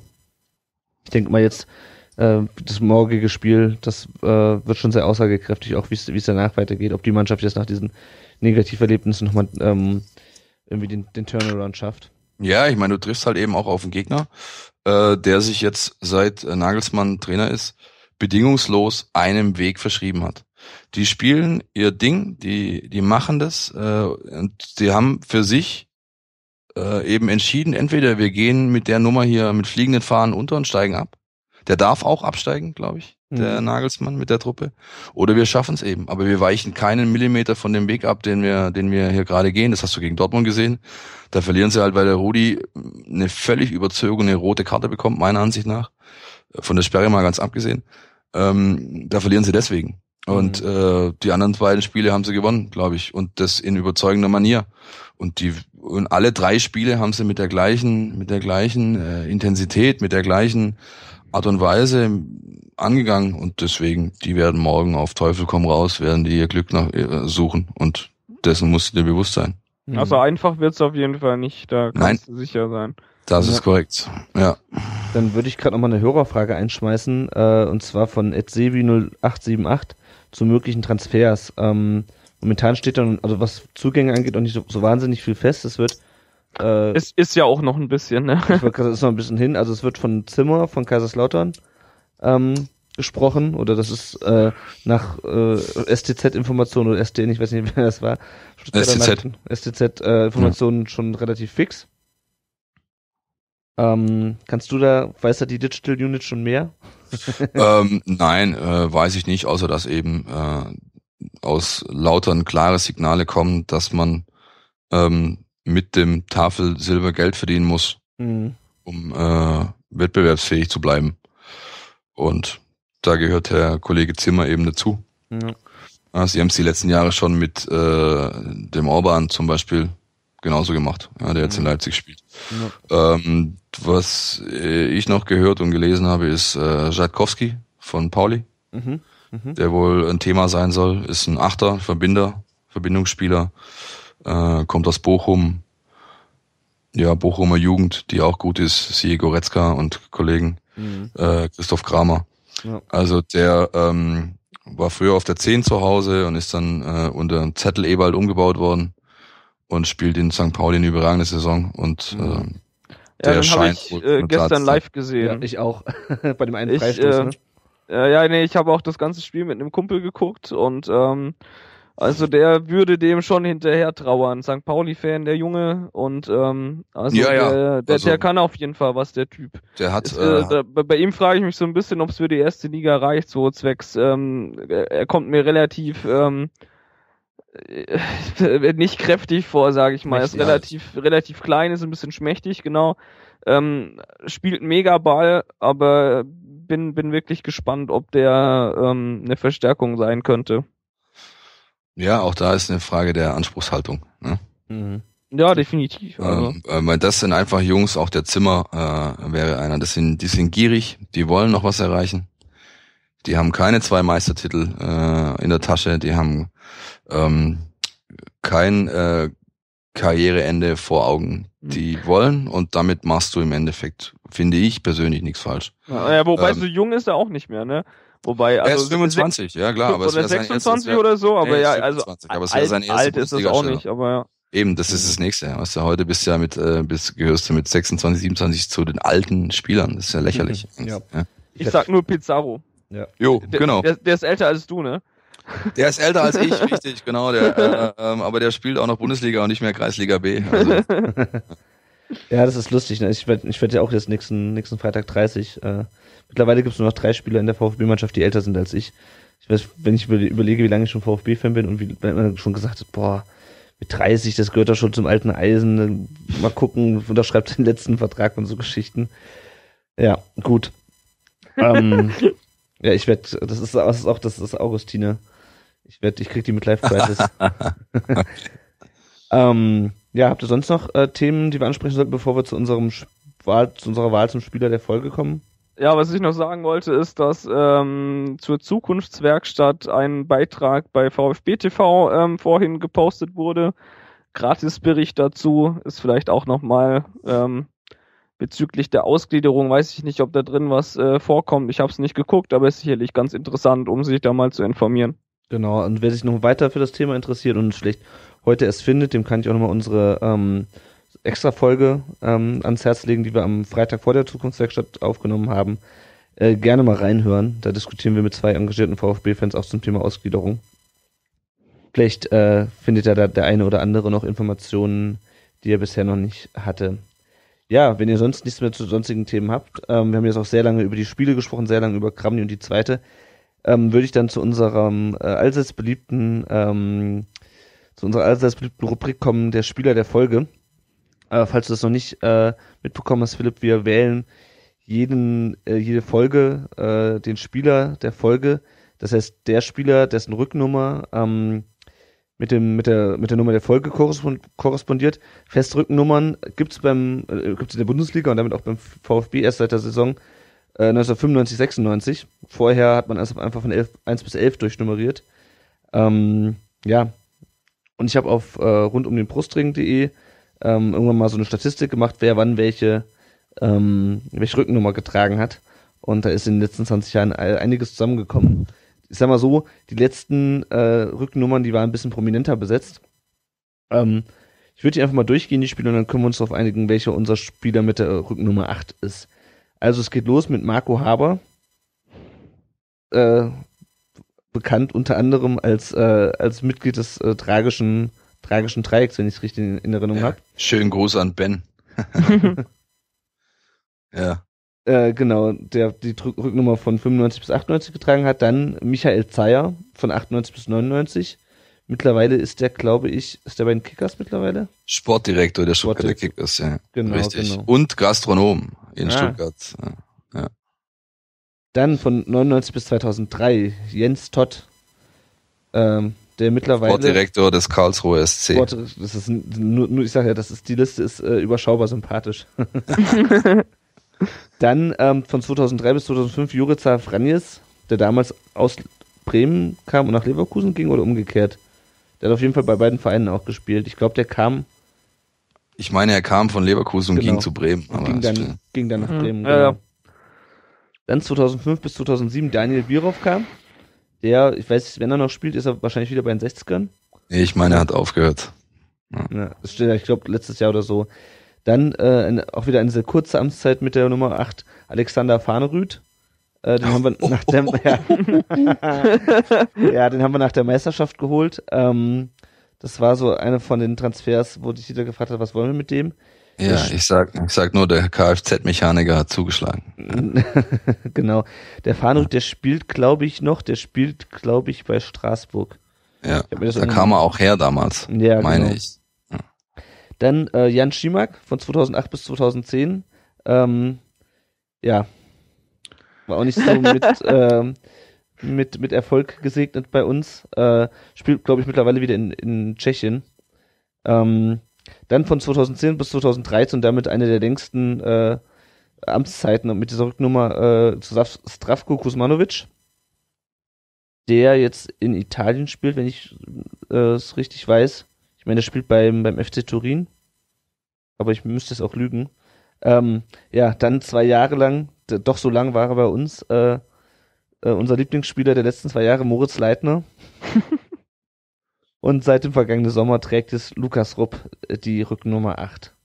ich denke mal jetzt, äh, das morgige Spiel, das äh, wird schon sehr aussagekräftig, auch wie es danach weitergeht, ob die Mannschaft jetzt nach diesen Negativerlebnissen nochmal ähm, irgendwie den, den Turnaround schafft. Ja, ich meine, du triffst halt eben auch auf einen Gegner, äh, der sich jetzt seit äh, Nagelsmann Trainer ist, bedingungslos einem Weg verschrieben hat. Die spielen ihr Ding, die, die machen das äh, und die haben für sich äh, eben entschieden, entweder wir gehen mit der Nummer hier mit fliegenden Fahnen unter und steigen ab. Der darf auch absteigen, glaube ich, der Mhm. Nagelsmann mit der Truppe. Oder wir schaffen es eben. Aber wir weichen keinen Millimeter von dem Weg ab, den wir, den wir hier gerade gehen. Das hast du gegen Dortmund gesehen. Da verlieren sie halt, weil der Rudi eine völlig überzogene rote Karte bekommt, meiner Ansicht nach. Von der Sperre mal ganz abgesehen. Ähm, da verlieren sie deswegen. Und äh, die anderen beiden Spiele haben sie gewonnen, glaube ich. Und das in überzeugender Manier. Und die und alle drei Spiele haben sie mit der gleichen, mit der gleichen äh, Intensität, mit der gleichen Art und Weise angegangen. Und deswegen, die werden morgen auf Teufel komm raus, werden die ihr Glück nach, äh, suchen. Und dessen musst du dir bewusst sein. Mhm. Also einfach wird's auf jeden Fall nicht, da kannst du sicher sein. Das Ja. ist korrekt. Ja. Dann würde ich gerade nochmal eine Hörerfrage einschmeißen, äh, und zwar von etsebi0878 zu möglichen Transfers. Ähm, momentan steht dann, also was Zugänge angeht, noch nicht so, so wahnsinnig viel fest. Es wird, äh, Es ist ja auch noch ein bisschen, ne? ich wollte ist noch ein bisschen hin, also es wird von Zimmer, von Kaiserslautern, ähm, gesprochen, oder das ist äh, nach äh, STZ-Informationen oder SDN, ich weiß nicht, wer das war. STZ. STZ-Informationen schon relativ fix. Ähm, kannst du da, weiß da die Digital Unit schon mehr? ähm, nein, äh, weiß ich nicht, außer dass eben äh, aus lautern klare Signale kommen, dass man ähm, mit dem Tafel Silber Geld verdienen muss, Mhm. um äh, wettbewerbsfähig zu bleiben. Und da gehört der Kollege Zimmer eben dazu. Ja. Ja, Sie haben es die letzten Jahre schon mit äh, dem Orban zum Beispiel genauso gemacht, ja, der jetzt in Mhm. Leipzig spielt. Ähm, was äh, ich noch gehört und gelesen habe, ist äh, Żadkowski von Pauli, Mhm. Mhm. der wohl ein Thema sein soll. Ist ein Achter, Verbinder, Verbindungsspieler, äh, kommt aus Bochum. Ja, Bochumer Jugend, die auch gut ist, siehe Goretzka und Kollegen Mhm. äh, Christoph Kramer. Ja. Also der ähm, war früher auf der 10 zu Hause und ist dann äh, unter Zettel Ewald umgebaut worden und spielt in St. Pauli eine überragende Saison und Mhm. Ja, Der habe scheint ich äh, gestern live Ja, gesehen. ich auch. Bei dem einen Ich, Freistoß, äh, ne? Äh, ja, nee, ich habe auch das ganze Spiel mit einem Kumpel geguckt und ähm, also der würde dem schon hinterher trauern. St. Pauli-Fan, der Junge und ähm, also Ja, ja. Der, der, Also- der kann auf jeden Fall was, der Typ. der hat Ist, äh, äh, da, bei ihm frage ich mich so ein bisschen, ob es für die erste Liga reicht, so zwecks, ähm, er kommt mir relativ ähm, äh, nicht kräftig vor, sage ich mal. Er ist relativ, relativ klein, ist ein bisschen schmächtig, genau. Ähm, spielt einen Mega-Ball, aber bin, bin wirklich gespannt, ob der ähm, eine Verstärkung sein könnte. Ja, auch da ist eine Frage der Anspruchshaltung. Ne? Mhm. Ja, definitiv. Also. Ähm, äh, weil das sind einfach Jungs, auch der Zimmer äh, wäre einer. Das sind, die sind gierig, die wollen noch was erreichen. Die haben keine zwei Meistertitel äh, in der Tasche, die haben ähm, kein äh, Karriereende vor Augen. Die wollen und damit machst du im Endeffekt, finde ich persönlich, nichts falsch. Ja, wobei Ähm, so jung ist er auch nicht mehr, ne? Wobei, er also ist 25, ja klar, aber es oder wäre sein erstes- 26 wär- oder so, aber Nee, ja, also 25, aber es alt, erste alt ist es auch nicht, aber ja. Eben, das ist das nächste. Weißt du, heute bist du ja mit, äh, bist, gehörst du mit 26, 27 zu den alten Spielern. Das ist ja lächerlich. Ja. Ich sag nur Pizarro. Jo, Der, genau. Der, der ist älter als du, ne? Der ist älter als ich, richtig, genau. Der, äh, ähm, aber der spielt auch noch Bundesliga und nicht mehr Kreisliga B. Also, Ja, das ist lustig. Ne? Ich werde ich werd ja auch jetzt nächsten, nächsten Freitag 30. Äh, mittlerweile gibt es nur noch drei Spieler in der VfB-Mannschaft, die älter sind als ich. Ich weiß, wenn ich überle- überlege, wie lange ich schon VfB-Fan bin und wie wenn man schon gesagt hat, boah, mit 30, das gehört doch schon zum alten Eisen. Mal gucken, unterschreibt den letzten Vertrag und so Geschichten. Ja, gut. ähm, ja, ich werde, das ist, das ist auch, das ist Augustine. Ich werde, ich krieg die mit Live-Prizes. ähm, ja, habt ihr sonst noch äh, Themen, die wir ansprechen sollten, bevor wir zu unserem Wahl, zu unserer Wahl zum Spieler der Folge kommen? Ja, was ich noch sagen wollte, ist, dass ähm, zur Zukunftswerkstatt ein Beitrag bei VfB TV ähm, vorhin gepostet wurde. Gratisbericht dazu ist vielleicht auch nochmal ähm, bezüglich der Ausgliederung, weiß ich nicht, ob da drin was äh, vorkommt. Ich habe es nicht geguckt, aber ist sicherlich ganz interessant, um sich da mal zu informieren. Genau, und wer sich noch weiter für das Thema interessiert und schlecht heute erst findet, dem kann ich auch nochmal unsere ähm, extra Folge ähm, ans Herz legen, die wir am Freitag vor der Zukunftswerkstatt aufgenommen haben. Äh, gerne mal reinhören. Da diskutieren wir mit zwei engagierten VfB-Fans auch zum Thema Ausgliederung. Vielleicht äh, findet ja da der eine oder andere noch Informationen, die er bisher noch nicht hatte. Ja, wenn ihr sonst nichts mehr zu sonstigen Themen habt, ähm, wir haben jetzt auch sehr lange über die Spiele gesprochen, sehr lange über Kramni und die zweite, ähm, würde ich dann zu unserem äh, allseits beliebten, ähm, zu unserer allseits beliebten Rubrik kommen, der Spieler der Folge. Äh, falls du das noch nicht äh, mitbekommen hast, Philipp, wir wählen jeden, äh, jede Folge äh, den Spieler der Folge. Das heißt, der Spieler, dessen Rücknummer ähm, mit dem mit der mit der Nummer der Folge korrespond korrespondiert. Festrückennummern gibt's beim äh, in der Bundesliga und damit auch beim VfB erst seit der Saison äh, 1995 96. Vorher hat man also einfach von 11, 1 bis 11 durchnummeriert. Ähm, ja. Und ich habe auf äh, rund Brustring.de ähm, irgendwann mal so eine Statistik gemacht, wer wann welche ähm, welche Rückennummer getragen hat. Und da ist in den letzten 20 Jahren e- einiges zusammengekommen. Ich sag mal so, die letzten äh, Rückennummern, die waren ein bisschen prominenter besetzt. Ähm, ich würde die einfach mal durchgehen, die Spiele, und dann können wir uns darauf einigen, welcher unser Spieler mit der Rückennummer 8 ist. Also es geht los mit Marco Haber. Äh, bekannt unter anderem als, äh, als Mitglied des äh, tragischen, tragischen Dreiecks, wenn ich es richtig in, in Erinnerung ja. habe. Schönen Gruß an Ben. ja. Äh, genau, der die Rücknummer von 95 bis 98 getragen hat. Dann Michael Zeyer von 98 bis 99. Mittlerweile ist der, glaube ich, ist der bei den Kickers mittlerweile? Sportdirektor der Stuttgarter Sportdirektor. Kickers, ja. Genau, Richtig. genau. Und Gastronom in Ah. Stuttgart. Ja. Dann von 99 bis 2003 Jens Todd, ähm, der mittlerweile Sportdirektor des Karlsruher SC. Sport, das ist nur, nur ich sage ja, das ist die Liste ist äh, überschaubar sympathisch. Dann ähm, von 2003 bis 2005 Jurica Franjes, der damals aus Bremen kam und nach Leverkusen ging oder umgekehrt. Der hat auf jeden Fall bei beiden Vereinen auch gespielt. Ich glaube, der kam Ich meine, er kam von Leverkusen und Genau. ging zu Bremen. und aber ging dann, ging dann nach Mhm. Bremen. Ja, ja. Dann 2005 bis 2007 Daniel Birov kam. Der, ich weiß, nicht, wenn er noch spielt, ist er wahrscheinlich wieder bei den 60ern. Nee, ich meine, er hat aufgehört. Ja, das steht ja, ich glaube, letztes Jahr oder so. Dann äh, eine, auch wieder eine sehr kurze Amtszeit mit der Nummer 8, Alexander Fahnerüth. Äh, den haben wir nach der, ja, ja, den haben wir nach der Meisterschaft geholt. Ähm, das war so eine von den Transfers, wo sich jeder gefragt hat, was wollen wir mit dem? Ja, ich sag, ich sag nur, der Kfz-Mechaniker hat zugeschlagen. genau. Der Fahnerüth, der spielt, glaube ich, noch, der spielt, glaube ich, bei Straßburg. Ja, da kam er auch her damals, Ja, meine genau. ich. Dann äh, Jan Schimak von 2008 bis 2010. Ähm, ja. War auch nicht so mit, ähm, mit, mit Erfolg gesegnet bei uns. Äh, spielt, glaube ich, mittlerweile wieder in, in Tschechien. Ähm, dann von 2010 bis 2013 damit eine der längsten äh, Amtszeiten mit dieser Rücknummer äh, zu Stravko Kuzmanovic, der jetzt in Italien spielt, wenn ich äh, es richtig weiß. Ich meine, der spielt beim, beim FC Turin, aber ich müsste es auch lügen. Ähm, ja, dann zwei Jahre lang, doch so lang war er bei uns, äh, äh, unser Lieblingsspieler der letzten zwei Jahre, Moritz Leitner. Und seit dem vergangenen Sommer trägt es Lukas Rupp äh, die Rückennummer 8.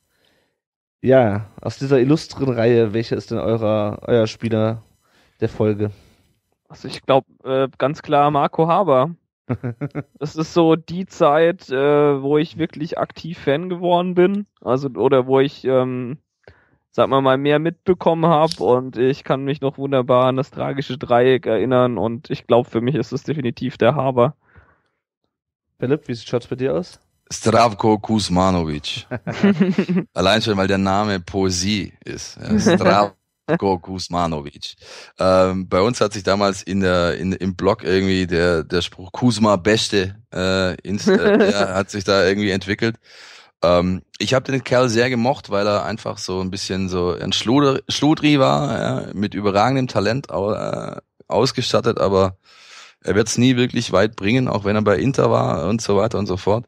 Ja, aus dieser illustren Reihe, welcher ist denn eurer, euer Spieler der Folge? Also ich glaube äh, ganz klar Marco Haber. das ist so die Zeit, äh, wo ich wirklich aktiv Fan geworden bin. Also oder wo ich ähm, sag mal mal, mehr mitbekommen habe und ich kann mich noch wunderbar an das tragische Dreieck erinnern und ich glaube, für mich ist es definitiv der Haber. Philipp, wie schaut's bei dir aus? Stravko Kuzmanovic. Allein schon, weil der Name Poesie ist. Ja, Stravko Kuzmanovic. Ähm, bei uns hat sich damals in der, in, im Blog irgendwie der, der Spruch Kuzma Beste äh, äh, hat sich da irgendwie entwickelt. Ähm, ich habe den Kerl sehr gemocht, weil er einfach so ein bisschen so ein Schluder, Schludri war, ja, mit überragendem Talent äh, ausgestattet, aber er wird es nie wirklich weit bringen, auch wenn er bei Inter war und so weiter und so fort.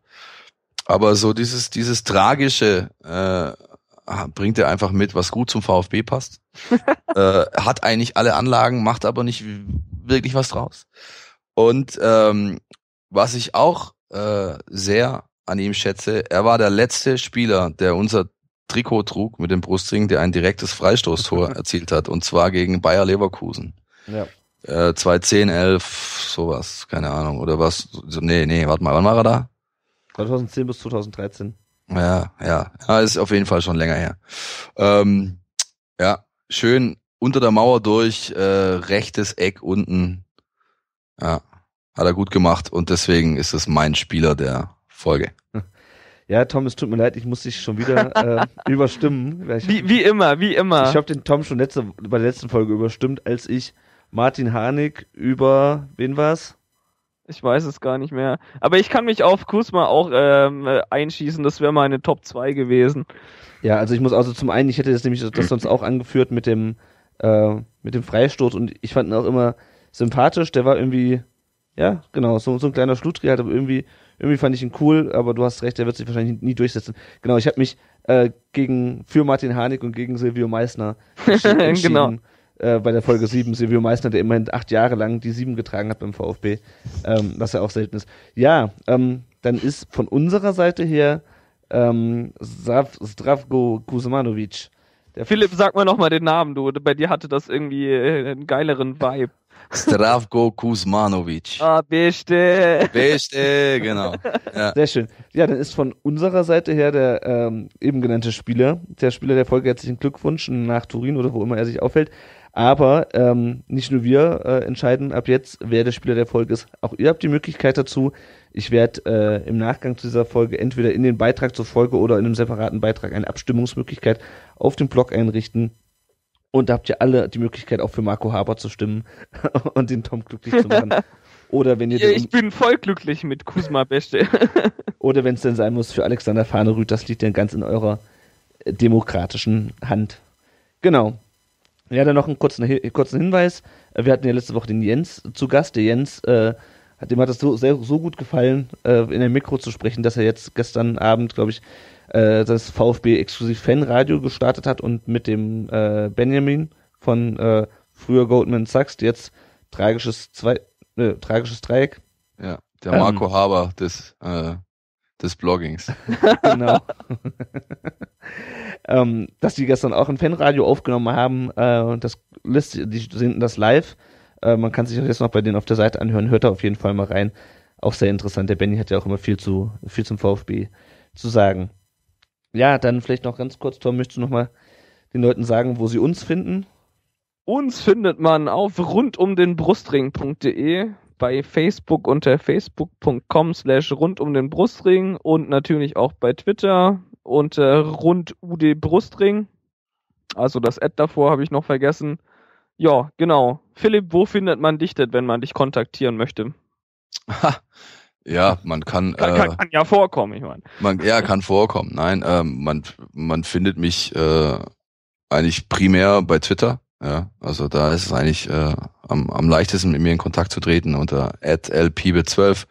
Aber so dieses, dieses Tragische äh, bringt er einfach mit, was gut zum VfB passt. äh, hat eigentlich alle Anlagen, macht aber nicht wirklich was draus. Und ähm, was ich auch äh, sehr an ihm schätze, er war der letzte Spieler, der unser Trikot trug mit dem Brustring, der ein direktes Freistoßtor erzielt hat, und zwar gegen Bayer Leverkusen. Ja. Äh, 2010, 11, sowas, keine Ahnung, oder was? Nee, nee, warte mal, wann war er da? 2010 bis 2013. Ja, ja, ja, ist auf jeden Fall schon länger her. Ähm, ja, schön unter der Mauer durch, äh, rechtes Eck unten. Ja, hat er gut gemacht und deswegen ist es mein Spieler der Folge. Ja, Tom, es tut mir leid, ich muss dich schon wieder äh, überstimmen. wie, wie immer, wie immer. Ich habe den Tom schon letzte, bei der letzten Folge überstimmt, als ich Martin Harnik über, wen war's? Ich weiß es gar nicht mehr. Aber ich kann mich auf Kusma auch ähm, einschießen, das wäre meine Top 2 gewesen. Ja, also ich muss also zum einen, ich hätte das nämlich das sonst auch angeführt mit dem, äh, mit dem Freistoß und ich fand ihn auch immer sympathisch, der war irgendwie, ja, genau, so, so ein kleiner Schludri halt, aber irgendwie irgendwie fand ich ihn cool, aber du hast recht, der wird sich wahrscheinlich nie durchsetzen. Genau, ich habe mich äh, gegen für Martin Harnik und gegen Silvio Meissner entschieden. genau. Äh, bei der Folge 7, Silvio Meissner, der immerhin acht Jahre lang die 7 getragen hat beim VfB, ähm, was ja auch selten ist. Ja, ähm, dann ist von unserer Seite her ähm, Zdravko Kuzmanovic. Philipp, sag mal nochmal den Namen, du. Bei dir hatte das irgendwie äh, einen geileren Vibe. Stravko Kuzmanovic. Ah, beste. Beste, genau. Ja. Sehr schön. Ja, dann ist von unserer Seite her der ähm, eben genannte Spieler, der Spieler der Folge herzlichen Glückwunsch nach Turin oder wo immer er sich aufhält. Aber ähm, nicht nur wir äh, entscheiden ab jetzt, wer der Spieler der Folge ist. Auch ihr habt die Möglichkeit dazu. Ich werde äh, im Nachgang zu dieser Folge entweder in den Beitrag zur Folge oder in einem separaten Beitrag eine Abstimmungsmöglichkeit auf dem Blog einrichten. Und da habt ihr alle die Möglichkeit, auch für Marco Haber zu stimmen und den Tom glücklich zu machen. Oder wenn ihr ich bin voll glücklich mit Kusma Beste. oder wenn es denn sein muss, für Alexander Fahnerüth, das liegt dann ganz in eurer äh, demokratischen Hand. Genau. Ja, dann noch einen kurzen, kurzen Hinweis. Äh, wir hatten ja letzte Woche den Jens zu Gast. Der Jens, äh, dem hat es so, sehr, so gut gefallen, äh, in dem Mikro zu sprechen, dass er jetzt gestern Abend, glaube ich, äh, das VfB exklusiv Fanradio gestartet hat und mit dem äh, Benjamin von äh, früher Goldman Sachs, jetzt tragisches zwei, äh, tragisches Dreieck. Ja, der Marco ähm, Haber des äh, des Bloggings. genau. ähm, dass die gestern auch ein Fanradio aufgenommen haben, äh, das lässt, die sind das live. Äh, man kann sich das jetzt noch bei denen auf der Seite anhören. Hört da auf jeden Fall mal rein. Auch sehr interessant. Der Benny hat ja auch immer viel zu viel zum VfB zu sagen. Ja, dann vielleicht noch ganz kurz, Tom, möchtest du noch mal den Leuten sagen, wo sie uns finden? Uns findet man auf rundumdenbrustring.de, bei Facebook unter facebook.com slash rund um den Brustring und natürlich auch bei Twitter unter rund UD Brustring. Also das Ad davor habe ich noch vergessen. Ja, genau. Philipp, wo findet man dich denn, wenn man dich kontaktieren möchte? Ja, man kann, Kann, äh, kann, kann ja vorkommen, ich meine. man, ja, kann vorkommen. Nein, ähm, man, man findet mich äh, eigentlich primär bei Twitter. Ja, also da ist es eigentlich äh, am, am leichtesten mit mir in Kontakt zu treten unter @lpb12.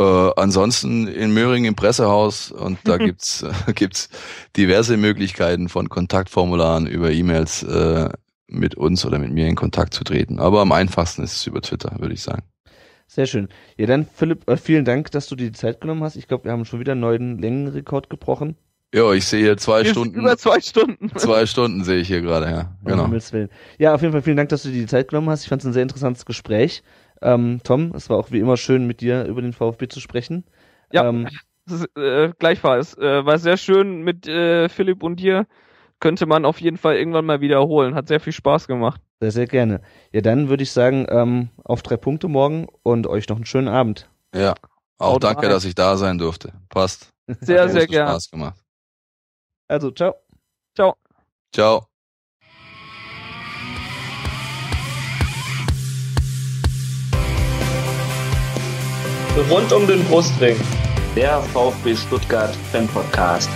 Äh, ansonsten in Möhringen im Pressehaus und da gibt's äh, gibt's diverse Möglichkeiten von Kontaktformularen über E-Mails äh, mit uns oder mit mir in Kontakt zu treten. Aber am einfachsten ist es über Twitter, würde ich sagen. Sehr schön. Ja, dann Philipp, äh, vielen Dank, dass du dir die Zeit genommen hast. Ich glaube, wir haben schon wieder einen neuen Längenrekord gebrochen. Ja, ich sehe hier zwei sind Stunden. Über zwei Stunden. Zwei Stunden sehe ich hier gerade, ja. Um Genau. Himmels Willen. Ja, auf jeden Fall vielen Dank, dass du dir die Zeit genommen hast. Ich fand es ein sehr interessantes Gespräch. Ähm, Tom, es war auch wie immer schön, mit dir über den VfB zu sprechen. Ja, Ähm, ist, äh, gleichfalls. Äh, war sehr schön mit äh, Philipp und dir. Könnte man auf jeden Fall irgendwann mal wiederholen. Hat sehr viel Spaß gemacht. sehr, sehr gerne. Ja, dann würde ich sagen, ähm, auf drei Punkte morgen und euch noch einen schönen Abend. Ja. Auch Haut danke, rein. dass ich da sein durfte. Passt. Sehr, Hat sehr großen gern. Spaß gemacht. Also, ciao. Ciao. Ciao. Rund um den Brustring. Der VfB Stuttgart Fan Podcast.